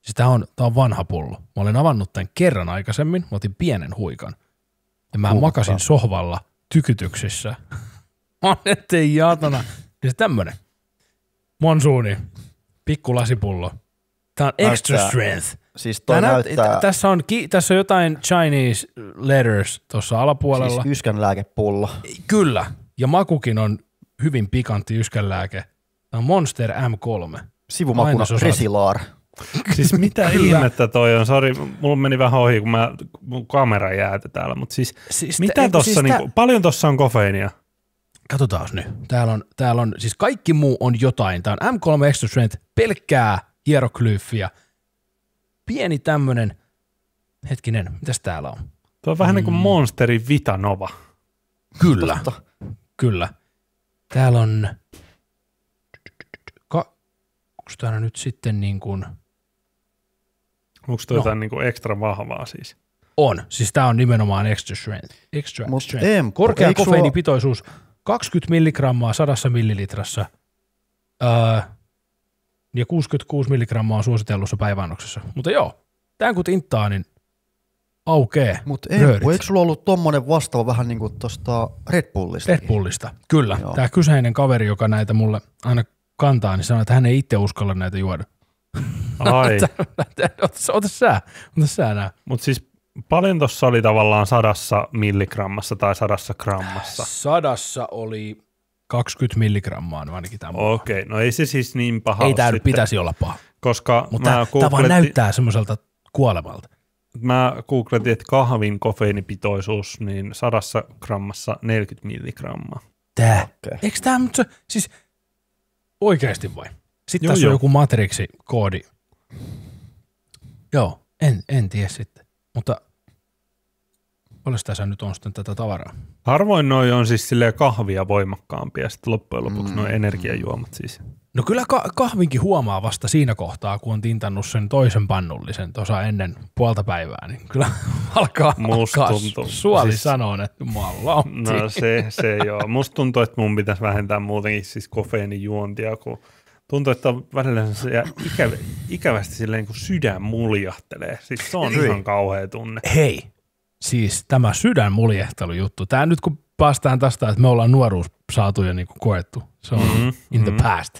Siis tää on, tää on vanha pullo. Mä olen avannut tämän kerran aikaisemmin, mä otin pienen huikan. Ja mä Kuulostaa. makasin sohvalla tykytyksissä. On ettei jaatana. Ja se tämmönen. Monsuuni. Pikku lasipullo. Tää on extra Näyttää- strength. Siis toi Tää näyt, näyttää tässä, on, ki- tässä on jotain Chinese letters tuossa alapuolella. siis yskän lääkepullo. Kyllä. Ja makukin on hyvin pikantti yskänlääke. Tämä on Monster M3. Sivumakuna. Resilar. Siis [LAUGHS] mitä ihmettä toi on? Sori, mulla meni vähän ohi, kun mä, mun kamera jäätä täällä. Mutta siis, Siis mitä te- tossa, siis niinku, paljon tossa on kofeiinia? Katsotaan nyt. Täällä on, täällä on, siis kaikki muu on jotain. Tämä on M3 Extra Strength, pelkkää hieroglyyfiä. Pieni tämmönen, hetkinen, mitäs täällä on? Tuo on vähän niin kuin Monsterin Vitanova. Kyllä, Totta. kyllä. Täällä on, onko täällä nyt sitten niin kuin, Onko toi No. jotain niinku ekstra vahvaa siis? on, siis tää on nimenomaan extra strength. Extra Mut strength. Empu, Korkea kofeiinipitoisuus 20 milligrammaa sadassa millilitrassa öö, ja 66 milligrammaa on suositellussa päiväannoksessa. Mutta joo, tämän kun tinttaa, niin aukee Mutta eikö sulla ollut tommonen vastaava vähän niin kuin tosta Red Bullista? Red Bullista. Kyllä. Joo. Tämä kyseinen kaveri, joka näitä mulle aina kantaa, niin sanoo, että hän ei itse uskalla näitä juoda. Ai, [LAUGHS] ota, ota sä, ota sä nää. mutta siis paljon tuossa oli tavallaan sadassa milligrammassa tai sadassa grammassa? Sadassa oli 20 milligrammaa no ainakin tämä. Okei, no ei se siis niin paha Ei tämä pitäisi olla paha, koska mutta mä, tämä vaan googletin, näyttää semmoiselta kuolemalta. mä googletin, että kahvin kofeiinipitoisuus niin sadassa grammassa 40 milligrammaa. Tää. Okei. Eikö tämä, mutta se, siis oikeasti vai? Sitten Joo, tässä on joo. joku Matrix-koodi. Joo, en, en tiedä sitten. Mutta paljon tässä nyt on sitten tätä tavaraa? Harvoin noi on siis silleen kahvia voimakkaampia, sitten loppujen lopuksi mm. Noin energiajuomat siis. No kyllä ka- kahvinkin huomaa vasta siinä kohtaa, kun on tintannut sen toisen pannullisen tuossa ennen puolta päivää, niin kyllä [LAUGHS] alkaa, Musta alkaa tuntuu. suoli Siis- sanoo, että mua No se, se joo. Musta tuntuu, että mun pitäisi vähentää muutenkin siis kofeiinijuontia, kun tuntuu, että välillä se ikävä, ikävästi silleen, kun sydän muljahtelee. Siis se on Hyi. ihan kauhea tunne. Hei, siis tämä sydän juttu. Tämä nyt kun päästään tästä, että me ollaan nuoruus saatu jo niin kuin koettu, se on Mhm, in the mhm. past,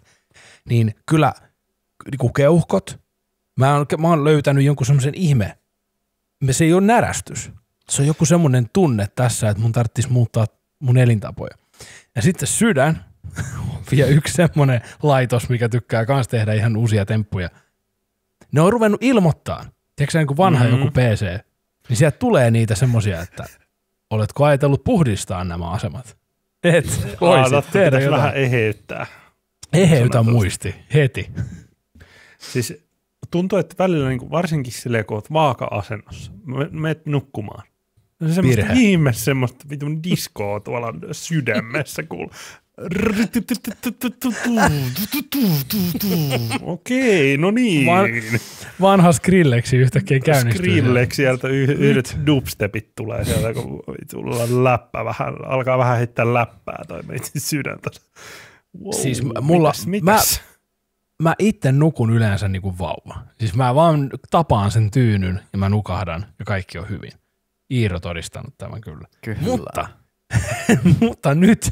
niin kyllä niin kuin keuhkot, mä oon, mä oon löytänyt jonkun semmoisen ihme, me se ei ole närästys. Se on joku semmoinen tunne tässä, että mun tarvitsisi muuttaa mun elintapoja. Ja sitten sydän [LAUGHS] on vielä yksi semmoinen laitos, mikä tykkää kans tehdä ihan uusia temppuja. Ne on ruvennut ilmoittaa, tiedätkö niin kuin vanha Mhm. mm-hmm. joku PC, niin sieltä tulee niitä semmoisia, että oletko ajatellut puhdistaa nämä asemat? Et, voisit totta, tehdä jotain. vähän eheyttää. Eheytä muisti, heti. Siis tuntuu, että välillä niin kuin, varsinkin silleen, kun oot vaaka-asennossa, me- meet nukkumaan. No Se semmoista Virhe. ihme semmoista vitun diskoa tuolla sydämessä, kuul. Okei, no niin. Van- Vanha Skrillexi yhtäkkiä käynnistyy. Skrillex sieltä y- yhdet dubstepit tulee sieltä, kun vitulla läppä vähän, alkaa vähän heittää läppää toi meitsi sydän tuossa. Wow, Siis mulla- mitäs, mitäs? Mä itse nukun yleensä niin kuin vauva. Siis mä vaan tapaan sen tyynyn ja mä nukahdan ja kaikki on hyvin. Iiro todistanut tämän kyllä. Kyllä. Mutta, [LAUGHS] mutta nyt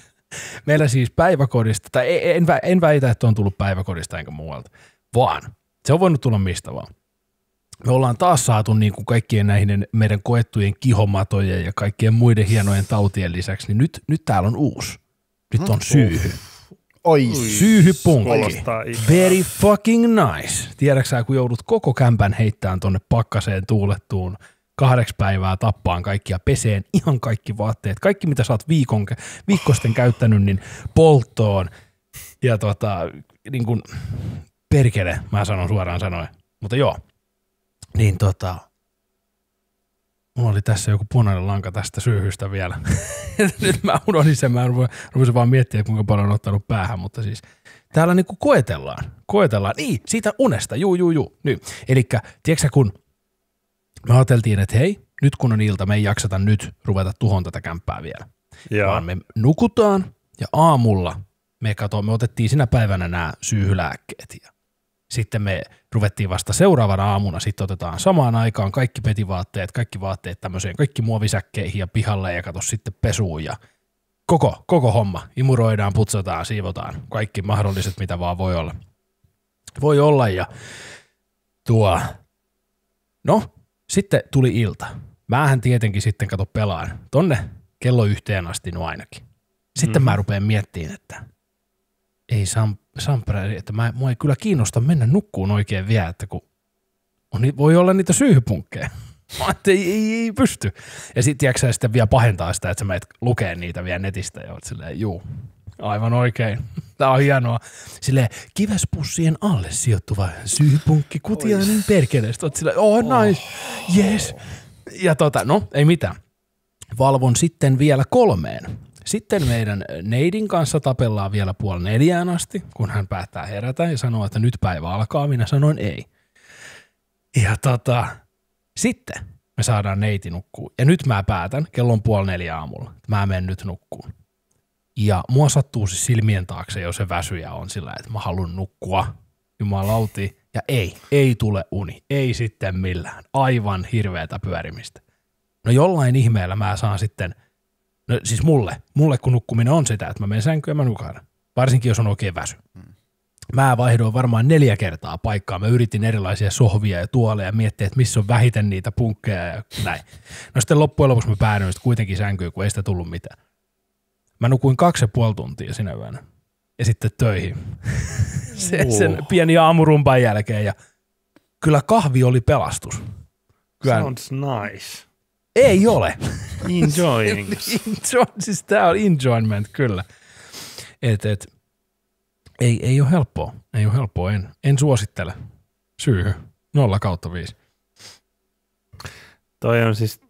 meillä siis päiväkodista, tai ei- en, vä- en väitä, että on tullut päiväkodista enkä muualta, vaan se on voinut tulla mistä vaan. Me ollaan taas saatu niin kuin kaikkien näihin meidän koettujen kihomatojen ja kaikkien muiden hienojen tautien lisäksi, niin nyt, nyt täällä on uusi. Nyt on syyhy. Oi. Syyhypunkki. Very fucking nice. Tiedätkö sä, kun joudut koko kämpän heittämään tonne pakkaseen tuulettuun kahdeksi päivää tappaan kaikkia peseen, ihan kaikki vaatteet, kaikki mitä sä oot viikon, viikkosten käyttänyt, niin polttoon. Ja tota, niin kuin, perkele, mä sanon suoraan sanoen. Mutta joo, niin tota, mulla oli tässä joku punainen lanka tästä syyhystä vielä. [LAUGHS] Nyt mä unohdin sen, mä rupesin, vaan miettiä, kuinka paljon on ottanut päähän, mutta siis täällä niinku koetellaan, koetellaan, niin, siitä unesta, juu, juu, juu, nyt. Elikkä, tiedätkö kun me ajateltiin, että hei, nyt kun on ilta, me ei jakseta nyt ruveta tuhon tätä kämppää vielä Joo. vaan me nukutaan ja aamulla me kato, me otettiin sinä päivänä nämä syyhylääkkeet ja sitten me ruvettiin vasta seuraavana aamuna, sitten otetaan samaan aikaan kaikki petivaatteet, kaikki vaatteet tämmöiseen, kaikki muovisäkkeihin ja pihalle ja kato sitten pesuun ja koko, koko homma. Imuroidaan, putsataan, siivotaan, kaikki mahdolliset, mitä vaan voi olla. Voi olla ja tuo, no sitten tuli ilta. Mähän tietenkin sitten kato pelaan tonne kello yhteen asti no ainakin. Sitten Mhm. mä rupean miettimään, että ei Sam, Sampere, että mä, mua ei kyllä kiinnosta mennä nukkuun oikein vielä, että kun on, voi olla niitä syyhypunkkeja. [LAUGHS] Mä ajattelin, ei, ei, ei pysty. Ja sitten tiedätkö sitten vielä pahentaa sitä, että sä menet lukee niitä vielä netistä ja oot silleen, juu, aivan oikein. Tää on hienoa. Silleen kivespussien alle sijoittuva syyhypunkki kutiainen perkele. Sitten oot silleen, oh nice, yes. Ja tota, no ei mitään valvon sitten vielä kolmeen. Sitten meidän neidin kanssa tapellaan vielä puoli neljään asti, kun hän päättää herätä ja sanoo, että nyt päivä alkaa. Minä sanoin ei. Ja tota, sitten me saadaan neiti nukkuu. Ja nyt mä päätän, kello on puoli neljä aamulla, mä menen nyt nukkuun. Ja mua sattuu siis silmien taakse jo se väsy ja on sillä, että mä haluan nukkua. Jumalauti. Ja ei, ei tule uni. Ei sitten millään. Aivan hirveätä pyörimistä. No jollain ihmeellä mä saan sitten, no siis mulle, mulle kun nukkuminen on sitä, että mä menen sänkyyn ja mä nukaan. Varsinkin jos on oikein väsy. Mä vaihdoin varmaan neljä kertaa paikkaa. Mä yritin erilaisia sohvia ja tuoleja ja miettiä, että missä on vähiten niitä punkkeja ja näin. No sitten loppujen lopuksi mä päädyin kuitenkin sänkyyn, kun ei sitä tullut mitään. Mä nukuin kaksi ja puoli tuntia sinä yönä. Ja sitten töihin. [LAUGHS] Se, sen pieni aamurumpan jälkeen. Ja kyllä kahvi oli pelastus. Kyllä, Sounds nice. ei ole. [LAUGHS] Enjoying. [LAUGHS] Enjoy, siis tää on enjoyment, kyllä. Et, et, ei, ei ole helppoa. Ei ole helppoa. En, en suosittele. Syy. Nolla kautta viisi. Toi on siis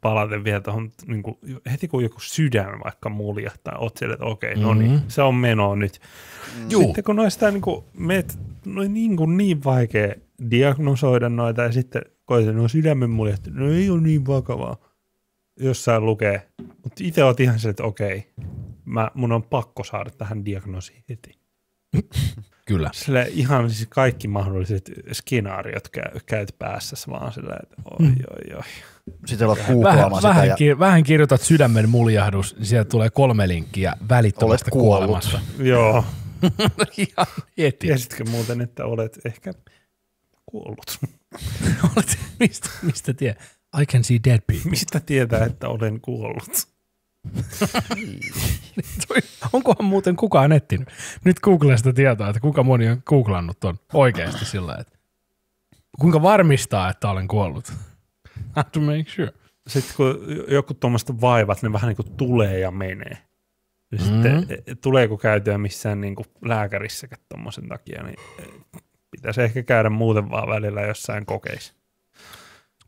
palaten vielä tuohon, niin kuin, heti kun joku sydän vaikka muljahtaa, oot siellä, että okei, no niin, Mhm. se on meno nyt. Juu. Sitten kun noista niin kuin, meet, no niin, kuin niin vaikea diagnosoida noita ja sitten koitan, no sydämen muljahtaa, no ei ole niin vakavaa. Jossain lukee, mutta itse oot ihan se, että okei, mä, mun on pakko saada tähän diagnoosiin heti. [LAUGHS] Kyllä. Sille ihan siis kaikki mahdolliset skenaariot käy, käyt päässä vaan sillä, että oi, Mm. oi, oi. Sitten alat Vähän, sitä vähän, ja vähän kirjoitat sydämen muljahdus, niin sieltä tulee kolme linkkiä välittömästä Olet kuollut. kuolemasta. [LAUGHS] Joo. [LAUGHS] Ihan heti. Tiesitkö muuten, että olet ehkä kuollut? [LAUGHS] Olet, mistä, mistä tie? I can see dead people. Mistä tietää, että olen kuollut? Toi- [LAUGHS] Onkohan muuten kukaan etsinyt? Nyt Google sitä tietoa, että kuka moni on googlannut ton oikeasti sillä että kuinka varmistaa, että olen kuollut? [LAUGHS] How to make sure. Sitten kun joku tuommoista vaivat, ne vähän niin kuin tulee ja menee. Ja Mhm. sitten e, tuleeko käytyä missään niin kuin lääkärissäkään tuommoisen takia, niin e, pitäisi ehkä käydä muuten vaan välillä jossain kokeissa.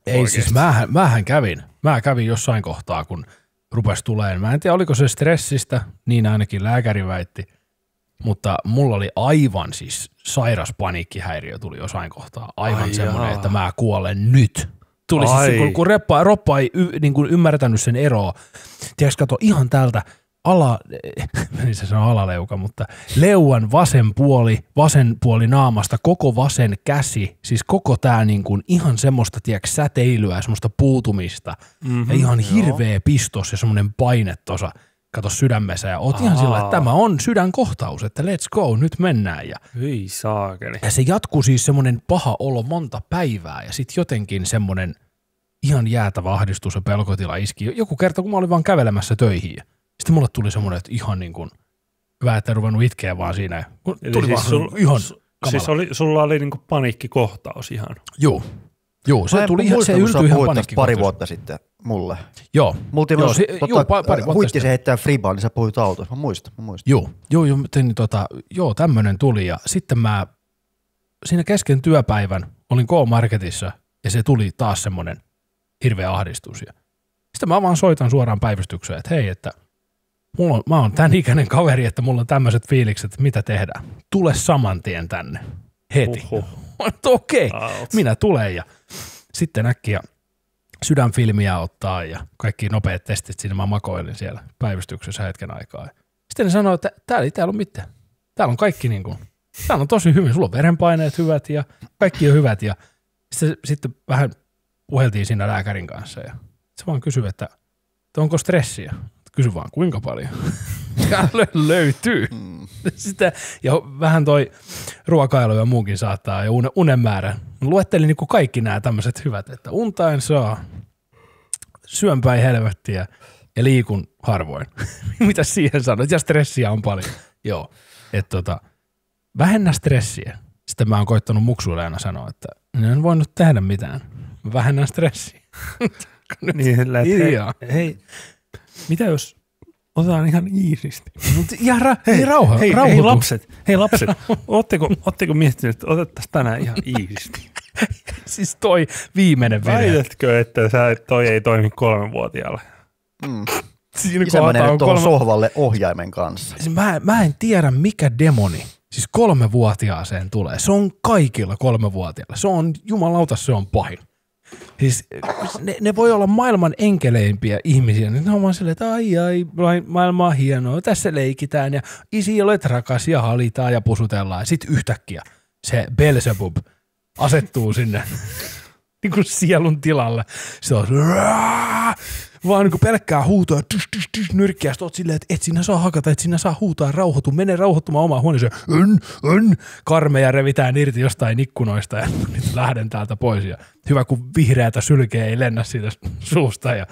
Ei siis, mähän, mähän kävin. Mä kävin jossain kohtaa, kun rupesi tulemaan. Mä en tiedä, oliko se stressistä, niin ainakin lääkäri väitti. Mutta mulla oli aivan siis sairas paniikkihäiriö tuli jossain kohtaa. Aivan Ai semmoinen, että mä kuolen nyt. Tuli siis, Ai. se, kun, kun reppa, roppa ei y, niin kuin ymmärtänyt sen eroa. Tiedätkö, kato ihan täältä ala, [LAUGHS] meni se sanoa alaleuka, mutta leuan vasen puoli, vasen puoli naamasta, koko vasen käsi, siis koko tää niin kuin ihan semmoista, tiedätkö, säteilyä, semmoista puutumista Mm-hmm. ja ihan hirveä pistos ja semmoinen paine tuossa, kato sydämessä ja oot ihan sillä, että tämä on sydänkohtaus, että let's go, nyt mennään ja Hyi saakeli. ja se jatkuu siis semmoinen paha olo monta päivää ja sitten jotenkin semmoinen ihan jäätävä ahdistus ja pelkotila iski. Joku kerta, kun mä olin vaan kävelemässä töihin. Sitten mulle tuli semmoinen, että ihan niin kuin, hyvä, että en ruvennut itkeä vaan siinä. Kun Eli Tuli siis vaan sul- ihan s- kamala. Siis oli, sulla oli niinku paniikkikohtaus ihan. Joo. Joo, se tuli ihan, se yltyi ihan tästä pari vuotta sitten mulle. Joo, Multi Joo, joo, si- tota, pa- pari vuotta huitti sitten. se heittää fribaan, niin sä puhuit autossa. Mä muistan, mä muistan. Joo, joo, joo, tein, tota, joo tämmöinen tuli ja sitten mä siinä kesken työpäivän olin K-Marketissa ja se tuli taas semmoinen hirveä ahdistus. Ja sitten mä vaan soitan suoraan päivystykseen, että hei, että mulla on, mä oon tämän ikäinen kaveri, että mulla on tämmöiset fiilikset, että mitä tehdään. Tule saman tien tänne. Heti. Uhuh. [LAUGHS] Okei, Out. minä tulen ja sitten äkkiä sydänfilmiä ottaa ja kaikki nopeat testit siinä mä makoilin siellä päivystyksessä hetken aikaa. Sitten ne sanoi, että täällä ei täällä ole mitään. Täällä on kaikki niin kuin, täällä on tosi hyvin. Sulla on verenpaineet hyvät ja kaikki on hyvät. Ja sitten, sitten vähän puheltiin siinä lääkärin kanssa ja se vaan kysyi, että, että onko stressiä. Kysy vaan kuinka paljon. [LAUGHS] Löytyy. Mm. Sitä, ja vähän toi ruokailu ja muukin saattaa ja unen, unen määrä. Luettelin niin kaikki nämä tämmöiset hyvät, että unta en saa, syön päin helvettiä ja liikun harvoin. [LAUGHS] Mitä siihen sanoit? Ja stressiä on paljon. [LAUGHS] Joo. Et tota, vähennä stressiä. Sitten mä oon koittanut muksuille aina sanoa, että en voinut tehdä mitään. Vähennän stressiä. Niin, hei, hei, mitä jos otetaan ihan iisisti? Mut ja ra- hei, rauha, hei, hei lapset, hei lapset, [LAUGHS] ootteko, ootteko miettineet, että otettaisiin tänään ihan iisisti? [LAUGHS] Siis toi viimeinen virhe. Väitätkö, että sä, toi ei toimi kolmenvuotiaalle? Mm. Siinä Isä menee on nyt kolme... sohvalle ohjaimen kanssa. Siis Mä, mä en tiedä, mikä demoni siis kolmevuotiaaseen tulee. Se on kaikilla kolmevuotiailla. Se on, jumalauta, se on pahin. Siis ne, ne voi olla maailman enkeleimpiä ihmisiä, niin ne on vaan silleen, että ai ai, maailma on hienoa, tässä leikitään ja isi olet rakas ja halitaan ja pusutellaan. Sitten yhtäkkiä se Belzebub asettuu sinne niin kuin sielun tilalle. Se on vaan niin kuin pelkkää huutoa, tys, tys, tys, nyrkkiä, sitten oot silleen, että et sinä saa hakata, et sinä saa huutaa, rauhoitu, mene rauhoittumaan omaan huoneeseen, ön, ön, karmeja revitään irti jostain ikkunoista ja [LAUGHS] nyt lähden täältä pois. Ja hyvä, kun vihreätä sylkeä ei lennä siitä suusta ja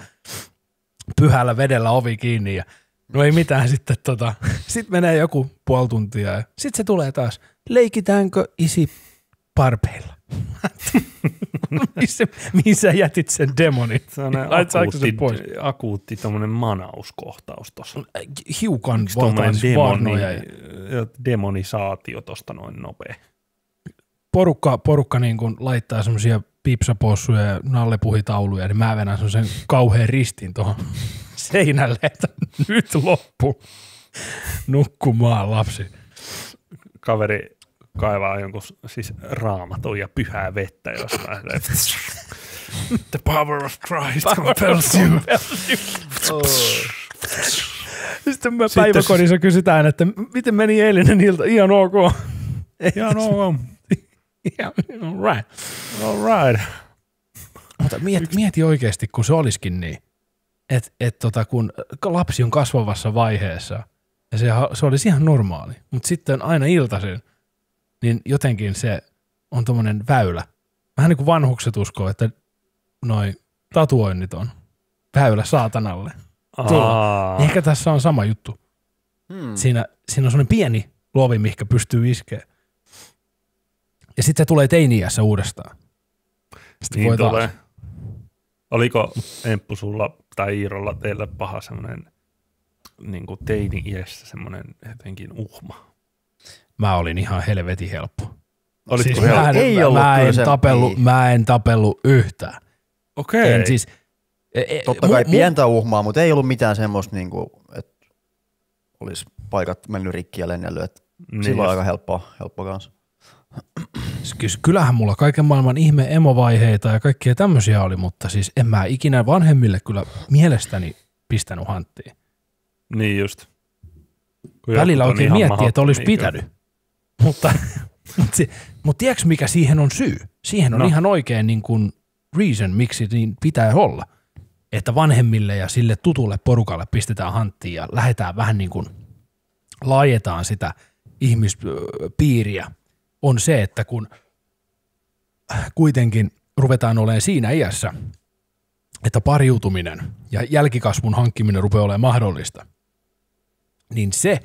pyhällä vedellä ovi kiinni ja no ei mitään sitten tota, sit menee joku puoli tuntia ja sitten se tulee taas, leikitäänkö isi parpeilla? [LAUGHS] missä, mihin sä jätit sen demonin? Se on akuutti, pois? akuutti manauskohtaus tossa. Hiukan Onks tommonen valtaisi demoni, demonisaatio tosta noin nopea? porukka, porukka niin kun laittaa semmoisia pipsapossuja ja nallepuhitauluja, niin mä vedän semmoisen kauhean ristin tuohon [LAUGHS] seinälle, että nyt loppu nukkumaan lapsi. Kaveri kaivaa jonkun siis raamatun ja pyhää vettä jostain. The power of Christ compels you. Sitten me päiväkodissa kysytään, että miten meni eilinen ilta? Ihan ok. Ihan ok. Ihan all right. All right. Mutta mieti, mieti oikeasti, kun se olisikin niin, että et tota, kun lapsi on kasvavassa vaiheessa, ja se, se olisi ihan normaali, mutta sitten aina iltaisin, niin jotenkin se on tuommoinen väylä. Vähän niin kuin vanhukset uskoo, että noi tatuoinnit on väylä saatanalle. Aa, Ehkä tässä on sama juttu. Hmm. Siinä, siinä on semmoinen pieni lovi, mihinkä pystyy iskeä. Ja sitten se tulee teini-iässä uudestaan. Sitten niin voi taas- tulee. Oliko Emppu sulla tai Iirolla teillä paha semmoinen niin teini-iässä semmoinen jotenkin uhma? Mä olin ihan helvetin helppo. Olitko siis helppo? mä en, Ei ollut mä en, se- tapellut, niin. mä en tapellut yhtään. Okei. En siis, e, e, Totta mu- kai mu- pientä uhmaa, mutta ei ollut mitään semmoista, niin kuin, että olisi paikat mennyt rikki ja lennellyt. Että niin silloin just. aika helppoa, helppo kanssa. Ky- Kyllähän mulla kaiken maailman ihme emovaiheita ja kaikkia tämmöisiä oli, mutta siis en mä ikinä vanhemmille kyllä mielestäni pistänyt hanttiin. Niin just. Kun Välillä oikein ihan miettii, että olisi pitänyt. Mutta, [LAUGHS] mutta, se, mutta tiedätkö mikä siihen on syy? Siihen on no. ihan oikein niin kuin reason, miksi niin pitää olla. Että vanhemmille ja sille tutulle porukalle pistetään hanttiin ja lähdetään vähän niin kuin laajetaan sitä ihmispiiriä. On se, että kun kuitenkin ruvetaan olemaan siinä iässä, että pariutuminen ja jälkikasvun hankkiminen rupeaa olemaan mahdollista, niin se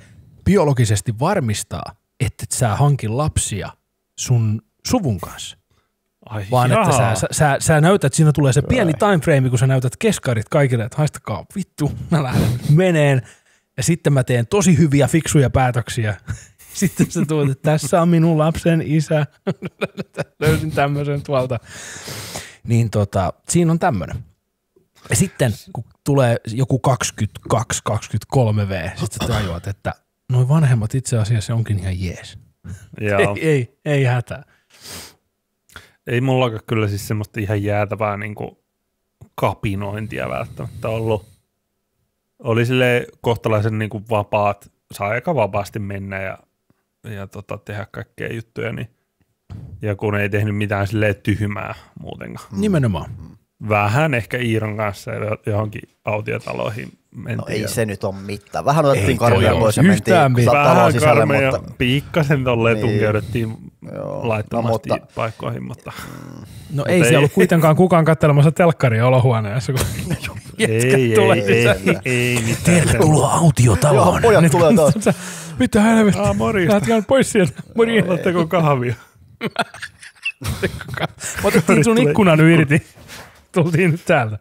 biologisesti varmistaa, että et sä hankin lapsia sun suvun kanssa. Ai Vaan jaa. että sä, sä, sä, sä näytät, siinä tulee se pieni time frame, kun sä näytät keskarit kaikille, että haistakaa vittu, mä lähden meneen. Ja sitten mä teen tosi hyviä, fiksuja päätöksiä. [LAUGHS] Sitten sä tuot, että tässä on minun lapsen isä. [LAUGHS] Löysin tämmöisen tuolta. Niin tota, siinä on tämmöinen. Ja sitten kun tulee joku 22-23 V, sitten sä tajuat, että noin vanhemmat itse asiassa onkin ihan jees. Joo. Ei, [LAUGHS] ei, ei hätää. Ei mullakaan kyllä siis semmoista ihan jäätävää niin kuin kapinointia välttämättä ollut. Oli sille kohtalaisen niin kuin vapaat, saa aika vapaasti mennä ja, ja tota, tehdä kaikkea juttuja. Niin, ja kun ei tehnyt mitään silleen tyhmää muutenkaan. Nimenomaan. Vähän ehkä Iiron kanssa jo- johonkin autiotaloihin mentiin. No ei ja se nyt ole mitään. Vähän otettiin Ei toi pois ja mentiin talon Vähän sisälle, karmeja, mutta pikkasen tolleen Niin. tunkeuduttiin Joo. laittomasti No, no, mutta- paikkoihin, mutta No ei ei. siellä ollut kuitenkaan kukaan katselemassa telkkaria olohuoneessa, kun [LAUGHS] jätkät ei, tulee ei, ei, sisälle. ei, mitään. Tervetuloa autiotaloon. Joo, pojat tulee taas. Mitä helvettiä? Ah, morjesta. Lähet ihan pois sieltä. Morjesta. Otatteko kahvia? [LAUGHS] Otettiin sun ikkunan irti. Tultiin nyt täältä.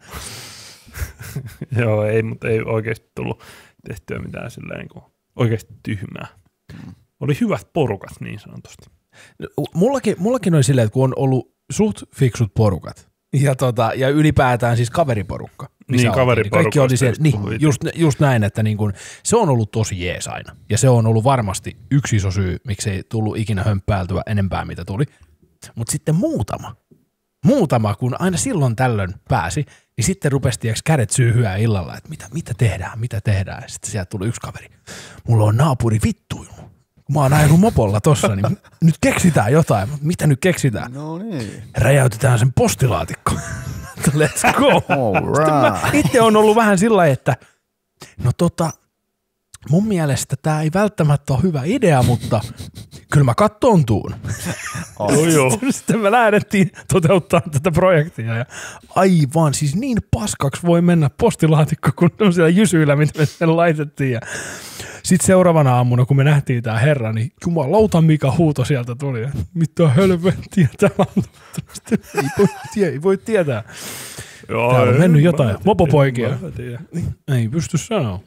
[LAUGHS] Joo, ei, mutta ei oikeasti tullut tehtyä mitään silleen niin kuin oikeasti tyhmää. Oli hyvät porukat niin sanotusti. Mullakin, mullakin oli silleen, että kun on ollut suht fiksut porukat ja, tota, ja ylipäätään siis kaveriporukka, Niin, oltiin, kaveriporukasta Kaikki oli siellä, just niin, just, just näin, että niin kuin, se on ollut tosi jees aina. Ja se on ollut varmasti yksi iso syy, miksi ei tullut ikinä hömppäiltyä enempää, mitä tuli. Mutta sitten muutama, muutama, kun aina silloin tällöin pääsi, niin sitten rupesi tiiäks, kädet syyhyä illalla, että mitä, mitä tehdään, mitä tehdään. Ja sitten sieltä tuli yksi kaveri, mulla on naapuri vittuillut. Kun mä oon ajanut mopolla tossa, niin [LAUGHS] nyt keksitään jotain. Mitä nyt keksitään? No niin. Räjäytetään sen postilaatikko. [LAUGHS] Let's go. Right. itse on ollut vähän sillä että no tota, mun mielestä tämä ei välttämättä ole hyvä idea, mutta kyllä mä kattoon tuun. [LAUGHS] Joo. [LAUGHS] Sitten me lähdettiin toteuttaa tätä projektia ja aivan siis niin paskaksi voi mennä postilaatikko kun on siellä jysyillä, mitä me sen laitettiin. Ja sitten seuraavana aamuna, kun me nähtiin tämä herra, niin jumalauta mikä huuto sieltä tuli. Mitä helvettiä tämä on. [LAUGHS] Ei voi, tie, ei voi tietää. Joo, Täällä on en mennyt jotain. Mopopoikia. Ei pysty sanoa.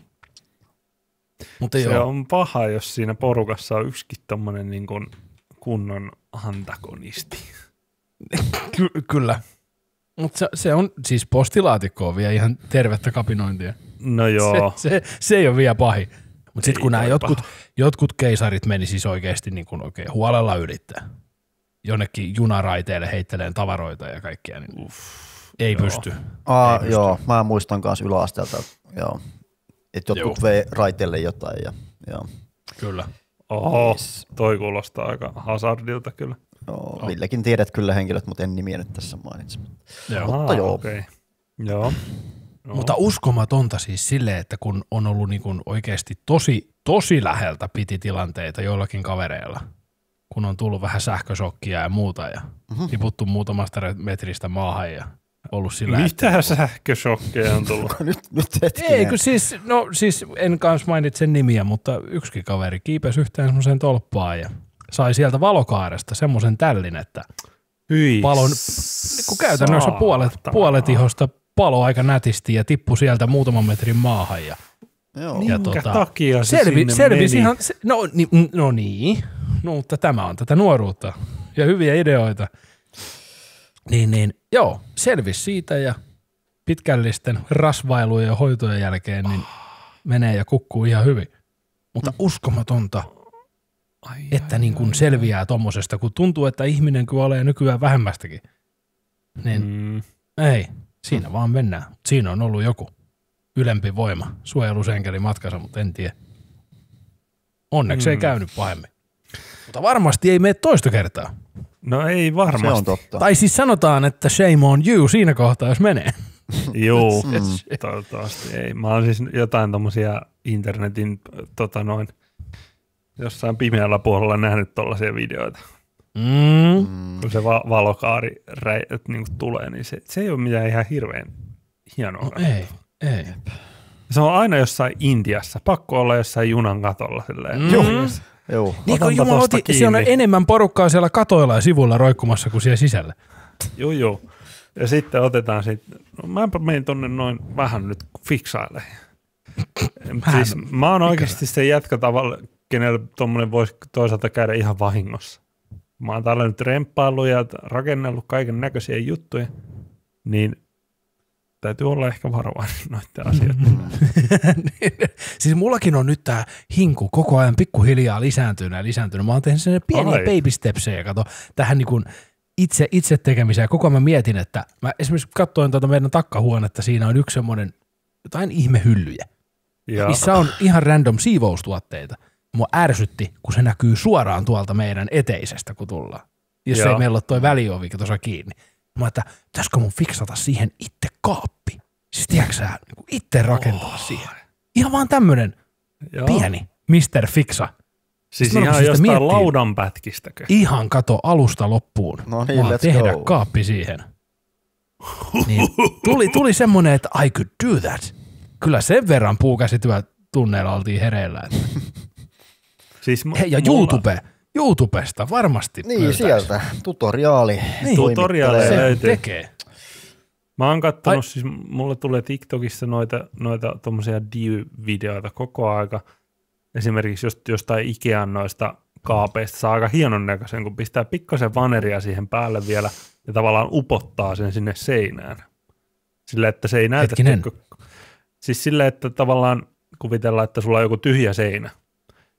Mutta Se joo, on paha, jos siinä porukassa on yksikin tommonen niin kuin kunnon antagonisti. [LAUGHS] ky- kyllä. Mutta se, se, on siis postilaatikkoa vielä ihan tervettä kapinointia. No joo. Se, se, se ei ole vielä pahi. Mutta sitten kun nämä jotkut, paha. jotkut keisarit meni siis oikeasti niin kuin oikein huolella ylittää. Jonnekin junaraiteille heitteleen tavaroita ja kaikkea. Niin Uff, ei joo. pysty. Aa, Ei pysty. joo, mä muistan kanssa yläasteelta, joo. Että jotkut Joo. vei raiteille jotain ja joo. Kyllä. Oho, Yes. toi kuulostaa aika hazardilta kyllä. joo Villekin tiedät kyllä henkilöt, mutta en nimiä nyt tässä mainitse. Joo. Mutta joo. Okay. Joo. No. Mutta uskomatonta siis sille, että kun on ollut niin kuin oikeasti tosi, tosi läheltä piti tilanteita joillakin kavereilla, kun on tullut vähän sähkösokkia ja muuta ja Mhm. tiputtu muutamasta metristä maahan ja ollut sillä, Mitä sähköshokkeja on tullut? [LAUGHS] nyt, nyt hetkinen. Ei, kun siis, no siis en kanssa mainitse nimiä, mutta yksikin kaveri kiipesi yhteen semmoiseen tolppaan ja sai sieltä valokaaresta semmoisen tällin, että Hyi palon, kun käytännössä puolet, puolet ihosta palo aika nätisti ja tippui sieltä muutaman metrin maahan ja Joo. Ja Minkä tota, takia se selvi, sinne selvisi meni? ihan, se, no, ni, no niin, no, mutta tämä on tätä nuoruutta ja hyviä ideoita. Niin, niin, joo, selvisi siitä ja pitkällisten rasvailujen ja hoitojen jälkeen niin menee ja kukkuu ihan hyvin. Mutta uskomatonta, Ai, että niin kuin selviää tommosesta, kun tuntuu, että ihminen kuolee nykyään vähemmästäkin. Niin Mm, ei, siinä vaan mennään. Siinä on ollut joku ylempi voima, suojelusenkeli matkassa, mutta en tiedä. Onneksi mm. ei Mm. käynyt pahemmin. Mutta varmasti ei mene toista kertaa. No ei Se varmasti. on totta. Tai siis sanotaan, että shame on you siinä kohtaa, jos menee. [LAUGHS] Joo, [LAUGHS] Mm. toivottavasti ei. Mä oon siis jotain tommosia internetin tota noin, jossain pimeällä puolella nähnyt tollaisia videoita. Mm. Mm. Kun se va- valokaari räi, et niinku tulee, niin se, se ei ole mitään ihan hirveän hienoa. No ei, ei. Se on aina jossain Intiassa. Pakko olla jossain junan katolla. Silleen. Mm. Joo. Joo. Niin kuin Otanpa Jumala otti, siellä on enemmän porukkaa siellä katoilla ja sivuilla roikkumassa kuin siellä sisällä. Joo, joo. Ja sitten otetaan sitten, no mäpä menen tonne noin vähän nyt fiksaille. [CLEARS THROAT] Vähän siis mä oon oikeasti se jätkä tavalla, kenellä tommonen voisi toisaalta käydä ihan vahingossa. Mä oon täällä nyt remppaillut ja rakennellut kaiken näköisiä juttuja, niin täytyy olla ehkä varovainen noiden asioiden. [LAUGHS] Niin, siis mullakin on nyt tää hinku koko ajan pikkuhiljaa lisääntynyt ja lisääntynyt. Mä oon tehnyt sen pieniä Ai. baby stepsejä, kato, tähän niin kuin itse, itse tekemiseen. Koko ajan mä mietin, että mä esimerkiksi katsoin tuota meidän takkahuonetta, siinä on yksi semmoinen jotain ihmehyllyjä, Ja, missä on ihan random siivoustuotteita. Mua ärsytti, kun se näkyy suoraan tuolta meidän eteisestä, kun tullaan. Jos Joo. ei meillä ole toi väliovi tuossa kiinni. Mä että pitäisikö mun fiksata siihen itse kaappi? Siis tiedätkö sä, niin itse rakentaa oh. siihen. Ihan vaan tämmönen joo. pieni Mr. Fixa. Siis Mä ihan rupesin sitä jostain miettimään. laudanpätkistäkö? Ihan kato alusta loppuun. No niin, Vaan let's tehdä go. kaappi siihen. Niin tuli, tuli semmonen, että I could do that. Kyllä sen verran puukäsityö tunneilla oltiin hereillä. Että. Siis mu- Hei, ja mulla- YouTube, YouTubesta varmasti Niin, löytäisi. sieltä. Tutoriaali. Niin. Tutoriaali. Se löytyy. tekee. Mä oon kattonut, Ai- siis mulle tulee TikTokissa noita, noita tommosia div-videoita koko aika. Esimerkiksi just, jostain Ikean noista kaapeista saa aika hienon näköisen, kun pistää pikkasen vaneria siihen päälle vielä ja tavallaan upottaa sen sinne seinään. Sillä, että se ei näytä. Hetkinen. Siis sille, että tavallaan kuvitellaan, että sulla on joku tyhjä seinä.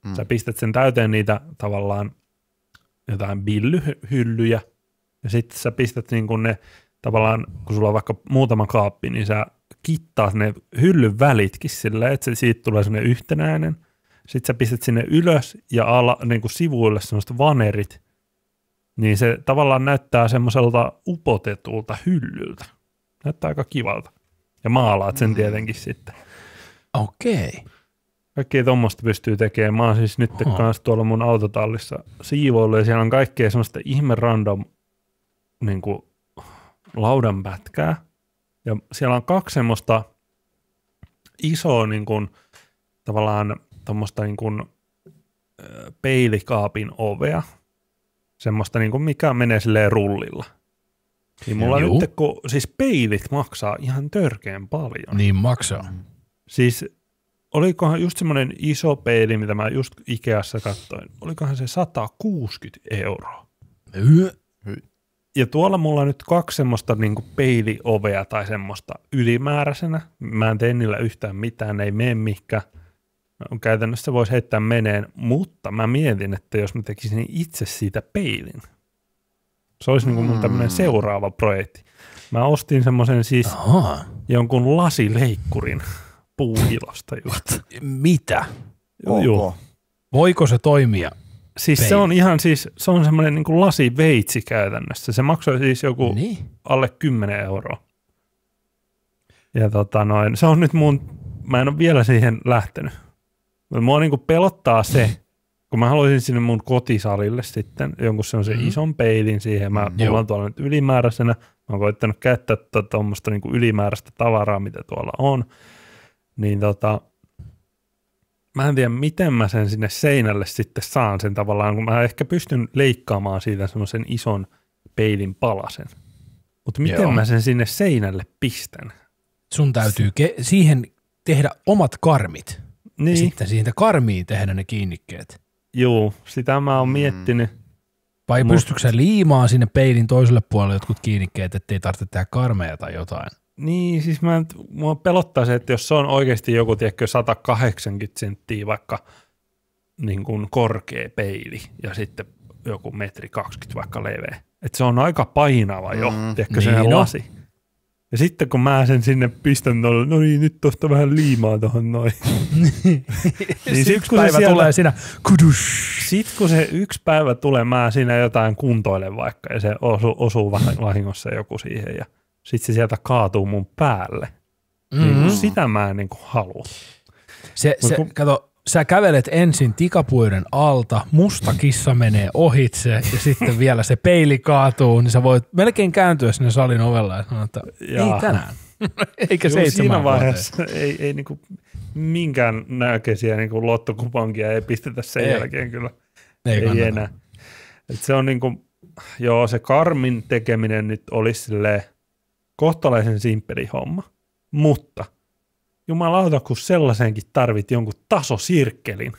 Mm. Sä pistät sen täyteen niitä tavallaan jotain billyhyllyjä, ja sitten sä pistät niin kuin ne tavallaan, kun sulla on vaikka muutama kaappi, niin sä kittaat ne hyllyn välitkin silleen, että se, siitä tulee sellainen yhtenäinen. Sitten sä pistät sinne ylös ja ala, niin kuin sivuille semmoista vanerit, niin se tavallaan näyttää semmoiselta upotetulta hyllyltä. Näyttää aika kivalta. Ja maalaat sen tietenkin sitten. Okei. Kaikkea tuommoista pystyy tekemään. Mä oon siis nyt Oho. kanssa tuolla mun autotallissa siivoillut ja siellä on kaikkea semmoista ihme random niin kuin, laudan pätkää. Ja siellä on kaksi semmoista isoa niin kuin, tavallaan tuommoista niin kuin, peilikaapin ovea. Semmoista, niin kuin, mikä menee silleen rullilla. Niin mulla Juu. nyt, kun siis peilit maksaa ihan törkeän paljon. Niin maksaa. Siis olikohan just semmoinen iso peili, mitä mä just Ikeassa katsoin, olikohan se 160 euroa. Yö. Ja tuolla mulla on nyt kaksi semmoista niin peiliovea tai semmoista ylimääräisenä. Mä en tee niillä yhtään mitään, ne ei mene mihinkään. Käytännössä voisi heittää meneen, mutta mä mietin, että jos mä tekisin itse siitä peilin. Se olisi niin mun tämmöinen seuraava projekti. Mä ostin semmoisen siis Ahaa. jonkun lasileikkurin puuhilosta just. Mitä? Joo. Voiko se toimia? Siis se on ihan siis, se on semmoinen niin lasiveitsi käytännössä. Se maksoi siis joku Niin. alle 10 euroa. Ja tota noin, se on nyt mun, mä en ole vielä siihen lähtenyt. Mutta mua niinku pelottaa se, kun mä haluaisin sinne mun kotisalille sitten jonkun semmoisen Mm. mm. ison peilin siihen. Mä, Joo. mulla on tuolla nyt ylimääräisenä. Mä oon koittanut käyttää tuommoista niinku ylimääräistä tavaraa, mitä tuolla on. Niin tota, mä en tiedä, miten mä sen sinne seinälle sitten saan sen tavallaan, kun mä ehkä pystyn leikkaamaan siitä semmoisen ison peilin palasen. Mutta miten Joo. mä sen sinne seinälle pistän? Sun täytyy ke- siihen tehdä omat karmit. Ja Niin, sitten siitä karmiin tehdä ne kiinnikkeet. juu, sitä mä oon miettinyt. Vai Mut- pystytkö sä liimaan sinne peilin toiselle puolelle jotkut kiinnikkeet, ettei tarvitse tehdä karmeja tai jotain? Niin, siis mä, mua pelottaa se, että jos se on oikeasti joku, tiedätkö, 180 senttiä vaikka niin kuin korkea peili ja sitten joku metri 20 vaikka leveä. Että se on aika painava jo, Mm, tiedätkö, niin se lasi. Ja sitten kun mä sen sinne pistän tuolle, no niin, nyt tosta vähän liimaa tuohon noin. [LAUGHS] niin yksi kun päivä sieltä- tulee siinä kudush. Sitten kun se yksi päivä tulee, mä siinä jotain kuntoilen vaikka ja se osuu, osuu vahingossa joku siihen ja sitten se sieltä kaatuu mun päälle. Mm-hmm. Niin Mm. sitä mä en niin halua. Se, Mut se, kun- kato, sä kävelet ensin tikapuiden alta, musta kissa menee ohitse ja sitten vielä se peili kaatuu, niin sä voit melkein kääntyä sinne salin ovella ja sanoa, että Jaa. ei tänään. [LAUGHS] Eikä Joo, siinä vuoteen. vaiheessa ei, ei niinku minkään näköisiä niinku lottokuponkia ei pistetä sen Ei. ei. jälkeen kyllä. Ei, Ei, kannata. enää. Et se on niinku, joo se karmin tekeminen nyt olisi silleen kohtalaisen simppeli homma, mutta jumalauta, kun sellaisenkin tarvit jonkun tasosirkkelin.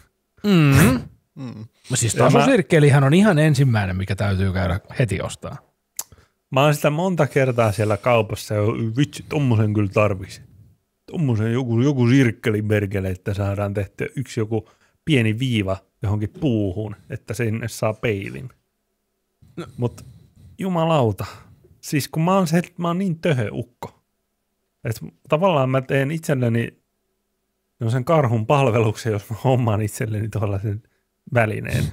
Mm. Mm. Siis tasosirkkelihän on ihan ensimmäinen, mikä täytyy käydä heti ostaa. Mä oon sitä monta kertaa siellä kaupassa ja vitsi, tommosen kyllä tarvisi. Tommosen joku, joku sirkkeli merkele, että saadaan tehtyä yksi joku pieni viiva johonkin puuhun, että sinne saa peilin. No. Mutta jumalauta, siis kun mä oon, se, mä oon niin töhöukko, että tavallaan mä teen itselleni sen karhun palveluksen, jos mä hommaan itselleni tuollaisen välineen,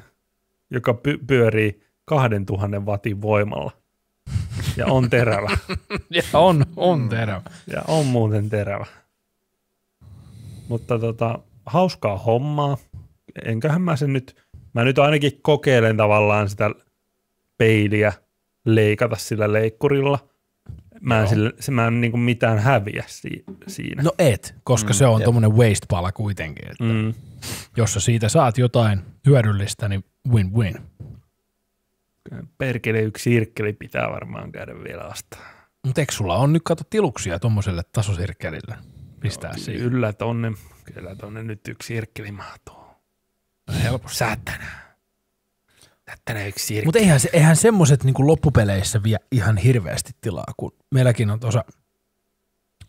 joka py- pyörii 2000 watin voimalla ja on terävä. [LAUGHS] Ja on, on terävä. Ja on muuten terävä. Mutta tota, hauskaa hommaa. Enköhän mä sen nyt, mä nyt ainakin kokeilen tavallaan sitä peiliä leikata sillä leikkurilla. Mä en, Joo. sillä, se, mä en niinku mitään häviä si, siinä. No et, koska Mm, se on jep. tommonen waste-pala kuitenkin. Että Mm, Jos sä siitä saat jotain hyödyllistä, niin win-win. perkele yksi sirkkeli pitää varmaan käydä vielä astaa. Mutta eikö sulla on nyt kato tiluksia tommoselle tasosirkkelille? Pistää no, siihen. Kyllä tonne, kyllä tonne nyt yksi sirkkeli mahtuu. Helposti. Säätänä. Säätänä yksi sirkkeli. Mutta eihän, se, eihän semmoset niinku loppupeleissä vie ihan hirveästi tilaa, kun meilläkin on tuossa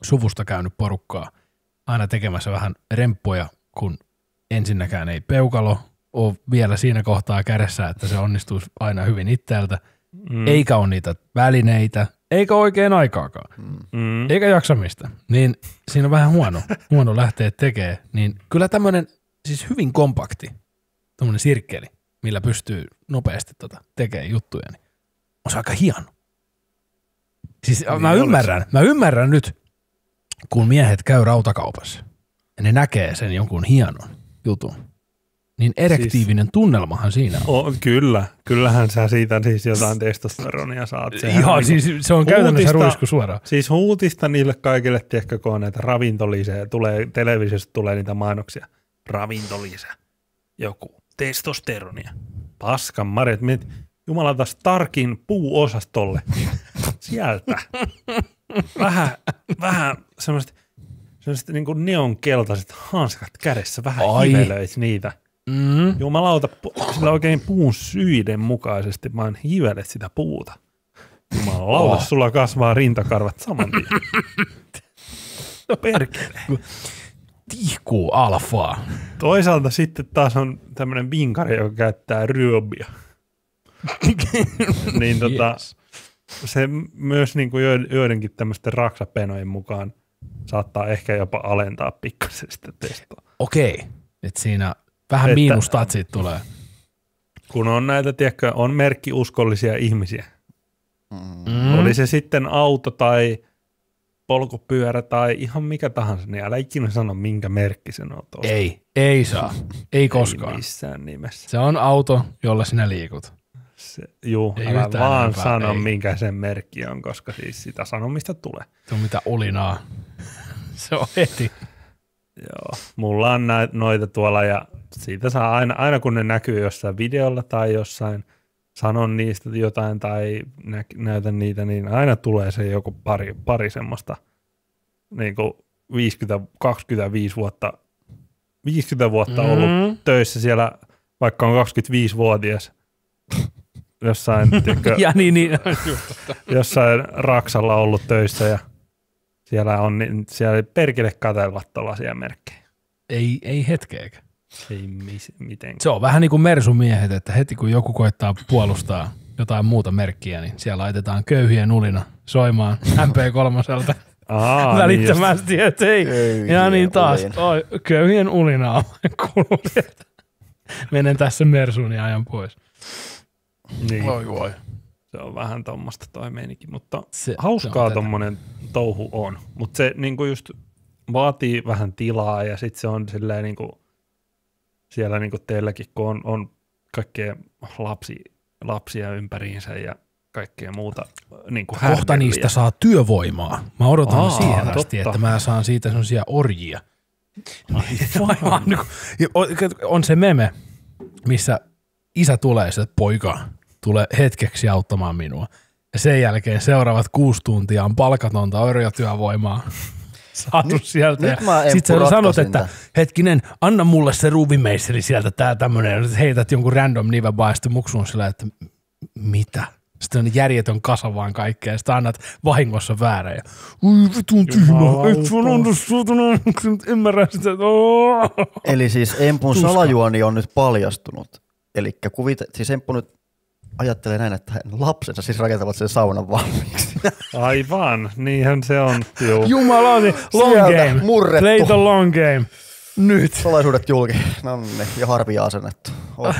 suvusta käynyt porukkaa aina tekemässä vähän remppoja, kun ensinnäkään ei peukalo ole vielä siinä kohtaa kädessä, että se onnistuisi aina hyvin itseltä, mm. eikä ole niitä välineitä, eikä oikein aikaakaan, Mm. eikä jaksamista, niin siinä on vähän huono, huono lähteä tekemään. Niin kyllä tämmöinen siis hyvin kompakti, tämmöinen sirkkeli, millä pystyy nopeasti tota tekemään juttuja, niin on se aika hieno. Siis niin mä ymmärrän, mä ymmärrän nyt, kun miehet käy rautakaupassa ja ne näkee sen jonkun hienon jutun, niin erektiivinen siis, tunnelmahan siinä on. O, kyllä, kyllähän sä siitä siis jotain [LAUGHS] testosteronia saat. Sehän Ihan niinku- siis se on käytännössä ruisku suoraan. Siis huutista niille kaikille, tiedätkö, kun on näitä tulee, televisiosta tulee niitä mainoksia. Ravintolisä, joku, testosteronia, paskan marjat, mit, jumalauta Starkin puuosastolle, sieltä. Vähän, vähän semmoiset, semmoiset niin kuin neonkeltaiset hanskat kädessä, vähän Ai. hivelöit niitä. Mm. Jumalauta, sillä oikein puun syiden mukaisesti vaan hivelet sitä puuta. Jumalauta, Oh. sulla kasvaa rintakarvat saman tien. [LAUGHS] Perkele. Tihkuu alfaa. Toisaalta sitten taas on tämmöinen vinkari, joka käyttää ryöbiä. [LAUGHS] niin tota, Yes. se myös niin kuin joidenkin tämmöisten raksapenojen mukaan saattaa ehkä jopa alentaa pikkasen sitä testoa. Okei, että siinä vähän Että- miinustatsit tulee. Kun on näitä, tiedätkö, on merkkiuskollisia ihmisiä, Mm. Mm. Oli se sitten auto tai polkupyörä tai ihan mikä tahansa, niin älä ikinä sano, minkä merkki sen on tuossa. Ei, ei saa. Ei [LAUGHS] Ei koskaan. missään nimessä. Se on auto, jolla sinä liikut. Se, juu, Ei älä vaan enempää, sano, ei. minkä sen merkki on, koska siis sitä sanomista tulee. Se on mitä olinaa. [LAUGHS] Se on heti. Joo, mulla on näitä, noita tuolla ja siitä saa aina, aina kun ne näkyy jossain videolla tai jossain, sanon niistä jotain tai nä, näytän niitä, niin aina tulee se joku pari, pari semmoista niin kuin 50, 25 vuotta, 50 vuotta mm. ollut töissä siellä, vaikka on 25-vuotias, [LAUGHS] jossain, tiedätkö, [LAUGHS] Ja niin, niin. [LAUGHS] jossain Raksalla ollut töissä ja siellä on niin, siellä perkele katella tuollaisia merkkejä. ei, ei hetkeäkään. Ei mis, mitenkään. Se on vähän niin kuin mersumiehet, että heti kun joku koittaa puolustaa jotain muuta merkkiä, niin siellä laitetaan köyhien ulina soimaan [LAUGHS] MP3 Aa, välittömästi, että ei. Köyhien Ja niin taas, ulina. oi, köyhien ulina on kuuluu sieltä. Menen tässä mersuun ja ajan pois. Niin, niin, Oi voi. se on vähän tuommoista toi meininki, mutta Se, se hauskaa tuommoinen touhu on. Mutta se niinku just vaatii vähän tilaa ja sitten se on silleen niinku, siellä niinku teilläkin, kun on, on kaikkea lapsi, lapsia ympäriinsä ja kaikkea muuta niinku Kohta härdelliä. niistä saa työvoimaa. Mä odotan Aa, siihen asti, totta. että mä saan siitä sellaisia orjia. Aivan, [LAUGHS] niin kuin- on se meme, missä isä tulee, se poika tulee hetkeksi auttamaan minua. Ja sen jälkeen seuraavat kuusi tuntia on palkatonta orjatyövoimaa saatu Nyt- sieltä. nyt mä Sitten sä sanot, että tän. hetkinen, anna mulle se ruuvimeisteri sieltä, tää tämmönen. Heität jonkun random niven vaan, ja muksuun sillä, että mitä? Sitten on järjetön kasa vaan kaikkea, ja sitten annat vahingossa väärä. Ja, Ui vitun tyhmä, et sanonut sulta, ymmärrä sitä. että oo." Eli siis Empun Tuska. salajuoni on nyt paljastunut. Eli kuvite, siis Emppu nyt ajattelee näin, että lapsensa siis rakentavat sen saunan valmiiksi. [LAUGHS] Aivan, niinhän se on. Juu. Jumalauti, long Sieltä game. murrettu. Play the long game. Nyt. Salaisuudet julki. No niin, ja harvia asennettu. Oh.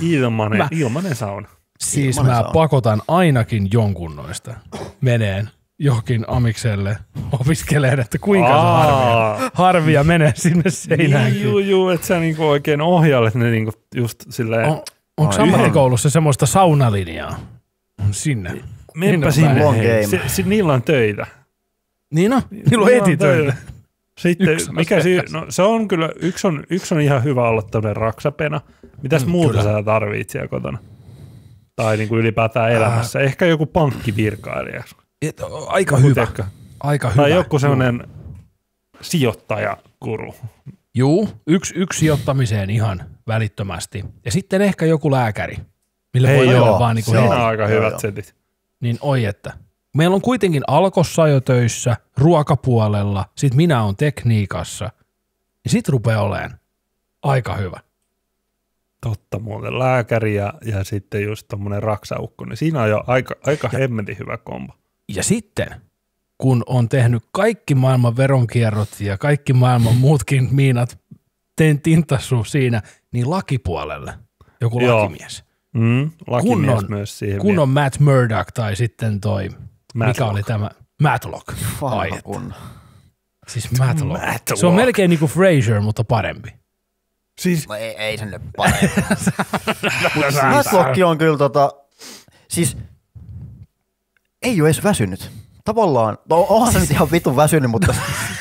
Ilmanen, Mä- ilmanen sauna. Siis Ilmanen mä sauna. pakotan ainakin jonkun noista meneen johonkin amikselle opiskeleen, että kuinka se harvia, Aa. harvia menee sinne Niin, seinäänkin. juu, juu, että sä niinku oikein ohjailet ne niinku just silleen, On, onko ammattikoulussa semmoista saunalinjaa? Sinne. menpä Sinne. Se, se, niillä on töitä. Niin on, niillä on heti töitä. Sitten Yksi mikä si- no, se on kyllä, yksi on, yksi on ihan hyvä olla tämmöinen raksapena. Mitäs mm, muuta kyllä. sä tarvitset siellä kotona? Tai niin kuin ylipäätään elämässä. Äh. Ehkä joku pankkivirkailija. Et, aika hyvä. Aika hyvä. Tai joku semmoinen sijoittajakuru. Juu, yksi, yksi sijoittamiseen ihan välittömästi. Ja sitten ehkä joku lääkäri, millä Hei voi joo, olla vaan niin kuin se on aika hyvät joo. setit. Niin oi että. meillä on kuitenkin alkossa jo töissä, ruokapuolella, sit minä on tekniikassa, niin sit rupeaa olemaan aika hyvä. Totta muuten, lääkäri ja, ja sitten just tommonen raksaukko, niin siinä on jo aika, aika hemmetin hyvä kombo. Ja sitten, kun on tehnyt kaikki maailman veronkierrot ja kaikki maailman muutkin miinat teen tintassu siinä, niin lakipuolelle joku Joo. lakimies. Mm, lakimies Kunnon- myös siihen Kun vielä. on Matt Murdock tai sitten toi, mikä Matlock. oli tämä Matlock. Ai. Siis Matlock. Matlock. Se on melkein niinku Frasier, mutta parempi. Siis No ei, ei sen nyt parempi. [LAUGHS] Matlock on kyllä tota, siis ei ole edes väsynyt. Tavallaan, no onhan se nyt ihan vitun väsynyt, mutta [LAUGHS]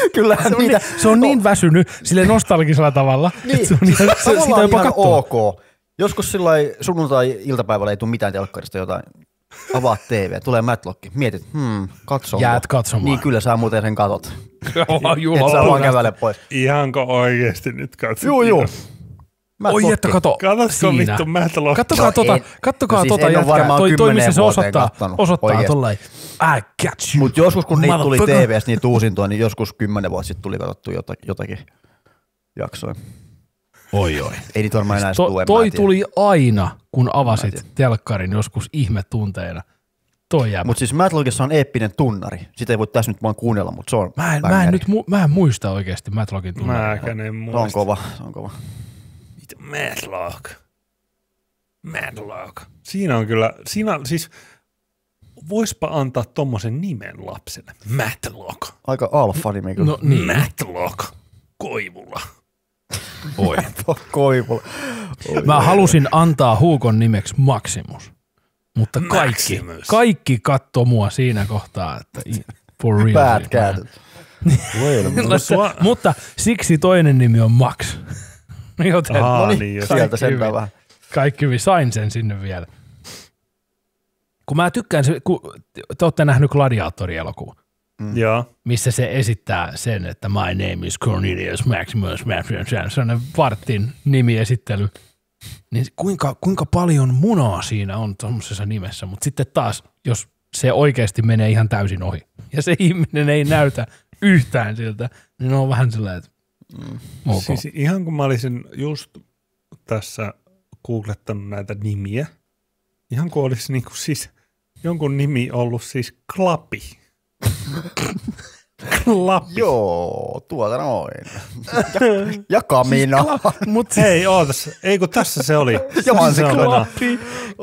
[LAUGHS] kyllähän Se on, niitä, niin, se on niin väsynyt sille nostalgisella tavalla. [LAUGHS] Niin, se on ihan, se, sitä jopa ihan ok. Joskus sillä sunnuntai-iltapäivällä ei tule mitään telkkarista jotain. Avaat TV, tulee Matlock. Mietit, hmm, katso. Jäät katsomaan. Niin kyllä sä muuten sen katot. [LAUGHS] Joo, Et sä vaan kävele pois. ihanko oikeesti nyt katsot? Juu, juu. Oi että kato, Katsotko siinä. vittu Matlock? Kattokaa No tota, en- kattokaa no siis tota jätkää, varmaan toi, toi missä se osoittaa, kattonut osoittaa oikeesti. tolleen, I got you. Mut joskus kun niitä tuli. TVS niitä uusintoja, niin joskus kymmenen vuotta sitten tuli katsottu jotakin, jotakin jaksoja. Oi oi. Ei niitä varmaan enää To, tule, en mä toi tuli aina, kun Mä avasit telkkarin joskus ihmetunteina. Toi jäbä. Mut siis Matlockissa on eeppinen tunnari. Sitä ei voi tässä nyt vaan kuunnella, mutta se on Mä en, mä en nyt mu, mä en muista oikeasti Matlockin tunnaria. Mäkään en Se on muista. kova, se on kova. Vittu, Matlock. Matlock. Siinä on kyllä, siinä on siis, voispa antaa tommosen nimen lapselle. Matlock. Aika alfa nimi kyllä. No niin. Matlock. [LAUGHS] Koivula. Oi. Koivulla. Mä halusin antaa Huukon nimeksi Maximus. Mutta kaikki, Maximus. kaikki katto mua siinä kohtaa, että for real. Päät kääntyt. [LAUGHS] Mutta siksi toinen nimi on Max. Joten Aa, No niin niin, sieltä Kaikki sentään hyvin. vähän. kaikki hyvin, sain sen sinne vielä. Kun mä tykkään, se, kun te olette nähnyt Gladiator-elokuvan, Joo. missä se esittää sen, että my name is Cornelius Maximus Maximus, sellainen vartin nimiesittely. Niin kuinka, kuinka paljon munaa siinä on tuommoisessa nimessä, mutta sitten taas, jos se oikeasti menee ihan täysin ohi ja se ihminen ei näytä yhtään siltä, niin on vähän sellainen, että ok. Siis ihan kun mä olisin just tässä googlettanut näitä nimiä, ihan kuin olisi niinku siis jonkun nimi ollut siis Klapi. [LAUGHS] Klapi. Joo, tuota noin. Ja, [LAUGHS] ja Kamina. Mut Hei, ootas. Ei kun tässä se oli. [LAUGHS] Johan se Klapi. enää. Klappi,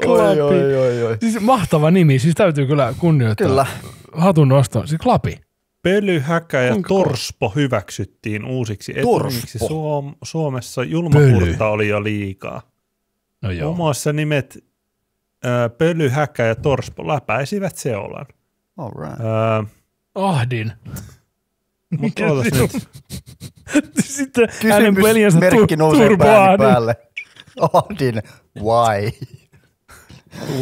Oi, oi, oi, oi. Siis mahtava nimi, siis täytyy kyllä kunnioittaa. Kyllä. Hatun nosto, siis klapi. Pöly, häkä ja Onko- torspo hyväksyttiin uusiksi etunimiksi. Torspo. Suom- Suomessa julmapurta oli jo liikaa. No joo. Muun muassa nimet ö, Pöly, häkä ja torspo läpäisivät Seolan. All right. Ö, Ahdin. Mutta ootas nyt. [LAUGHS] Sitten hänen veljensä Kysymysmerkki tu- Turbo Ahdin. päälle. Ahdin. Why?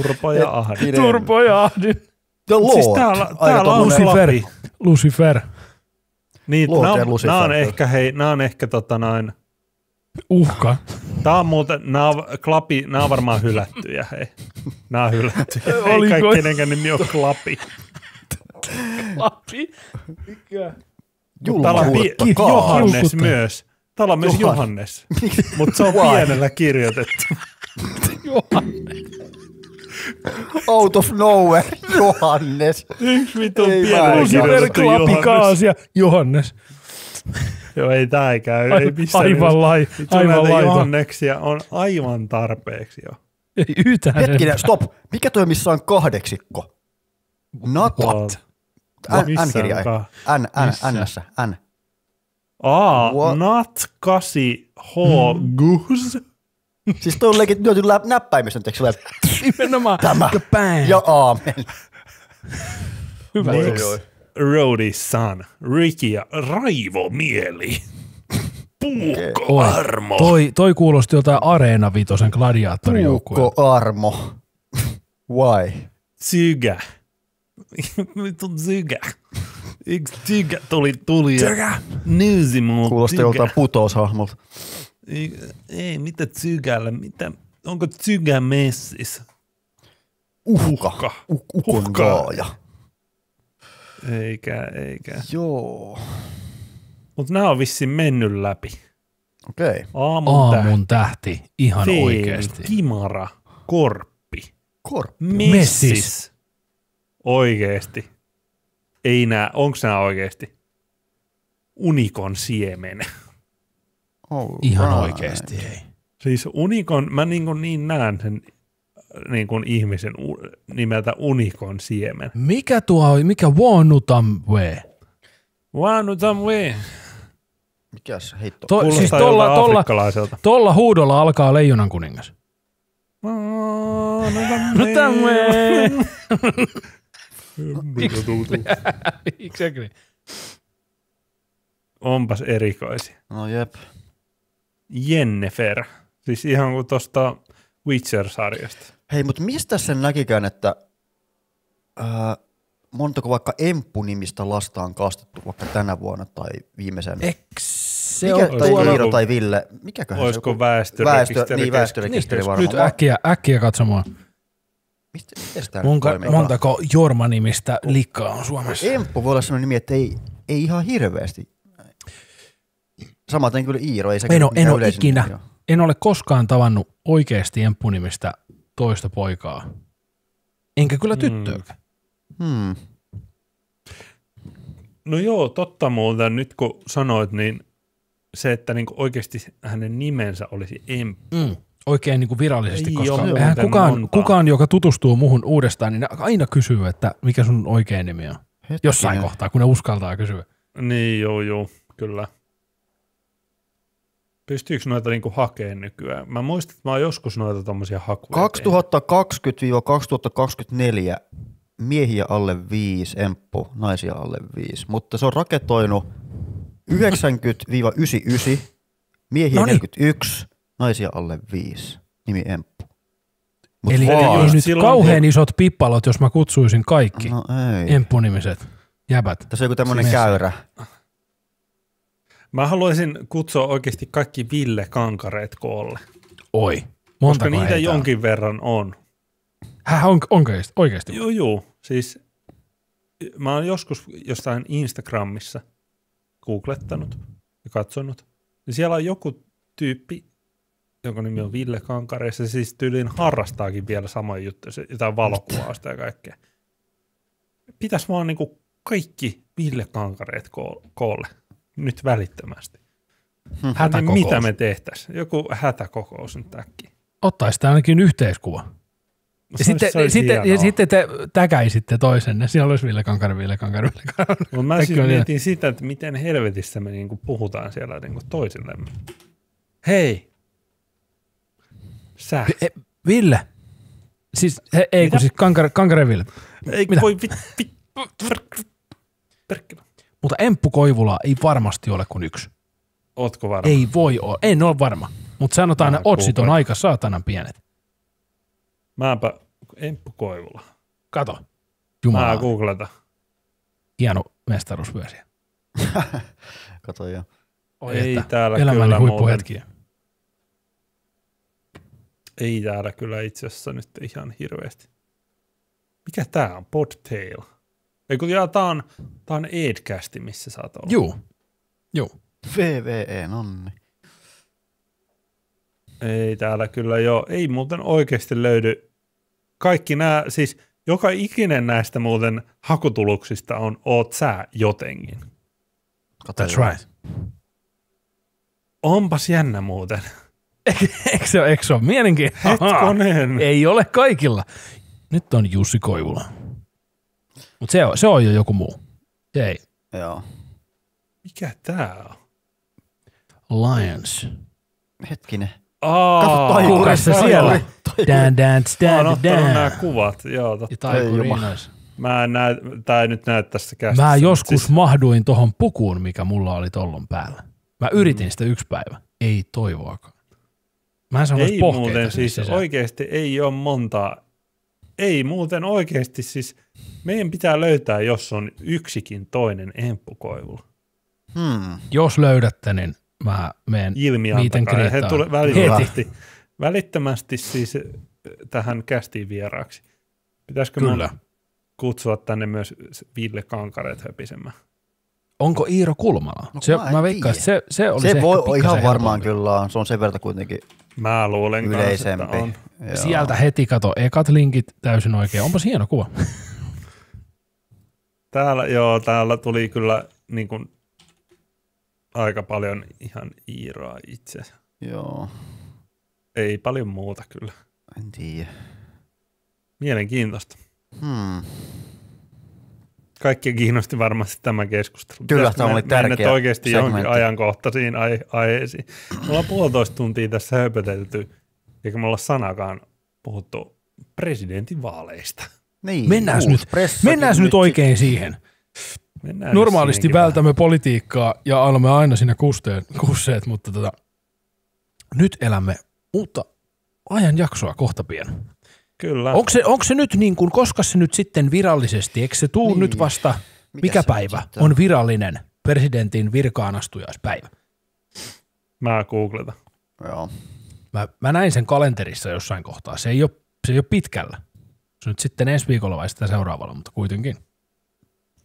Turpo ja Ahdi. Hetkinen. Turbo ja Ahdin. Ja Lord. Siis täällä, täällä on tommonen- Lucifer. Niin, nämä on, Lucifer. nää on ehkä, hei, nää on ehkä tota noin, Uhka. tää on muuten, nää on, klapi, nää on varmaan hylättyjä, hei. Nää on hylättyjä. Ei Oliko? kai kenenkään nimi on klapi. Klapi. Mikä? Täällä on pi-. Johannes myös. Täällä on myös Johan- Johannes, [LAUGHS] mutta se on pienellä kirjoitettu. [LAUGHS] Out of nowhere. Johannes. Yksi vitun Ei pienellä vaan. Lucifer, kirjoitettu Klapi, Johannes. Joo, ei tää ei käy. Ai- Ei missään aivan lai- Vittu, aivan laiton. Johanneksia on aivan tarpeeksi jo. Ei yhtään Hetkinen, stop. Mikä toi missä on kahdeksikko? Not. What? N, Missä N N, N, Missä? N. Aa, What? Nat 8 H Goose. Siis toi on legit lyöty lä- Nimenomaan. Tämä. The bang. Ja aamen. Hyvä. Next. Roadie Sun, Ricky ja Raivomieli. Puukko Oi, Armo. Toi, toi kuulosti jotain Areena Vitosen gladiaattorijoukkueen. Puukko Armo. Why? Tsygä. Vittu Tsygä. Yksi Tsygä tuli, tuli nyysi muu Kuulosti joltain putoushahmolta. Ei, ei, mitä Tsygällä, mitä, onko Tsygä messis? Uhka. Uhka. U- ukon Uhka. vaaja. Eikä, eikä. Joo. Mutta nämä on vissiin mennyt läpi. Okei. Okay. Aamun, Aamun tähti, ihan Feeni, oikeesti. Kimara, Korppi, Korppi. Messis. Messis. Oikeesti. Ei nää, onks nää oikeesti? Unikon siemen. All Ihan right. oikeesti, ei. Siis Unikon, mä niin, niin näen sen niin kuin ihmisen u, nimeltä Unikon siemen. Mikä tuo on, mikä Wonutam we? Wow, tamwe. Mikäs heitto? To, Kuulostaa siis tolla, tolla, tolla huudolla alkaa Leijonan kuningas. Wow, [LAUGHS] No exactly. Onpas erikoisia. No jep. Jennifer. Siis ihan kuin tuosta Witcher-sarjasta. Hei, mutta mistä sen näkikään, että ää, montako vaikka Emppu-nimistä lasta on kastettu vaikka tänä vuonna tai viimeisen? Eks se Mikä, on tai tuolla... Iiro tai Ville, mikäköhän se Olisiko joku- väestörekisteri? väestö, niin, väestörekisteri Niin, varmaan. nyt äkkiä, äkkiä katsomaan. Mistä, tämä Monka, montako Jorma-nimistä likkaa on Suomessa? Emppu voi olla sellainen nimi, että ei, ei ihan hirveästi. Samaten kyllä Iiro, ei se En mikään en oo yleisin ikinä. nimi ole. En ole koskaan tavannut oikeasti Emppu-nimistä toista poikaa. Enkä kyllä tyttöäkään. Hmm. No joo, totta muuten. Nyt kun sanoit, niin se, että niinku oikeasti hänen nimensä olisi Emppu. Mm. Oikein niin kuin virallisesti, Ei koska eihän kukaan, kukaan, joka tutustuu muhun uudestaan, niin aina kysyy, että mikä sun oikein nimi on. Hetkinen. Jossain kohtaa, kun ne uskaltaa kysyä. Niin joo, joo, kyllä. Pystyykö noita niinku hakemaan nykyään? Mä muistan, että mä oon joskus noita tommosia hakuja tehnyt. 2020-2024 miehiä alle 5, Emppu, naisia alle 5, mutta se on raketoinut 90-99, miehiä Noniin. 41, naisia alle 5, nimi Emppu. Mut Eli vaan- ei nyt silloin, kauhean isot pippalot, jos mä kutsuisin kaikki No ei. Emppu-nimiset jäbät. Tässä on joku tämmönen Siis- käyrä. Mä haluaisin kutsua oikeasti kaikki Ville Kankareet koolle. Oi. Koska Montako niitä heitä on? jonkin verran on. Häh, on, oikeasti, oikeasti. Joo, joo. Siis mä oon joskus jostain Instagramissa googlettanut ja katsonut. Ja siellä on joku tyyppi, jonka nimi on Ville Kankare, se siis tyyliin harrastaakin vielä samoja juttuja, jotain valokuvausta ja kaikkea. Pitäisi vaan niinku kaikki Ville Kankareet koo- koolle nyt välittömästi. Hätäkokous. Mitä me tehtäisiin? Joku hätäkokous nyt äkkiä. Ottaisitte ainakin yhteiskuva. No Ja sitten, olisi- sitten, ja sitten te täkäisitte toisenne. Siellä olisi Ville Kankari, Ville Kankari, Ville Kankari. Mutta mä siis mietin sitä, että miten helvetissä me niinku puhutaan siellä niinku toisillemme. Hei! Sä. E, Ville. Siis, he, ei kun siis Kankare, Kankare Ville. Ei mitä? voi vit, vit, perkele. Mutta Emppu Koivula ei varmasti ole kuin yksi. Ootko varma? Ei voi olla. En ole varma. Mutta sanotaan, Mä että otsit on aika saatanan pienet. Mäpä, Emppu Koivula. Kato. Mä Jumala, googlata. hieno mestaruusvyösiä. [LAUGHS] Kato ja. Oi, Ei että täällä elämäni kyllä huippuhetkiä. Ei täällä kyllä itse asiassa nyt ihan hirveästi. Mikä tää on? Podtail. Ei kun jaa, tää on, tää on Edcasti, missä sä oot ollut. Juu. Juu. VVE, nonni. Ei täällä kyllä jo, ei muuten oikeasti löydy. Kaikki nämä, siis joka ikinen näistä muuten hakutuluksista on oot sä jotenkin. That's right. Onpas jännä muuten. [LAUGHS] Eikö se, eikö se ole mielenkiintoista? Hetkonen. Ei ole kaikilla. Nyt on Jussi Koivula. Mutta se, on- se on jo joku muu. Se ei. Joo. Mikä tää on? Lions. Hetkinen. Aa, taikuri, Kuka se siellä? taikuri. Dan, dance, Mä oon dan, ottanut nämä dan. kuvat. Joo, totta. Ja taikuri. Mä en näe, tää ei nyt näy tässä käsissä. Mä mut joskus Siis, mahduin tohon pukuun, mikä mulla oli tollon päällä. Mä yritin sitä yksi päivä. Ei toivoakaan. Mä en saanut ei muuten siis sisään. oikeasti ei ole montaa. Ei muuten oikeasti siis. Meidän pitää löytää, jos on yksikin toinen emppukoivula. Hmm. Jos löydätte, niin mä menen. Ja He tulee välittömästi, välittömästi siis äh, tähän kästiin vieraaksi. Pitäisikö Kyllä. kutsua tänne myös Ville Kankareet höpisemään? Onko Iiro Kulmala? No, se, mä mä veikkaan, se, se, olisi Se ehkä voi ihan varmaan helpompi. kyllä on. Se on sen verran kuitenkin Mä luulen kanssa, yleisempi. että on. Joo. Sieltä heti kato ekat linkit täysin oikein. Onpas hieno kuva. [LAUGHS] Täällä, joo, täällä tuli kyllä niin kuin, aika paljon ihan Iiroa itse. Joo, Ei paljon muuta kyllä. en tiedä. Mielenkiintoista. Hmm. Kaikkia kiinnosti varmasti tämä keskustelu. Kyllä, Pitäisikö tämä oli me- tärkeä oikeasti johonkin ajankohtaisiin ai- aiheisiin. Me ollaan puolitoista tuntia tässä höpötelty, eikä me olla sanakaan puhuttu presidentin vaaleista. Niin, Mennään nyt, mennään nyt oikein siihen. Mennään Normaalisti siihenkin vähän. vältämme politiikkaa ja olemme aina siinä kusteet, kusseet, mutta tota, nyt elämme uutta ajanjaksoa kohta pian. Kyllä. Onko se, onko se nyt niin kuin, koska se nyt sitten virallisesti, eikö se tuu Niin. nyt vasta, Mikä mikä nyt päivä on on? virallinen presidentin virkaanastujaispäivä? Mä googletan. Joo. Mä, mä näin sen kalenterissa jossain kohtaa. Se ei ole, se ei ole pitkällä. Se nyt sitten ensi viikolla vai sitä seuraavalla, mutta kuitenkin.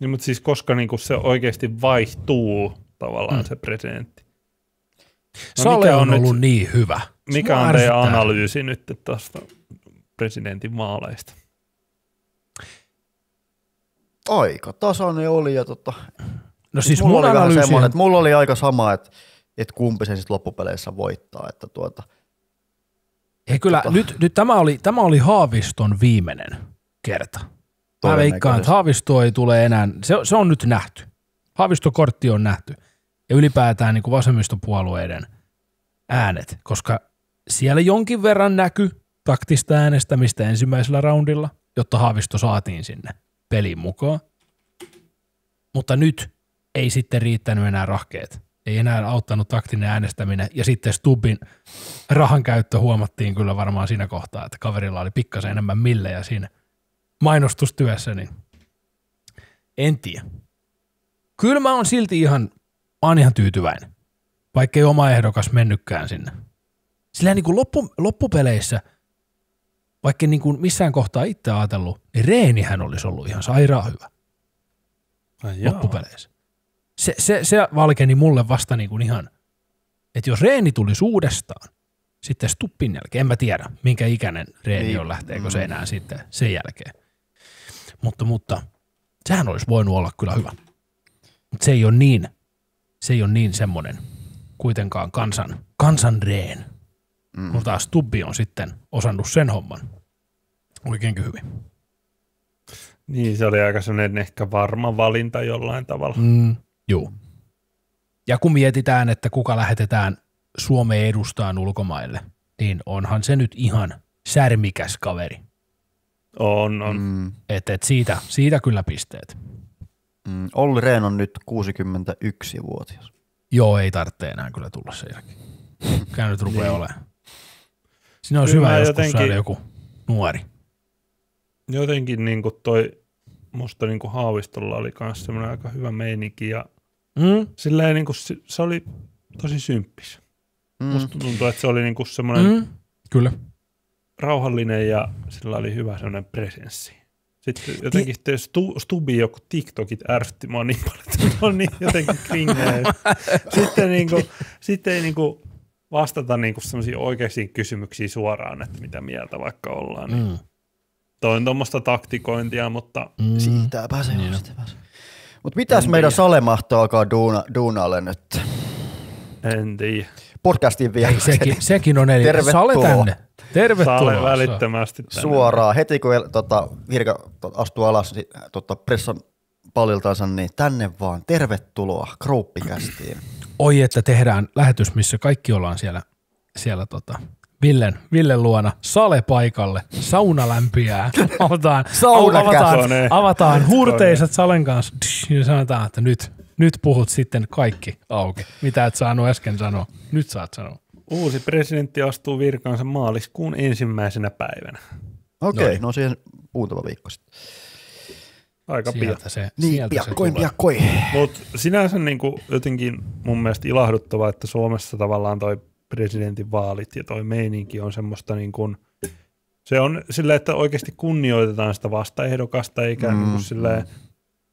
Niin, mutta siis koska niinku se oikeasti vaihtuu tavallaan Mm. se presidentti. No Sale mikä on, on nyt- ollut niin hyvä. Mikä on teidän analyysi nyt tuosta presidentin vaaleista? Aika tasainen oli ja tota, No siis mulla mun oli vähän semmoinen, että mulla oli aika sama, että, että kumpi sen sitten loppupeleissä voittaa. Että tuota, ei kyllä, tota- nyt, nyt tämä, oli, tämä oli Haaviston viimeinen kerta. Mä veikkaan, että Haavisto ei tule enää, se, se on nyt nähty. Haavistokortti on nähty. Ja ylipäätään niin kuin vasemmistopuolueiden äänet, koska siellä jonkin verran näky taktista äänestämistä ensimmäisellä raundilla, jotta Haavisto saatiin sinne peliin mukaan. Mutta nyt ei sitten riittänyt enää rahkeet. Ei enää auttanut taktinen äänestäminen. Ja sitten Stubbin rahan käyttö huomattiin kyllä varmaan siinä kohtaa, että kaverilla oli pikkasen enemmän millejä siinä mainostustyössä, niin en tiedä. Kyllä mä oon silti ihan, mä oon ihan tyytyväinen, vaikka ei oma ehdokas mennytkään sinne. Sillä niin kuin loppu, loppupeleissä, vaikka niin kuin missään kohtaa itse ajatellut, niin Reenihän olisi ollut ihan sairaan hyvä Ai loppupeleissä. Se, se, se valkeni mulle vasta niin kuin ihan, että jos Reeni tulisi uudestaan, sitten Stuppin jälkeen, en mä tiedä, minkä ikäinen Reeni Niin. on, lähteekö se enää sitten sen jälkeen. Mutta, mutta sehän olisi voinut olla kyllä hyvä. Mutta se ei ole niin, se ei ole niin semmoinen kuitenkaan kansan, kansan reen, mm. kun taas Stubbi on sitten osannut sen homman oikeinkin hyvin. Niin, se oli aika sellainen ehkä varma valinta jollain tavalla. Mm, juu. Ja kun mietitään, että kuka lähetetään Suomeen edustaan ulkomaille, niin onhan se nyt ihan särmikäs kaveri. On, on. Mm. Et, et siitä, siitä kyllä pisteet. Mm. Olli Rehn on nyt 61-vuotias. Joo, ei tarvitse enää kyllä tulla sen jälkeen. Käy nyt rupeaa Niin. olemaan. Siinä olisi Kyllä hyvä joskus jotenkin- saada joku nuori. Jotenkin niin kuin toi, musta niin kuin Haavistolla oli myös semmoinen aika hyvä meininki ja Mm? silleen niin kuin se, se oli tosi symppis. Mm. Musta tuntuu, että se oli niin kuin semmoinen mm. Kyllä. rauhallinen ja sillä oli hyvä semmoinen presenssi. Sitten jotenkin te stu, Stubi joku TikTokit ärsytti mua niin paljon, että oon niin jotenkin kringeä. [LAUGHS] Sitten, niin kuin, sitten ei niin kuin vastata niin kuin semmoisiin oikeisiin kysymyksiin suoraan, että mitä mieltä vaikka ollaan. Niin Mm. Toi on tuommoista taktikointia, mutta Mm. Siitä pääsee, Niin on. siitä pääsee. Mutta mitäs En meidän tiedä. Sale mahtaa alkaa duuna, duunaalle nyt? en tiedä. Podcastin vielä Ei, sekin, sekin on eri. Tervetuloa. Sale tänne. Tervetuloa. Sale välittömästi tänne. suoraan. Heti kun tota, Virka astuu alas niin, tota, pressan paliltaansa, niin tänne vaan. Tervetuloa Krouppikästiin. Oi, että tehdään lähetys, missä kaikki ollaan siellä, siellä tota, Villen, Villen luona, sale paikalle, sauna lämpiää, [LAUGHS] avataan, Sauna avataan, avataan hurteiset salen kanssa ja sanotaan, että nyt, nyt puhut sitten kaikki auki. Mitä et saanut äsken sanoa, nyt saat sanoa. Uusi presidentti astuu virkaansa maaliskuun ensimmäisenä päivänä. Okei, okay, Noin. no siihen muutama viikko sitten. Aika pian. Sieltä se, Niin, sieltä se piakkoin, tulee. piakkoin. Mutta sinänsä niin kuin jotenkin mun mielestä ilahduttava, että Suomessa tavallaan toi presidentin vaalit ja toi meininki on semmoista niin kuin Se on silleen, että oikeasti kunnioitetaan sitä vastaehdokasta, eikä mm. niin kuin silleen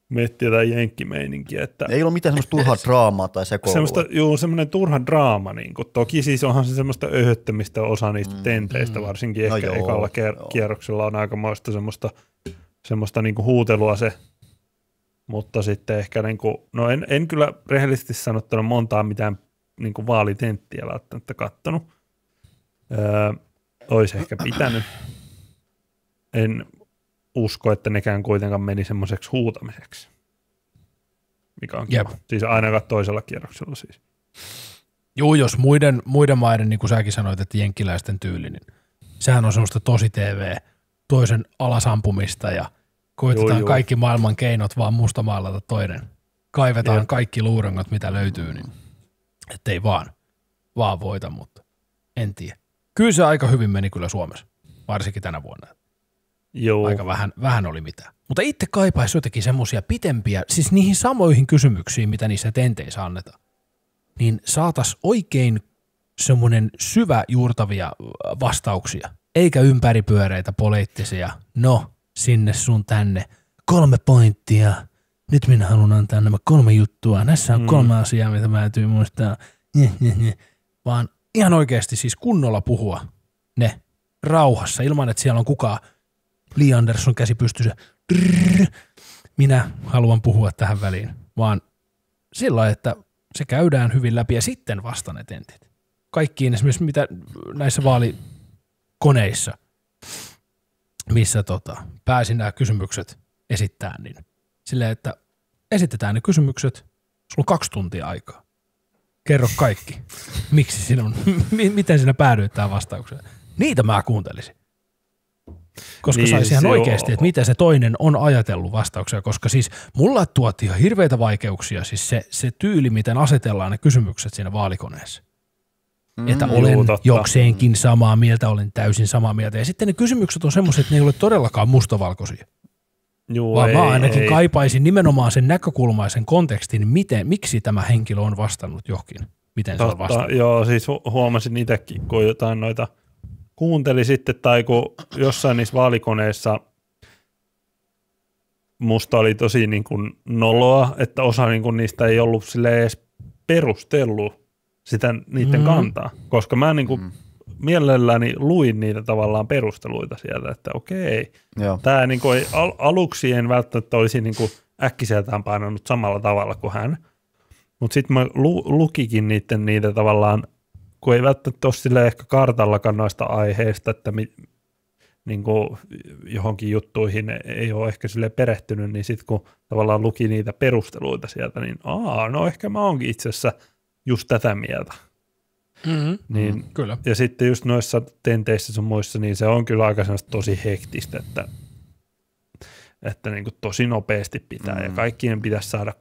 miettiä jotain jenkkimeininkiä. Että Ei ole mitään semmoista turhaa draamaa tai sekoilua. semmoista, juu, semmoinen turha draama. Niin kuin. Toki siis onhan se semmoista öhöttämistä osa niistä mm. tenteistä, varsinkin No ehkä joo, ekalla kier- joo. kierroksella on aikamoista semmoista, semmoista niin kuin huutelua se. Mutta sitten ehkä, niin kuin, no en, en kyllä rehellisesti sanottuna montaa mitään niin kuin vaalitenttiä välttämättä kattonut. Öö, olisi ehkä pitänyt. En usko, että nekään kuitenkaan meni semmoiseksi huutamiseksi. Mikä on Jep. kiva. Siis ainakaan toisella kierroksella siis. Juu, jos muiden, muiden maiden, niin kuin säkin sanoit, että jenkkiläisten tyyli, niin sehän on semmoista tosi TV, toisen alasampumista ja koitetaan Joo, joo. kaikki maailman keinot vaan mustamaalata toinen. Kaivetaan Jep. kaikki luurangot, mitä löytyy, niin ettei vaan, vaan voita, mutta en tiedä. Kyllä se aika hyvin meni kyllä Suomessa, varsinkin tänä vuonna. Joo. Aika vähän, vähän oli mitään. Mutta itse kaipaisi jotenkin semmoisia pitempiä, siis niihin samoihin kysymyksiin, mitä niissä tenteissä annetaan, niin saatas oikein semmoinen syvä juurtavia vastauksia, eikä ympäripyöreitä poliittisia, no sinne sun tänne, kolme pointtia, nyt minä haluan antaa nämä kolme juttua, näissä on Mm. kolme asiaa, mitä mä täytyy muistaa, Nye, nye, nye. vaan ihan oikeasti siis kunnolla puhua ne rauhassa, ilman että siellä on kukaan. Li Andersson käsi pystyssä, minä haluan puhua tähän väliin, vaan sillä että se käydään hyvin läpi ja sitten vasta ne tentit. Kaikkiin esimerkiksi mitä näissä vaalikoneissa, missä tota, pääsin nämä kysymykset esittämään, niin silleen, että esitetään ne kysymykset, sulla on kaksi tuntia aikaa. Kerro kaikki. [LAUGHS] Miksi sinä on, mi- miten sinä päädyit tähän vastaukseen. Niitä mä kuuntelisin. Koska Niin, saisi ihan oikeasti, että mitä se toinen on ajatellut vastauksia, koska siis mulla tuotti ihan hirveitä vaikeuksia, siis se, se tyyli, miten asetellaan ne kysymykset siinä vaalikoneessa. Mm, että olen juu, totta. jokseenkin samaa mieltä, olen täysin samaa mieltä. Ja sitten ne kysymykset on semmoiset, että ne ei ole todellakaan mustavalkoisia. Juu, Vaan ei, mä ainakin ei. kaipaisin nimenomaan sen näkökulmaisen kontekstin, miten, miksi tämä henkilö on vastannut johonkin. Miten se on Totta, vastannut. joo, siis hu- huomasin itsekin, kun jotain noita kuunteli sitten, tai kun jossain niissä vaalikoneissa musta oli tosi niin kuin noloa, että osa niin kuin niistä ei ollut sille edes perustellut sitä niiden Mm. kantaa, koska mä niin kuin mm. mielelläni luin niitä tavallaan perusteluita sieltä, että okei, Joo. tämä niin kuin, al- aluksi en välttämättä olisi niin kuin äkkiseltään painanut samalla tavalla kuin hän, mutta sitten mä lu- lukikin niiden niitä tavallaan, kun ei välttämättä ole sille ehkä kartallakaan noista aiheista, että mi- niin kuin johonkin juttuihin ei ole ehkä sille perehtynyt, niin sitten kun tavallaan luki niitä perusteluita sieltä, niin aa, no ehkä mä oonkin itse asiassa just tätä mieltä. Mm-hmm. Niin Kyllä. ja sitten just noissa tenteissä sun muissa, niin se on kyllä aika tosi hektistä, että, että niin kuin tosi nopeasti pitää mm. ja Mm. kaikkien pitäisi saada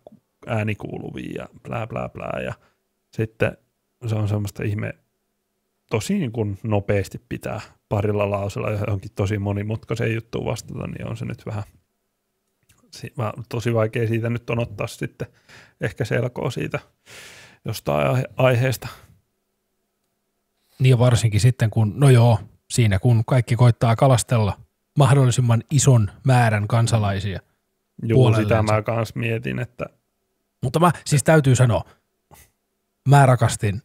ääni kuuluviin ja blää blää blää ja sitten se on semmoista ihme, tosi niin kuin nopeasti pitää parilla lausella johonkin tosi monimutkaiseen juttuun vastata, niin on se nyt vähän tosi vaikea siitä nyt on ottaa sitten ehkä selkoa siitä jostain aihe- aiheesta. Niin ja varsinkin sitten, kun, no joo, siinä kun kaikki koittaa kalastella mahdollisimman ison määrän kansalaisia. Juu, sitä mä kans mietin, että Mutta mä siis täytyy sanoa, mä rakastin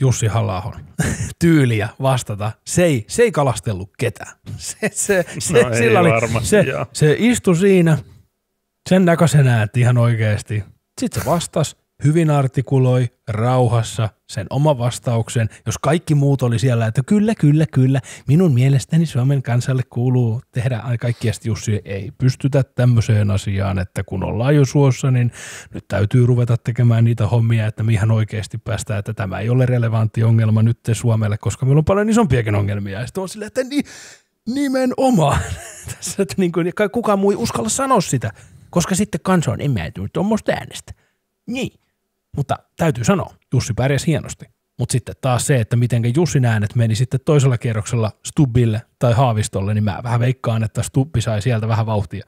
Jussi halla [LAUGHS] tyyliä vastata. Se ei, se ei kalastellut ketään. [LAUGHS] Se, se, se, No sillä oli, varmasti, se, joo. se istui siinä, sen näköisenä, että ihan oikeasti. Sitten se vastasi, hyvin artikuloi, rauhassa sen oman vastauksen. Jos kaikki muut oli siellä, että kyllä, kyllä, kyllä, minun mielestäni Suomen kansalle kuuluu tehdä ai kaikki, Jussi ei pystytä tämmöiseen asiaan, että kun ollaan jo suossa, niin nyt täytyy ruveta tekemään niitä hommia, että me ihan oikeasti päästään, että tämä ei ole relevantti ongelma nyt Suomelle, koska meillä on paljon isompiakin ongelmia. Ja sitten on silleen, että ni, nimenomaan. [LAUGHS] Tässä, että niin kuin, kukaan muu ei uskalla sanoa sitä, koska sitten kansa on, en mä tuommoista äänestä. Niin. Mutta täytyy sanoa, Jussi pärjäsi hienosti. Mutta sitten taas se, että miten Jussin äänet meni sitten toisella kierroksella Stubbille tai Haavistolle, niin mä vähän veikkaan, että Stubbi sai sieltä vähän vauhtia.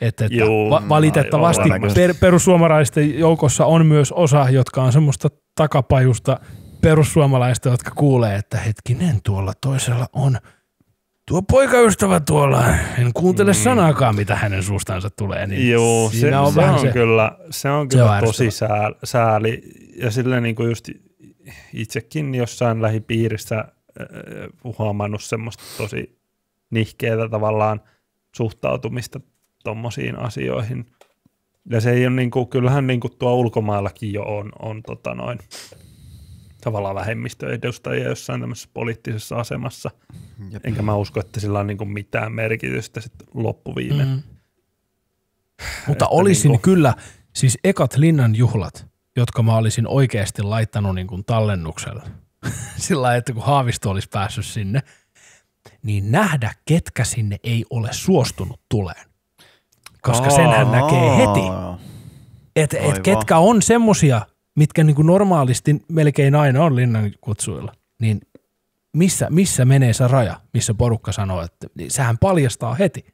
Että, että Juu, va- valitettavasti varmasti. per, perussuomalaisten joukossa on myös osa, jotka on semmoista takapajusta perussuomalaista, jotka kuulee, että hetkinen, tuolla toisella on tuo poikaystävä tuolla, en kuuntele mm. sanaakaan, mitä hänen suustansa tulee. Niin Joo, se, on, se, on kyllä, se on kyllä on tosi sää, sääli. Ja silleen niin kuin just itsekin jossain lähipiirissä äh, huomannut semmoista tosi nihkeätä tavallaan suhtautumista tommosiin asioihin. Ja se ei ole niin kuin, kyllähän niin kuin tuo ulkomaillakin jo on, on tota noin, tavallaan vähemmistöedustajia jossain tämmöisessä poliittisessa asemassa. Jep. Enkä mä usko, että sillä on niin kuin mitään merkitystä sitten loppuviime. Mm. Mutta olisin niinku- kyllä, siis ekat linnan juhlat, jotka mä olisin oikeasti laittanut niin kuin tallennuksella, [LAUGHS] sillä lailla, että kun Haavisto olisi päässyt sinne, niin nähdä, ketkä sinne ei ole suostunut tuleen. Koska senhän näkee heti. Että et ketkä on semmosia, mitkä niinku normaalisti melkein aina on linnan kutsuilla, niin missä, missä menee se raja, missä porukka sanoo, että niin sehän paljastaa heti,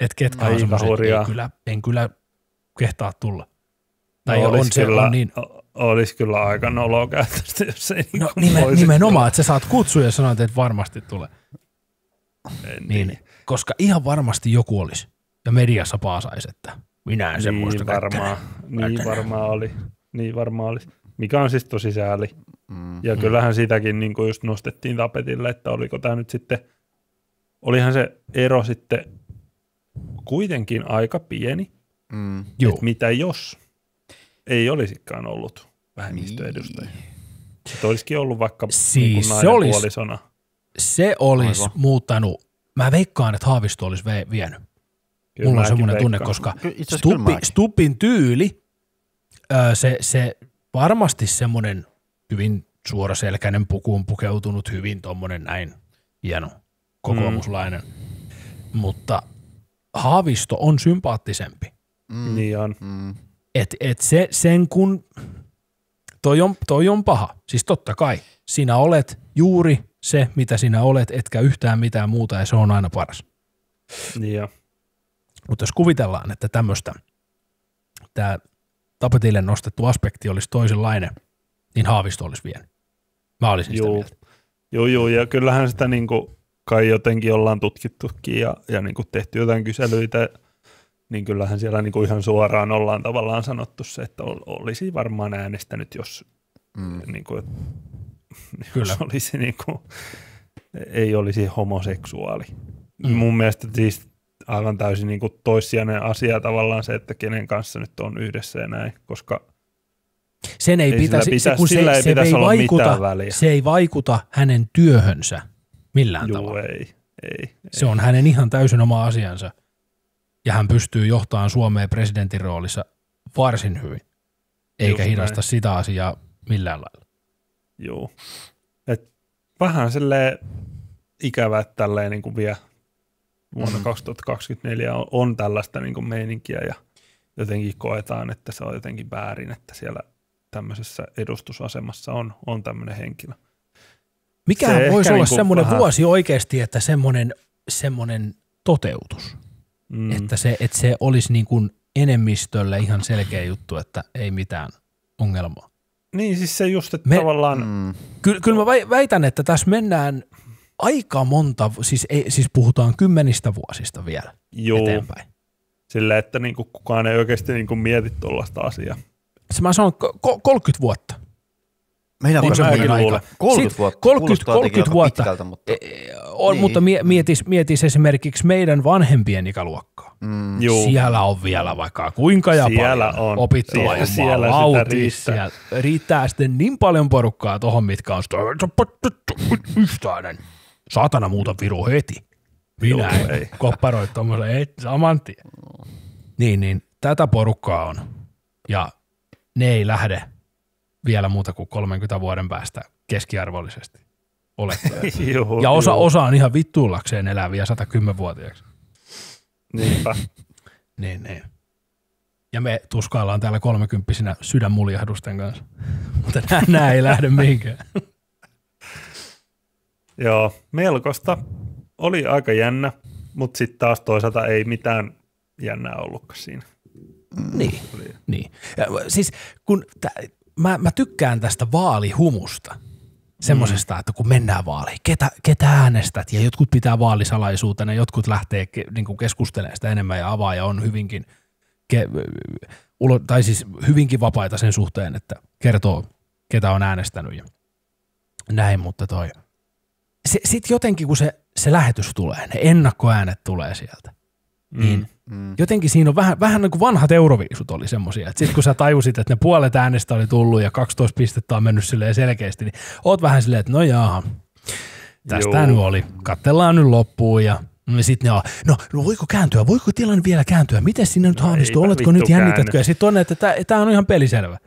että ketkä on Aika että hurjaa. ei kyllä, en kyllä kehtaa tulla. Tai No on, se kyllä, on niin, Olisi kyllä aika noloa käytöstä, jos ei no niinku nime, voisi nimenomaan, että sä saat kutsuja ja sanot, että varmasti tulee. tulla. Niin, koska ihan varmasti joku olisi, ja mediassa paasaisi, että minä en semmoista niin varmaan, niin varmaan oli. Niin varmaan oli. Mikä on siis tosi sääli. mm, Ja kyllähän sitäkin niin kuin just nostettiin tapetille, että oliko tämä nyt sitten, olihan se ero sitten kuitenkin aika pieni, mm. Että mitä jos ei olisikaan ollut vähemmistöedustajia. Että olisikin ollut vaikka Siis niin se olisi- puolisona. se olisi Aivan. muuttanut, mä veikkaan, että Haavisto olisi vienyt. Kyllä Mulla on semmoinen tunne, koska. Stuppin tyyli, öö, se, se varmasti semmoinen hyvin suoraselkäinen pukuun pukeutunut, hyvin tommonen näin hieno kokoomuslainen. Mm. Mutta Haavisto on sympaattisempi. Mm, Niin on. mm, Et, et se, sen kun, toi on, toi on paha. Siis totta kai, sinä olet juuri se, mitä sinä olet, etkä yhtään mitään muuta, ja se on aina paras. Niin. Mutta jos kuvitellaan, että tämmöistä, tämä tapetille nostettu aspekti olisi toisenlainen, niin Haavisto olisi vienyt. Mä olisin sitä Juu. mieltä. Joo, joo, ja kyllähän sitä niin kuin, kai jotenkin ollaan tutkittukin ja, ja niin kuin tehty jotain kyselyitä, niin kyllähän siellä niin kuin ihan suoraan ollaan tavallaan sanottu se, että ol- olisi varmaan äänestänyt, jos, mm. niin kuin, [LAUGHS] Kyllä. jos olisi niin kuin, ei olisi homoseksuaali. Mm. Mun mielestä siis aivan täysin niin kuin toissijainen asia tavallaan se, että kenen kanssa nyt on yhdessä ja näin, koska Sen ei, Ei pitäisi, sillä se, pitäisi- kun se, sillä ei se, pitäisi ei olla vaikuta, mitään väliä. se ei vaikuta hänen työhönsä millään juu, tavalla. ei, ei, Se on hänen ihan täysin oma asiansa. Ja hän pystyy johtamaan Suomea presidentin roolissa varsin hyvin. Eikä Just hidasta näin. sitä asiaa millään lailla. Joo. Et vähän silleen ikävä, että tälleen niin kuin vielä vuonna Mm. 2024 on, on tällaista niin kuin meininkiä ja jotenkin koetaan, että se on jotenkin väärin, että siellä tämmöisessä edustusasemassa on, on tämmöinen henkilö. Mikähän Se voisi olla niinku semmoinen vähän- vuosi oikeasti, että semmoinen, semmoinen toteutus, Mm. että, se, että se olisi niin kuin enemmistölle ihan selkeä juttu, että ei mitään ongelmaa. Niin siis se just, että Me- tavallaan, mm. Kyllä, kyllä mä väi- väitän, että tässä mennään aika monta, siis, ei, siis puhutaan kymmenistä vuosista vielä juu, eteenpäin. silleen, että niin kuin kukaan ei oikeasti niin kuin mieti tuollaista asiaa. Se mä sanon ko- ko- 30 vuotta. Meidän On on semmoinen aika. aika. 30 Sit vuotta. 30 kuulostaa jotenkin 30 aika vuotta. Pitkältä, mutta, E- On, Niin. mutta mie- mietis, mietis esimerkiksi meidän vanhempien ikäluokkaa. mm, Juu, Siellä on vielä vaikka kuinka ja Siellä paljon on. opittua Siellä- ja siellä sitä lautis. riittää. Siellä riittää sitten niin paljon porukkaa tohon, mitkä on sitä, yhtäinen. Saatana muuta viru heti. Minä Joo, en ei. [LAUGHS] kopparoi tuommoisen saman tien. Niin, niin tätä porukkaa on. Ja ne ei lähde vielä muuta kuin 30 vuoden päästä keskiarvollisesti. [LAUGHS] Joo, Ja osa, joo. osa on ihan vittuullakseen eläviä 110-vuotiaiksi. Niinpä. [LAUGHS] Niin, niin. Ja me tuskaillaan täällä kolmekymppisinä sydänmuljahdusten kanssa. Mutta nämä, nämä ei lähde mihinkään. Joo, melkoista. Oli aika jännä, mutta sitten taas toisaalta ei mitään jännää ollutkaan siinä. Niin, Oli- niin. Ja, siis kun tä, mä, mä tykkään tästä vaalihumusta. Semmoisesta, että kun mennään vaaleihin, ketä, ketä äänestät, ja jotkut pitää vaalisalaisuutena, jotkut lähtee ke, niin kuin keskustelemaan sitä enemmän ja avaa, ja on hyvinkin, ke, ulo, tai siis hyvinkin vapaita sen suhteen, että kertoo, ketä on äänestänyt ja näin, mutta toi. Sitten jotenkin, kun se, se lähetys tulee, ne ennakkoäänet tulee sieltä, niin Mm. Mm. jotenkin siinä on vähän, vähän niin kuin vanhat euroviisut oli semmoisia. Sitten kun sä tajusit, että ne puolet äänestä oli tullut ja 12 pistettä on mennyt silleen selkeästi, niin oot vähän silleen, että no jaa, tästä Joo. nyt oli. Kattellaan nyt loppuun ja sitten ne on, no, no voiko kääntyä, voiko tilanne vielä kääntyä, miten sinne nyt No haavistuu, oletko nyt jännitätkö? Ja sitten on, että tämä on ihan peliselvä.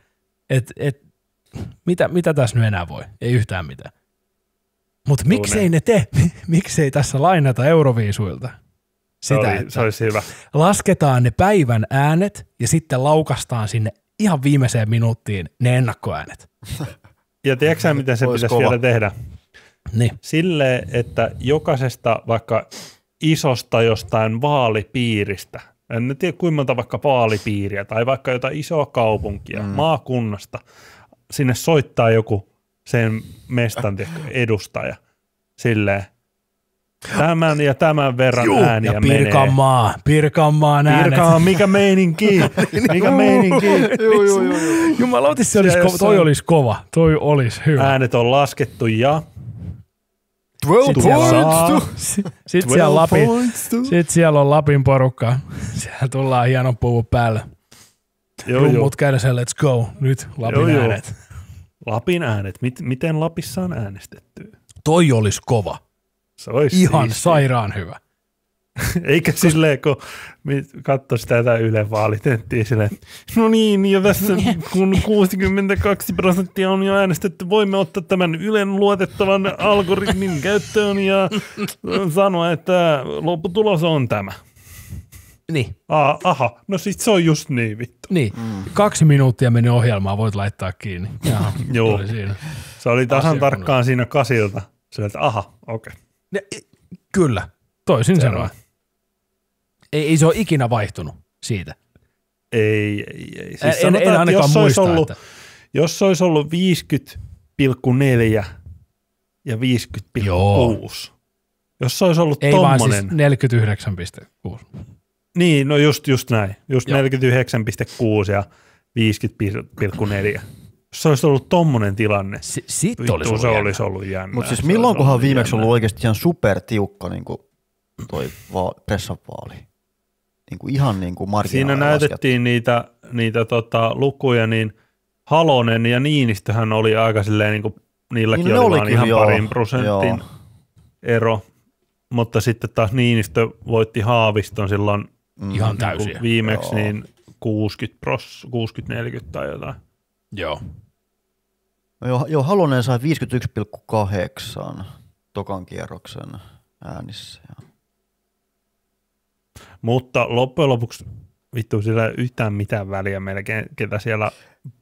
Et, et, mitä, mitä tässä nyt enää voi? Ei yhtään mitään. Mutta miksei ne te, [LAUGHS] miksei tässä lainata euroviisuilta? Se, Sitä, oli, että se olisi hyvä. lasketaan ne päivän äänet ja sitten laukastaan sinne ihan viimeiseen minuuttiin ne ennakkoäänet. Ja tiedätkö miten se pitäisi kova. vielä tehdä? Niin. Silleen, että jokaisesta vaikka isosta jostain vaalipiiristä, en tiedä kuinka monta vaikka vaalipiiriä tai vaikka jotain isoa kaupunkia, mm. maakunnasta, sinne soittaa joku sen mestan tiedätkö, edustaja silleen, tämän ja tämän verran Juu, ääniä ja menee. Pirkanmaa, Pirkanmaan äänet. Pirkanmaa, mikä meininki, [LAUGHS] mikä meininki. Joo, joo, joo, joo. Jumalauti, se olisi kova. toi olisi kova, toi olisi hyvä. Äänet on laskettu ja 12 Sitten siellä, [LAUGHS] sitten siellä, Lapin, sit siellä on Lapin porukka. Siellä tullaan hieno puvun päälle. joo, joo. Rummut kädessä, let's go. Nyt Lapin Joo, joo. Lapin äänet, Mit, miten Lapissa on äänestetty? Toi olisi kova. Se olisi Ihan siistiä. sairaan hyvä. [LAUGHS] Eikä silleen, kun katsoi sitä jotain Yle vaalitenttiä silleen, no niin, ja tässä [LAUGHS] kun 62 prosenttia on jo äänestetty, voimme ottaa tämän Ylen luotettavan algoritmin käyttöön ja [LAUGHS] sanoa, että lopputulos on tämä. Niin. Ah, aha, no sit se on just niin vittu. Niin, mm. kaksi minuuttia meni ohjelmaa, voit laittaa kiinni. Jaha, [LAUGHS] Joo. oli siinä. Se oli tasan Asia tarkkaan siinä kasilta. Silleen, että aha, okei. Okay. Kyllä, toisin sanoen. Ei, ei se ole ikinä vaihtunut siitä. Ei, ei, ei. Siis en, en sanotaan, että ainakaan jos se olisi muista, ollut, että... Jos se olisi ollut 50,4 ja 50,6. Jos se olisi ollut Ei vaan tommonen. siis 49,6. Niin, no just, just näin. Just Joo. 49,6 ja 50,4. Jos se olisi ollut tommonen tilanne, S- sit vittu olisi se ollut jännä. olisi ollut jännä. Mutta siis milloinkohan viimeksi jännä. ollut oikeasti ihan supertiukka niin kuin toi va- pressavaali? Niin kuin ihan niin kuin Siinä näytettiin niitä, niitä tota, lukuja, niin Halonen ja Niinistöhän oli aika silleen, niin kuin, niilläkin Niin oli ihan joo, parin prosentin joo. ero. Mutta sitten taas Niinistö voitti Haaviston silloin Mm. Ihan niin täysiä. kuin viimeksi Joo. niin 60 pros, 60-40 tai jotain. Joo. No joo, joo, Halonen sai 51,8 tokan kierroksen äänissä. Ja Mutta loppujen lopuksi vittu sillä ei yhtään mitään väliä melkein, ketä siellä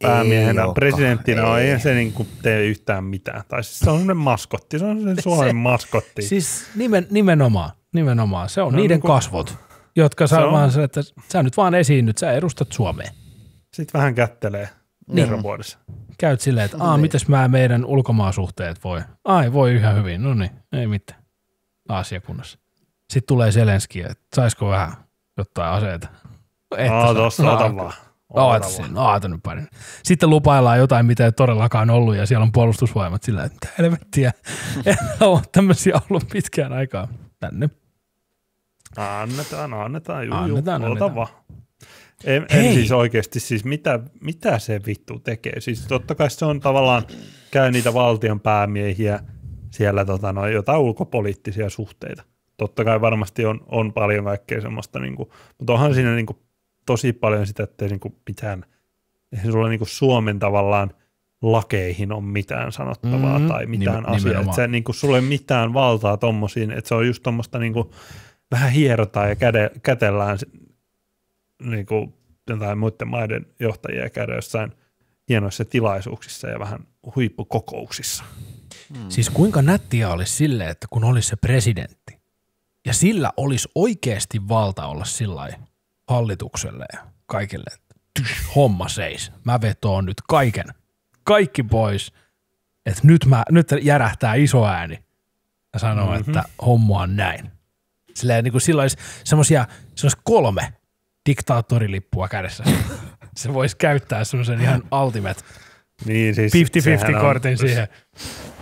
päämiehenä, olekaan, presidenttinä on, ei. ei se niinku tee yhtään mitään. Tai siis se on semmoinen maskotti, se on sen [LAUGHS] Suomen maskotti. Siis nimen, nimenomaan, nimenomaan. Se on No, niiden niin kuin- kasvot, jotka saa Se vaan se, että sä nyt vaan esiinnyt, sä edustat Suomea. Sitten vähän kättelee Niin. kerran vuodessa. Käyt silleen, että aa, Niin. mitäs mä meidän ulkomaasuhteet voi? Ai, voi ihan hyvin, no niin, ei mitään. Asiakunnassa. Sitten tulee Zelenski, että saisiko vähän jotain aseita? Että Aa, tossa, Aa, ota vaan. Oota Ota sen, oota nyt pari. Sitten lupaillaan jotain, mitä ei todellakaan ollut, ja siellä on puolustusvoimat sillä, että mitä helvettiä. [LAUGHS] En ole tämmöisiä ollut pitkään aikaa. Tänne. Annetaan, annetaan, juu, Annetaan, juu, annetaan. vaan. En, Hei. en siis oikeasti, siis mitä, mitä se vittu tekee? Siis totta kai se on tavallaan, käy niitä valtion päämiehiä siellä tota, no, jotain ulkopoliittisia suhteita. Totta kai varmasti on, on paljon kaikkea semmoista, niin kuin, mutta onhan siinä niin kuin, tosi paljon sitä, että niin kuin, mitään, eihän sulla niin kuin Suomen tavallaan lakeihin on mitään sanottavaa Mhm, tai mitään nimen- asiaa. Että niin kuin, sulla ei ole mitään valtaa tommosiin, että se on just tuommoista niin kuin, vähän hierotaan ja käde, kätellään niin kuin jotain muiden maiden johtajia käydä jossain hienoissa tilaisuuksissa ja vähän huippukokouksissa. Siis kuinka nättiä olisi sille, että kun olisi se presidentti, ja sillä olisi oikeasti valta olla sillä hallitukselle ja kaikille, että tyš, homma seis, mä vetoon nyt kaiken, kaikki pois, että nyt, mä, nyt järähtää iso ääni ja sanoo, mm-hmm. että homma on näin. Silleen niin kuin sillä olisi semmoisia, se olisi kolme diktaattorilippua kädessä. [LAUGHS] se voisi käyttää semmoisen ihan ultimate Niin, siis 50-50 sehän on- kortin siihen.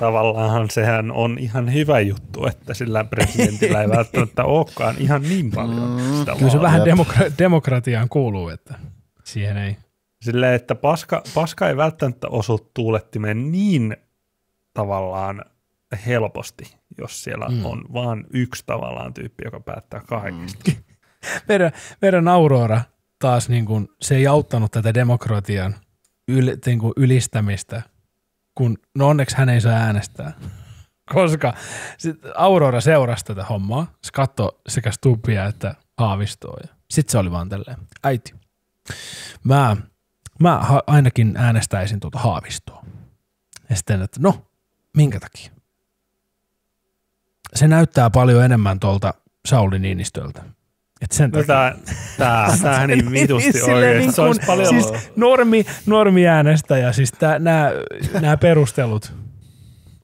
Tavallaan sehän on ihan hyvä juttu, että sillä presidentillä ei [LAUGHS] välttämättä olekaan ihan niin paljon Mm, sitä Kyllä se vähän demokra- demokratiaan kuuluu, että siihen ei. Silleen, että paska, paska ei välttämättä osu tuulettimeen niin tavallaan helposti, jos siellä Mm. on vaan yksi tavallaan tyyppi, joka päättää kaikesta. Mm. [LAUGHS] Meidän, meidän Aurora taas niin kuin, se ei auttanut tätä demokratian yl, niin kuin ylistämistä, kun no onneksi hän ei saa äänestää. [LAUGHS] Koska sit Aurora seurasi tätä hommaa, se katsoi sekä Stubbia että Haavistoa. Sitten se oli vaan tälleen, äiti, mä, mä ainakin äänestäisin tuota Haavistoa. Ja sitten, että no, minkä takia? Se näyttää paljon enemmän tuolta Sauli Niinistöltä. Et sen No tää, tää, [LAUGHS] tää niin vitusti oikein. niin kuin- paljon... Siis normi, normiäänestäjä, siis nämä perustelut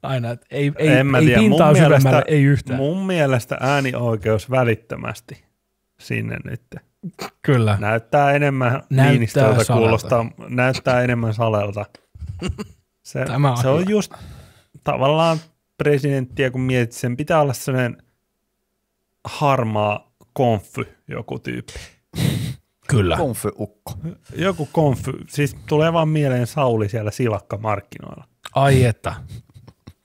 aina, et ei, ei, En mä ei tiedä, mun pintaa syvemmälle, mielestä- ei yhtään. Mun mielestä äänioikeus välittömästi sinne nyt. Kyllä. Näyttää enemmän Näyttää kuulostaa, näyttää enemmän Salelta. Se, Tämä on se on just tavallaan presidenttiä, kun mietit, sen pitää olla sellainen harmaa konfy joku tyyppi. [LAUGHS] Kyllä. Konfy-ukko. Joku konfy, siis tulee vaan mieleen Sauli siellä silakkamarkkinoilla. Ai että.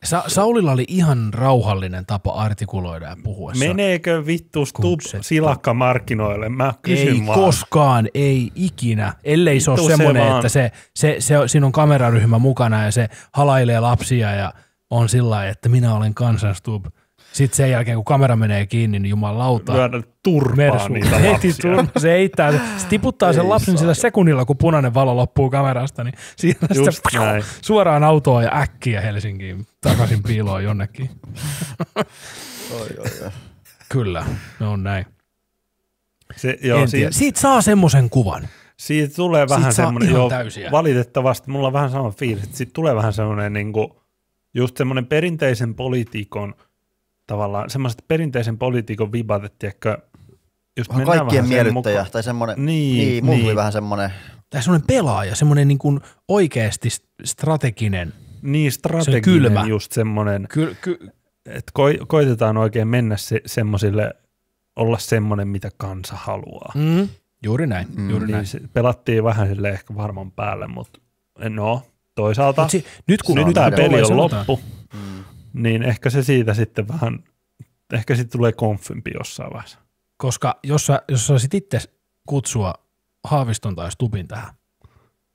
Sa- Saulilla oli ihan rauhallinen tapa artikuloida ja puhuessa. Meneekö vittu Stub Konsepti. silakkamarkkinoille? Mä kysyn ei vaan. koskaan, ei ikinä, ellei se ole Vittu se semmoinen, vaan. että se, se, se, siinä on kameraryhmä mukana ja se halailee lapsia ja on sillä lailla, että minä olen kansanstub. Sitten sen jälkeen, kun kamera menee kiinni, niin jumalauta. Lyödä turpaa Mersu. niitä Heti turma. Se heittää, se tiputtaa sen Ei lapsen sillä sekunnilla, kun punainen valo loppuu kamerasta, niin sitten näin. suoraan autoon ja äkkiä Helsinkiin takaisin piiloon jonnekin. [LAUGHS] Oi, oi, oi. Kyllä, ne on näin. Se, joo, en siitä. Siitä saa semmoisen kuvan. siitä tulee Siitä vähän saa semmoinen, joo, täysiä. valitettavasti mulla on vähän sama fiilis, että siitä tulee vähän semmoinen niin kuin, semmoinen perinteisen poliitikon tavallaan, semmoiset perinteisen poliitikon vibat, että tiedätkö, just On mennään kaikkien vähän sen miellyttäjä mukaan. tai semmoinen, Niin, niin, tuli niin. vähän semmoinen, Tai semmoinen pelaaja, semmoinen niin kuin oikeasti strateginen. Niin strateginen kylmä. just semmoinen, Ky, ky, että ko, koitetaan oikein mennä se, semmoisille, olla semmoinen, mitä kansa haluaa. mm, juuri näin, Mm. juuri näin. Niin se, pelattiin vähän sille ehkä varman päälle, mutta no, toisaalta si, nyt kun nyt tämä peli on loppu, mm, niin ehkä se siitä sitten vähän, ehkä sitten tulee konfympi jossain vaiheessa. Koska jos sä, jos sä olisit itse kutsua Haaviston tai Stubin tähän,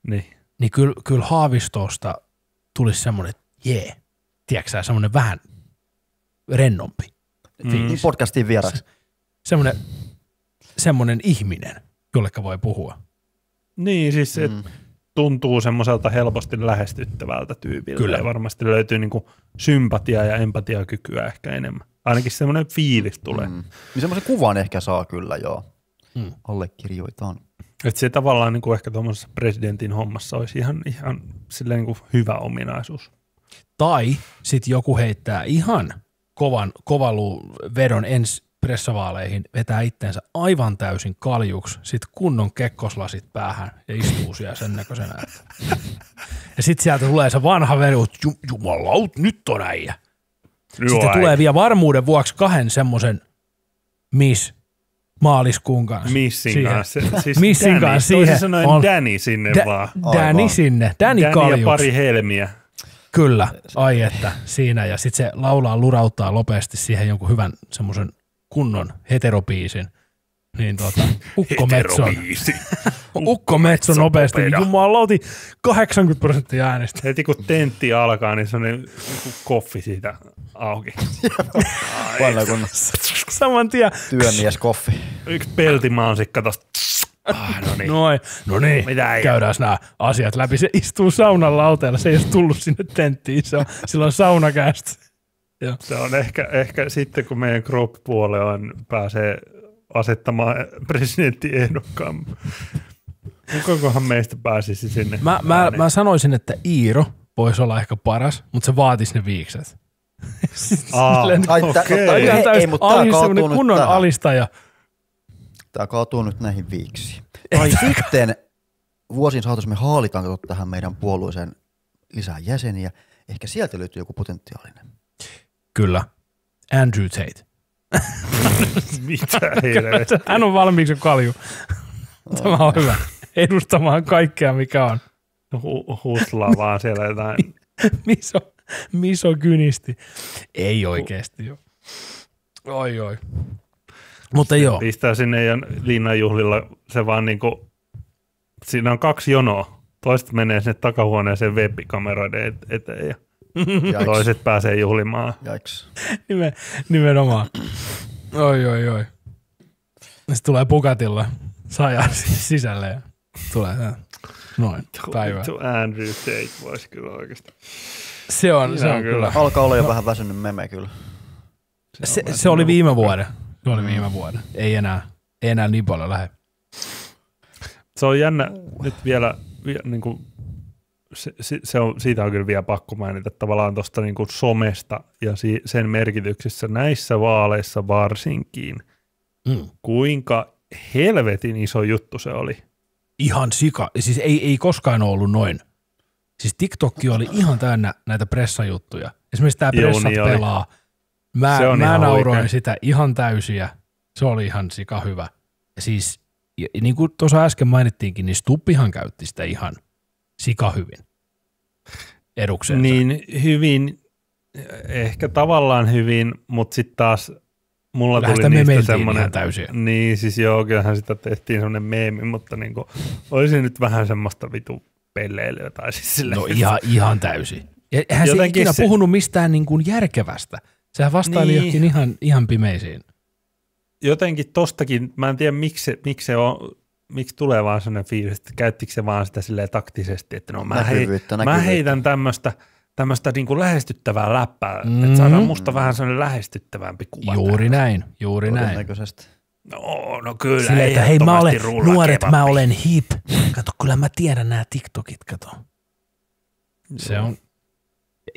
Niin. niin kyllä, kyllä Haavistosta tulisi semmoinen, että jee, tiedätkö sä, semmoinen vähän rennompi. Mm. niin podcastiin vieraksi. Semmoinen, semmoinen ihminen, jolleka voi puhua. Niin, siis se Mm. Tuntuu semmoiselta helposti lähestyttävältä tyypiltä. Kyllä. Ja varmasti löytyy niinku sympatiaa ja empatiakykyä ehkä enemmän. Ainakin semmoinen fiilis tulee. Mm. Niin semmoisen kuvan ehkä saa kyllä, joo. Mm. Allekirjoitan. Että se tavallaan niinku ehkä tuommoisessa presidentin hommassa olisi ihan, ihan silleen niinku hyvä ominaisuus. Tai sitten joku heittää ihan kovan, kovaluu vedon ensi pressavaaleihin, vetää itsensä aivan täysin kaljuksi, sit kunnon kekkoslasit päähän ja istuu siellä sen näköisenä. että- Ja sitten sieltä tulee se vanha veri, että ju, jumalaut, nyt on äijä. Sitten tulee vielä varmuuden vuoksi kahden semmoisen miss maaliskuun kanssa. Missin siihen. kanssa. Siis Missin Danny, kanssa toisin siihen sanoen on- Danny sinne Dä- vaan. Danny Aivan. sinne, Danny, Danny kaljuksi. ja pari helmiä. Kyllä, ai että siinä. Ja sitten se laulaa, lurauttaa lopeasti siihen jonkun hyvän semmoisen kunnon heteropiisin. Niin tota, Ukko Metson. [LAUGHS] Ukko Metson nopeasti, niin jumalauti 80 prosenttia äänestä. Heti kun tentti alkaa, niin se on niin koffi siitä auki. [LAUGHS] Kun Saman tien, työmies koffi. Yksi peltimansikka tosta. Ah, no niin. noin, no niin, Mitä ei- käydään nämä asiat läpi. Se istuu saunan lauteella, se ei ole tullut sinne tenttiin, se on, sillä on saunakästä. Se on ehkä, ehkä sitten, kun meidän group-puolue on, pääsee asettamaan presidenttiehdokkaan. Kukakohan meistä pääsisi sinne? Mä, mä, mä sanoisin, että Iiro voisi olla ehkä paras, mutta se vaatisi ne viikset. Aa, [LAUGHS] Silleen, Ai, tä- Okei. no, ihan ei, täys ei, mutta tämä nyt kunnon tähän. alistaja. Tämä kaatuu nyt näihin viiksiin. Ai sitten vuosien saatossa me haalitaan tähän meidän puolueeseen lisää jäseniä. Ehkä sieltä löytyy joku potentiaalinen. Kyllä. Andrew Tate. [LAUGHS] Mitä helvettiä. Hän on valmiiksi kalju. Tämä on hyvä. Edustamaan kaikkea, mikä on. Hu- huslaa vaan siellä jotain. [LAUGHS] Miso, misogynisti. Ei oikeasti jo. Oi, oi. Mutta joo, Pistää sinne ja linnanjuhlilla se vaan niinku, siinä on kaksi jonoa. Toiset menee sinne takahuoneeseen webikameroiden et- eteen ja Jaiks. toiset pääsee juhlimaan. Jaiks. Nimen, nimenomaan. Oi, oi, oi. Sitten tulee Pukatilla, saa sisälle ja tulee noin päivä. Vittu Andrew Tate voisi kyllä oikeasti. Se on, se on kyllä. Alkaa olla jo vähän väsynyt meme kyllä. Se, se oli viime vuoden. Se oli viime vuoden. Ei enää, ei enää niin paljon lähde. Se on jännä nyt vielä, vielä niin kuin, se, se, on, siitä on kyllä vielä pakko mainita tavallaan tuosta niin kuin somesta ja si, sen merkityksessä näissä vaaleissa varsinkin, Mm. kuinka helvetin iso juttu se oli. Ihan sika. Siis ei, ei koskaan ollut noin. Siis TikTok oli ihan täynnä näitä pressajuttuja. Esimerkiksi tämä Joo, pressat niin oli. pelaa. Mä, mä nauroin huikea. sitä ihan täysiä. Se oli ihan sika hyvä. Ja siis, ja niin kuin tuossa äsken mainittiinkin, niin Stuppihan käytti sitä ihan sika hyvin. Edukseen. Niin hyvin, ehkä tavallaan hyvin, mutta sitten taas mulla Kyllähän tuli niistä semmoinen, ihan täysiä. niin siis joo, kyllähän sitä tehtiin semmoinen meemi, mutta niinku, olisi nyt vähän semmoista vitu pelleilyä tai siis silleen, No ihan, ihan täysin. Eihän se ikinä se- puhunut mistään niin kuin järkevästä. Sehän vastaili Niin. johonkin ihan, ihan pimeisiin. jotenkin tostakin, mä en tiedä miksi miksi se on, miksi tulee vaan sellainen fiilis, että käyttikö se vaan sitä silleen taktisesti, että no mä, hei, Näkyvyyttä, mä heitän tämmöistä tämmöistä niinku lähestyttävää läppää, mm. Että saadaan musta vähän sellainen lähestyttävämpi kuva. Juuri näin, juuri näin. No, no kyllä, Silleen, että hei mä olen, nuoret mä rullakebabbi. olen hip. Kato, kyllä mä tiedän nämä TikTokit, kato. Se on,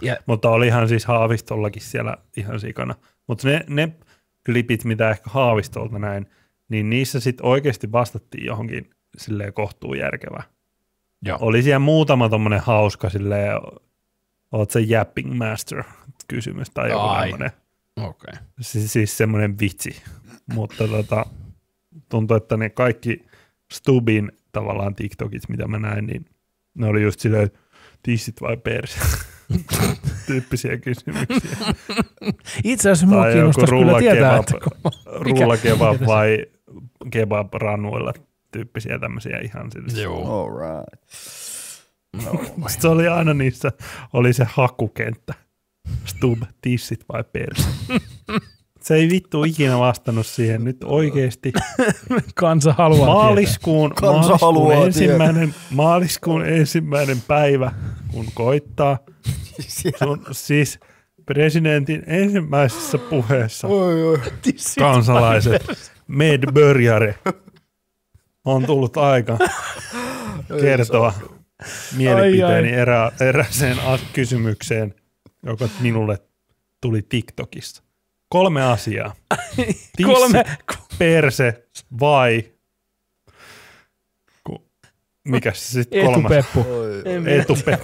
ja Mutta olihan siis Haavistollakin siellä ihan sikana. Mutta ne, ne klipit, mitä ehkä Haavistolta näin, niin niissä sitten oikeasti vastattiin johonkin silleen kohtuu järkevää. joo. Oli siellä muutama tommonen hauska silleen, oot se yapping master kysymys tai joku tämmönen. Okei. Okay. Siis, siis semmoinen vitsi. Mutta tota, tuntuu, että ne kaikki Stubin tavallaan TikTokit, mitä mä näin, niin ne oli just silleen, tissit vai perse? tyyppisiä kysymyksiä. Itse asiassa joku kiinnostaisi kyllä tietää, että rullakebab vai kebab rannuilla tyyppisiä tämmöisiä ihan sille. Joo. All right. [LAUGHS] Se oli aina niissä, oli se hakukenttä. Stub, tissit vai perse? [LAUGHS] Se ei vittu ikinä vastannut siihen. Nyt oikeesti [LAUGHS] kansa haluaa tietää. maaliskuun, Kansa maaliskuun, haluaa ensimmäinen, maaliskuun ensimmäinen päivä, kun koittaa. Sun, siis presidentin ensimmäisessä puheessa Oi, oi. kansalaiset, medbörjare, on tullut aika kertoa mielipiteeni Ai, ai. erä, eräseen as- kysymykseen, joka minulle tuli TikTokissa. Kolme asiaa. Tissi, Kolme, perse vai ku, mikä se sitten kolmas? etupeppu. Oi, En minä Etupe.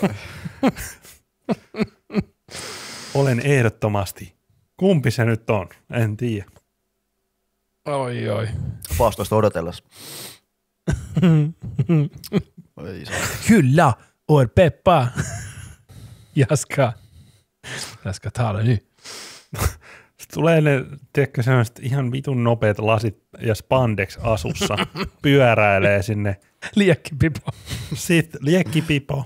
Olen ehdottomasti. Kumpi se nyt on? En tiedä. Oi, oi. Paastoista odotellessa. Saa. Kyllä, or peppa. Jaska. Jaska tala nyt. Tulee ne, tiedätkö, sellaiset ihan vitun nopeat lasit ja spandex asussa pyöräilee sinne. Liekkipipo. Sitten liekkipipo.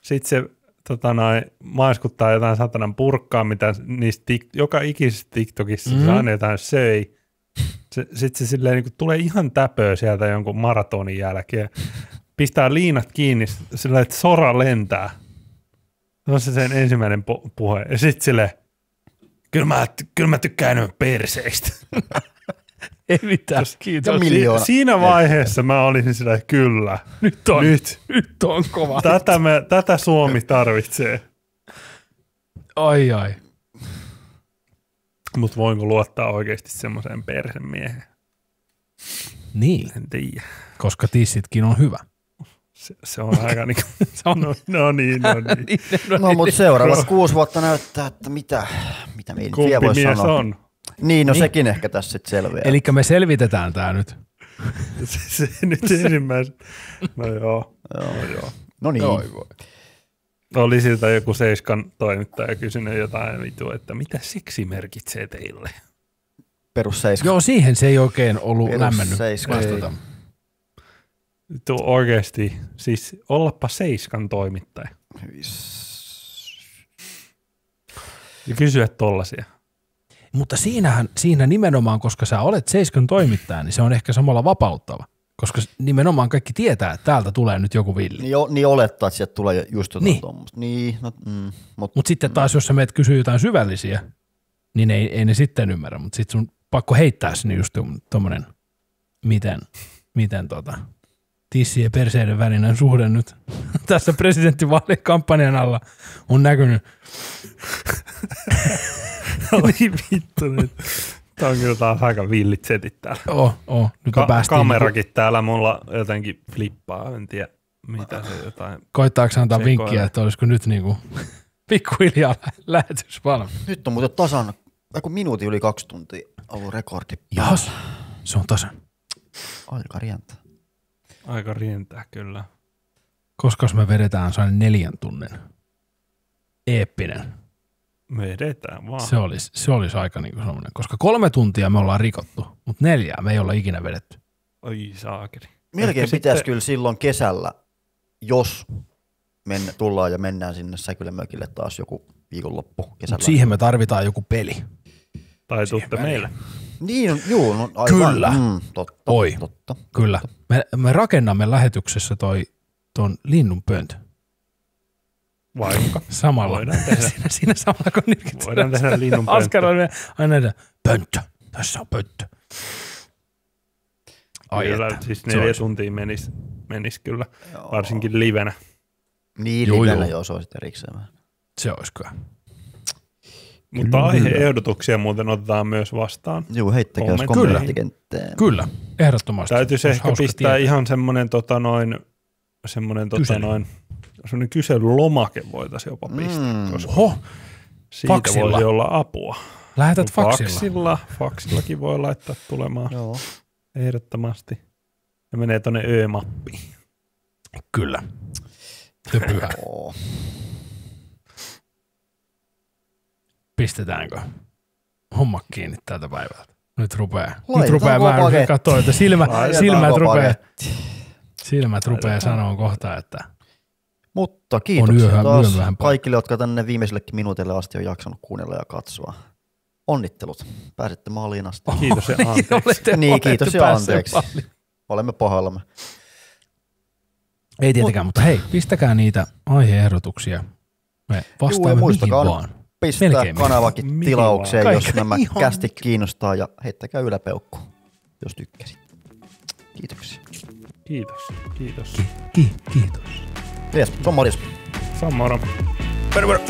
Sitten se tota noin, maiskuttaa jotain satanan purkkaa, mitä niistä tik, joka ikisessä TikTokissa mm. Mhm. se aina jotain söi. Se, Sitten se silleen, niin tulee ihan täpöä sieltä jonkun maratonin jälkeen. Pistää liinat kiinni sillä että sora lentää. Se on se sen ensimmäinen pu- puhe. Ja sitten silleen, kyllä mä, kyllä mä tykkään enemmän perseistä. [LAUGHS] Ei mitään, Ja kiitos. miljoona. Si- siinä vaiheessa mä olisin sillä, että kyllä, Nyt on, nyt. nyt on kova. Tätä, me, tätä Suomi tarvitsee. Ai ai. Mutta voinko luottaa oikeasti semmoiseen perhemieheen? Niin, En tiedä. koska tissitkin on hyvä. Se, se on aika niin Se on no, no niin, no [LAUGHS] niin. No mutta seuraavat kuusi vuotta näyttää, että mitä, mitä me ei nyt vielä voi mies sanoa. on? Niin, no Niin. sekin ehkä tässä sitten selviää. Eli me selvitetään tää nyt. [LAUGHS] Se, se nyt ensimmäisen. No joo, Joo. no joo. No niin. Oi voi. Oli siltä joku Seiskan toimittaja kysynyt jotain että mitä seksi merkitsee teille? Perus seiska. Joo, siihen se ei oikein ollut Perus lämmennyt seiska. Vittu oikeasti, siis ollapa Seiskan toimittaja ja kysyä tollasia. Mutta siinähän, siinä nimenomaan, koska sä olet Seiskon toimittaja, niin se on ehkä samalla vapauttava. Koska nimenomaan kaikki tietää, että täältä tulee nyt joku villi. Niin, jo, niin olettaa, että sieltä tulee just jotain Niin. tuommoista. Niin, no, mm, mutta Mutta sitten taas, jos sä meet kysyä jotain syvällisiä, niin ei, ei ne sitten ymmärrä. Mutta sitten sun pakko heittää sinne just tuommoinen, miten, miten tota, tissi ja perseiden välinen suhde nyt [LAUGHS] tässä presidenttivaalien kampanjan alla on näkynyt. [LAUGHS] Oli vittu nyt. Tämä on kyllä taas aika villit setit täällä. Oh, oh, nyt Ka- päästiin. kamerakin täällä mulla jotenkin flippaa, en tiedä mitä se jotain. Koittaako antaa vinkkiä, että olisiko nyt niinku [LAUGHS] pikkuhiljaa lä- lähetys valmis? nyt on muuten tasan, kun minuutin yli kaksi tuntia ollut rekordi. Jahas, se on tasan. Aika rientää. Aika rientää kyllä. Koska me vedetään sellainen neljän tunnin eeppinen. Vedetään vaan. Se olisi, se olisi aika niinku semmoinen, koska kolme tuntia me ollaan rikottu, mutta neljää me ei olla ikinä vedetty. Oi saakeli. Melkein Ehkä pitäisi sitten- kyllä silloin kesällä, jos mennä, tullaan ja mennään sinne Säkylämökille taas joku viikonloppu kesällä. Mut siihen me tarvitaan joku peli. Tai tuutte meille. Niin, on, juu, no aivan. Kyllä. Mm, totta, Oi. totta. Kyllä. Me, me rakennamme lähetyksessä toi ton linnun pöntö. Vaikka. Samalla. Voidaan tehdä. [LAUGHS] siinä, siinä samalla kun nyt Voidaan tehdä linnun pönttö. Askeroimme aina näitä, pönttö, tässä on pönttö. Ai Kyllä, että, siis neljä olisi- tuntia menisi menis kyllä, Joo. varsinkin livenä. Niin, Juu, livenä joo, se on sitten erikseen. Se olisi kyllä. Mutta Kyllä. aiheehdotuksia muuten otetaan myös vastaan. Juu, heittäkää jos kommenttikenttään. Kyllä, ehdottomasti. Täytyisi Olisi ehkä pistää tietää. ihan semmoinen tota noin, semmoinen tota noin, semmoinen kyselylomake voitaisiin jopa pistää, Mm. koska Oho, siitä faksilla. voisi olla apua. lähetät faksilla. Faksilla, faksillakin voi laittaa tulemaan Joo. ehdottomasti. Ja menee tuonne Ö-mappiin. Kyllä. Töpyhä. Pistetäänkö homma kiinni tältä päivältä? Nyt rupeaa. Nyt rupeaa paketti. katsoa, että silmä, silmät rupeaa, silmät rupeaa sanoa kohta, että Mutta kiitoksia yöhön- taas kaikille, jotka tänne viimeisillekin minuutille asti on jaksanut kuunnella ja katsoa. Onnittelut. Pääsitte maaliin asti. Kiitos ja [LAUGHS] Niin anteeksi. olette- Niin, kiitos ja anteeksi. paljon. Olemme pahoillamme. Ei tietenkään, mutta hei, pistäkää niitä aiheehdotuksia. Me Juu, ja vastaamme mihin muistakaa vaan. Pistää Melkein. kanavakin Mihin tilaukseen, vaan. jos nämä kästi kiinnostaa ja heittäkää yläpeukku, jos tykkäsit. Kiitoksia. Kiitos, kiitos. Ki- kiitos. Yes, se on morjes. Samoin. Moro, moro.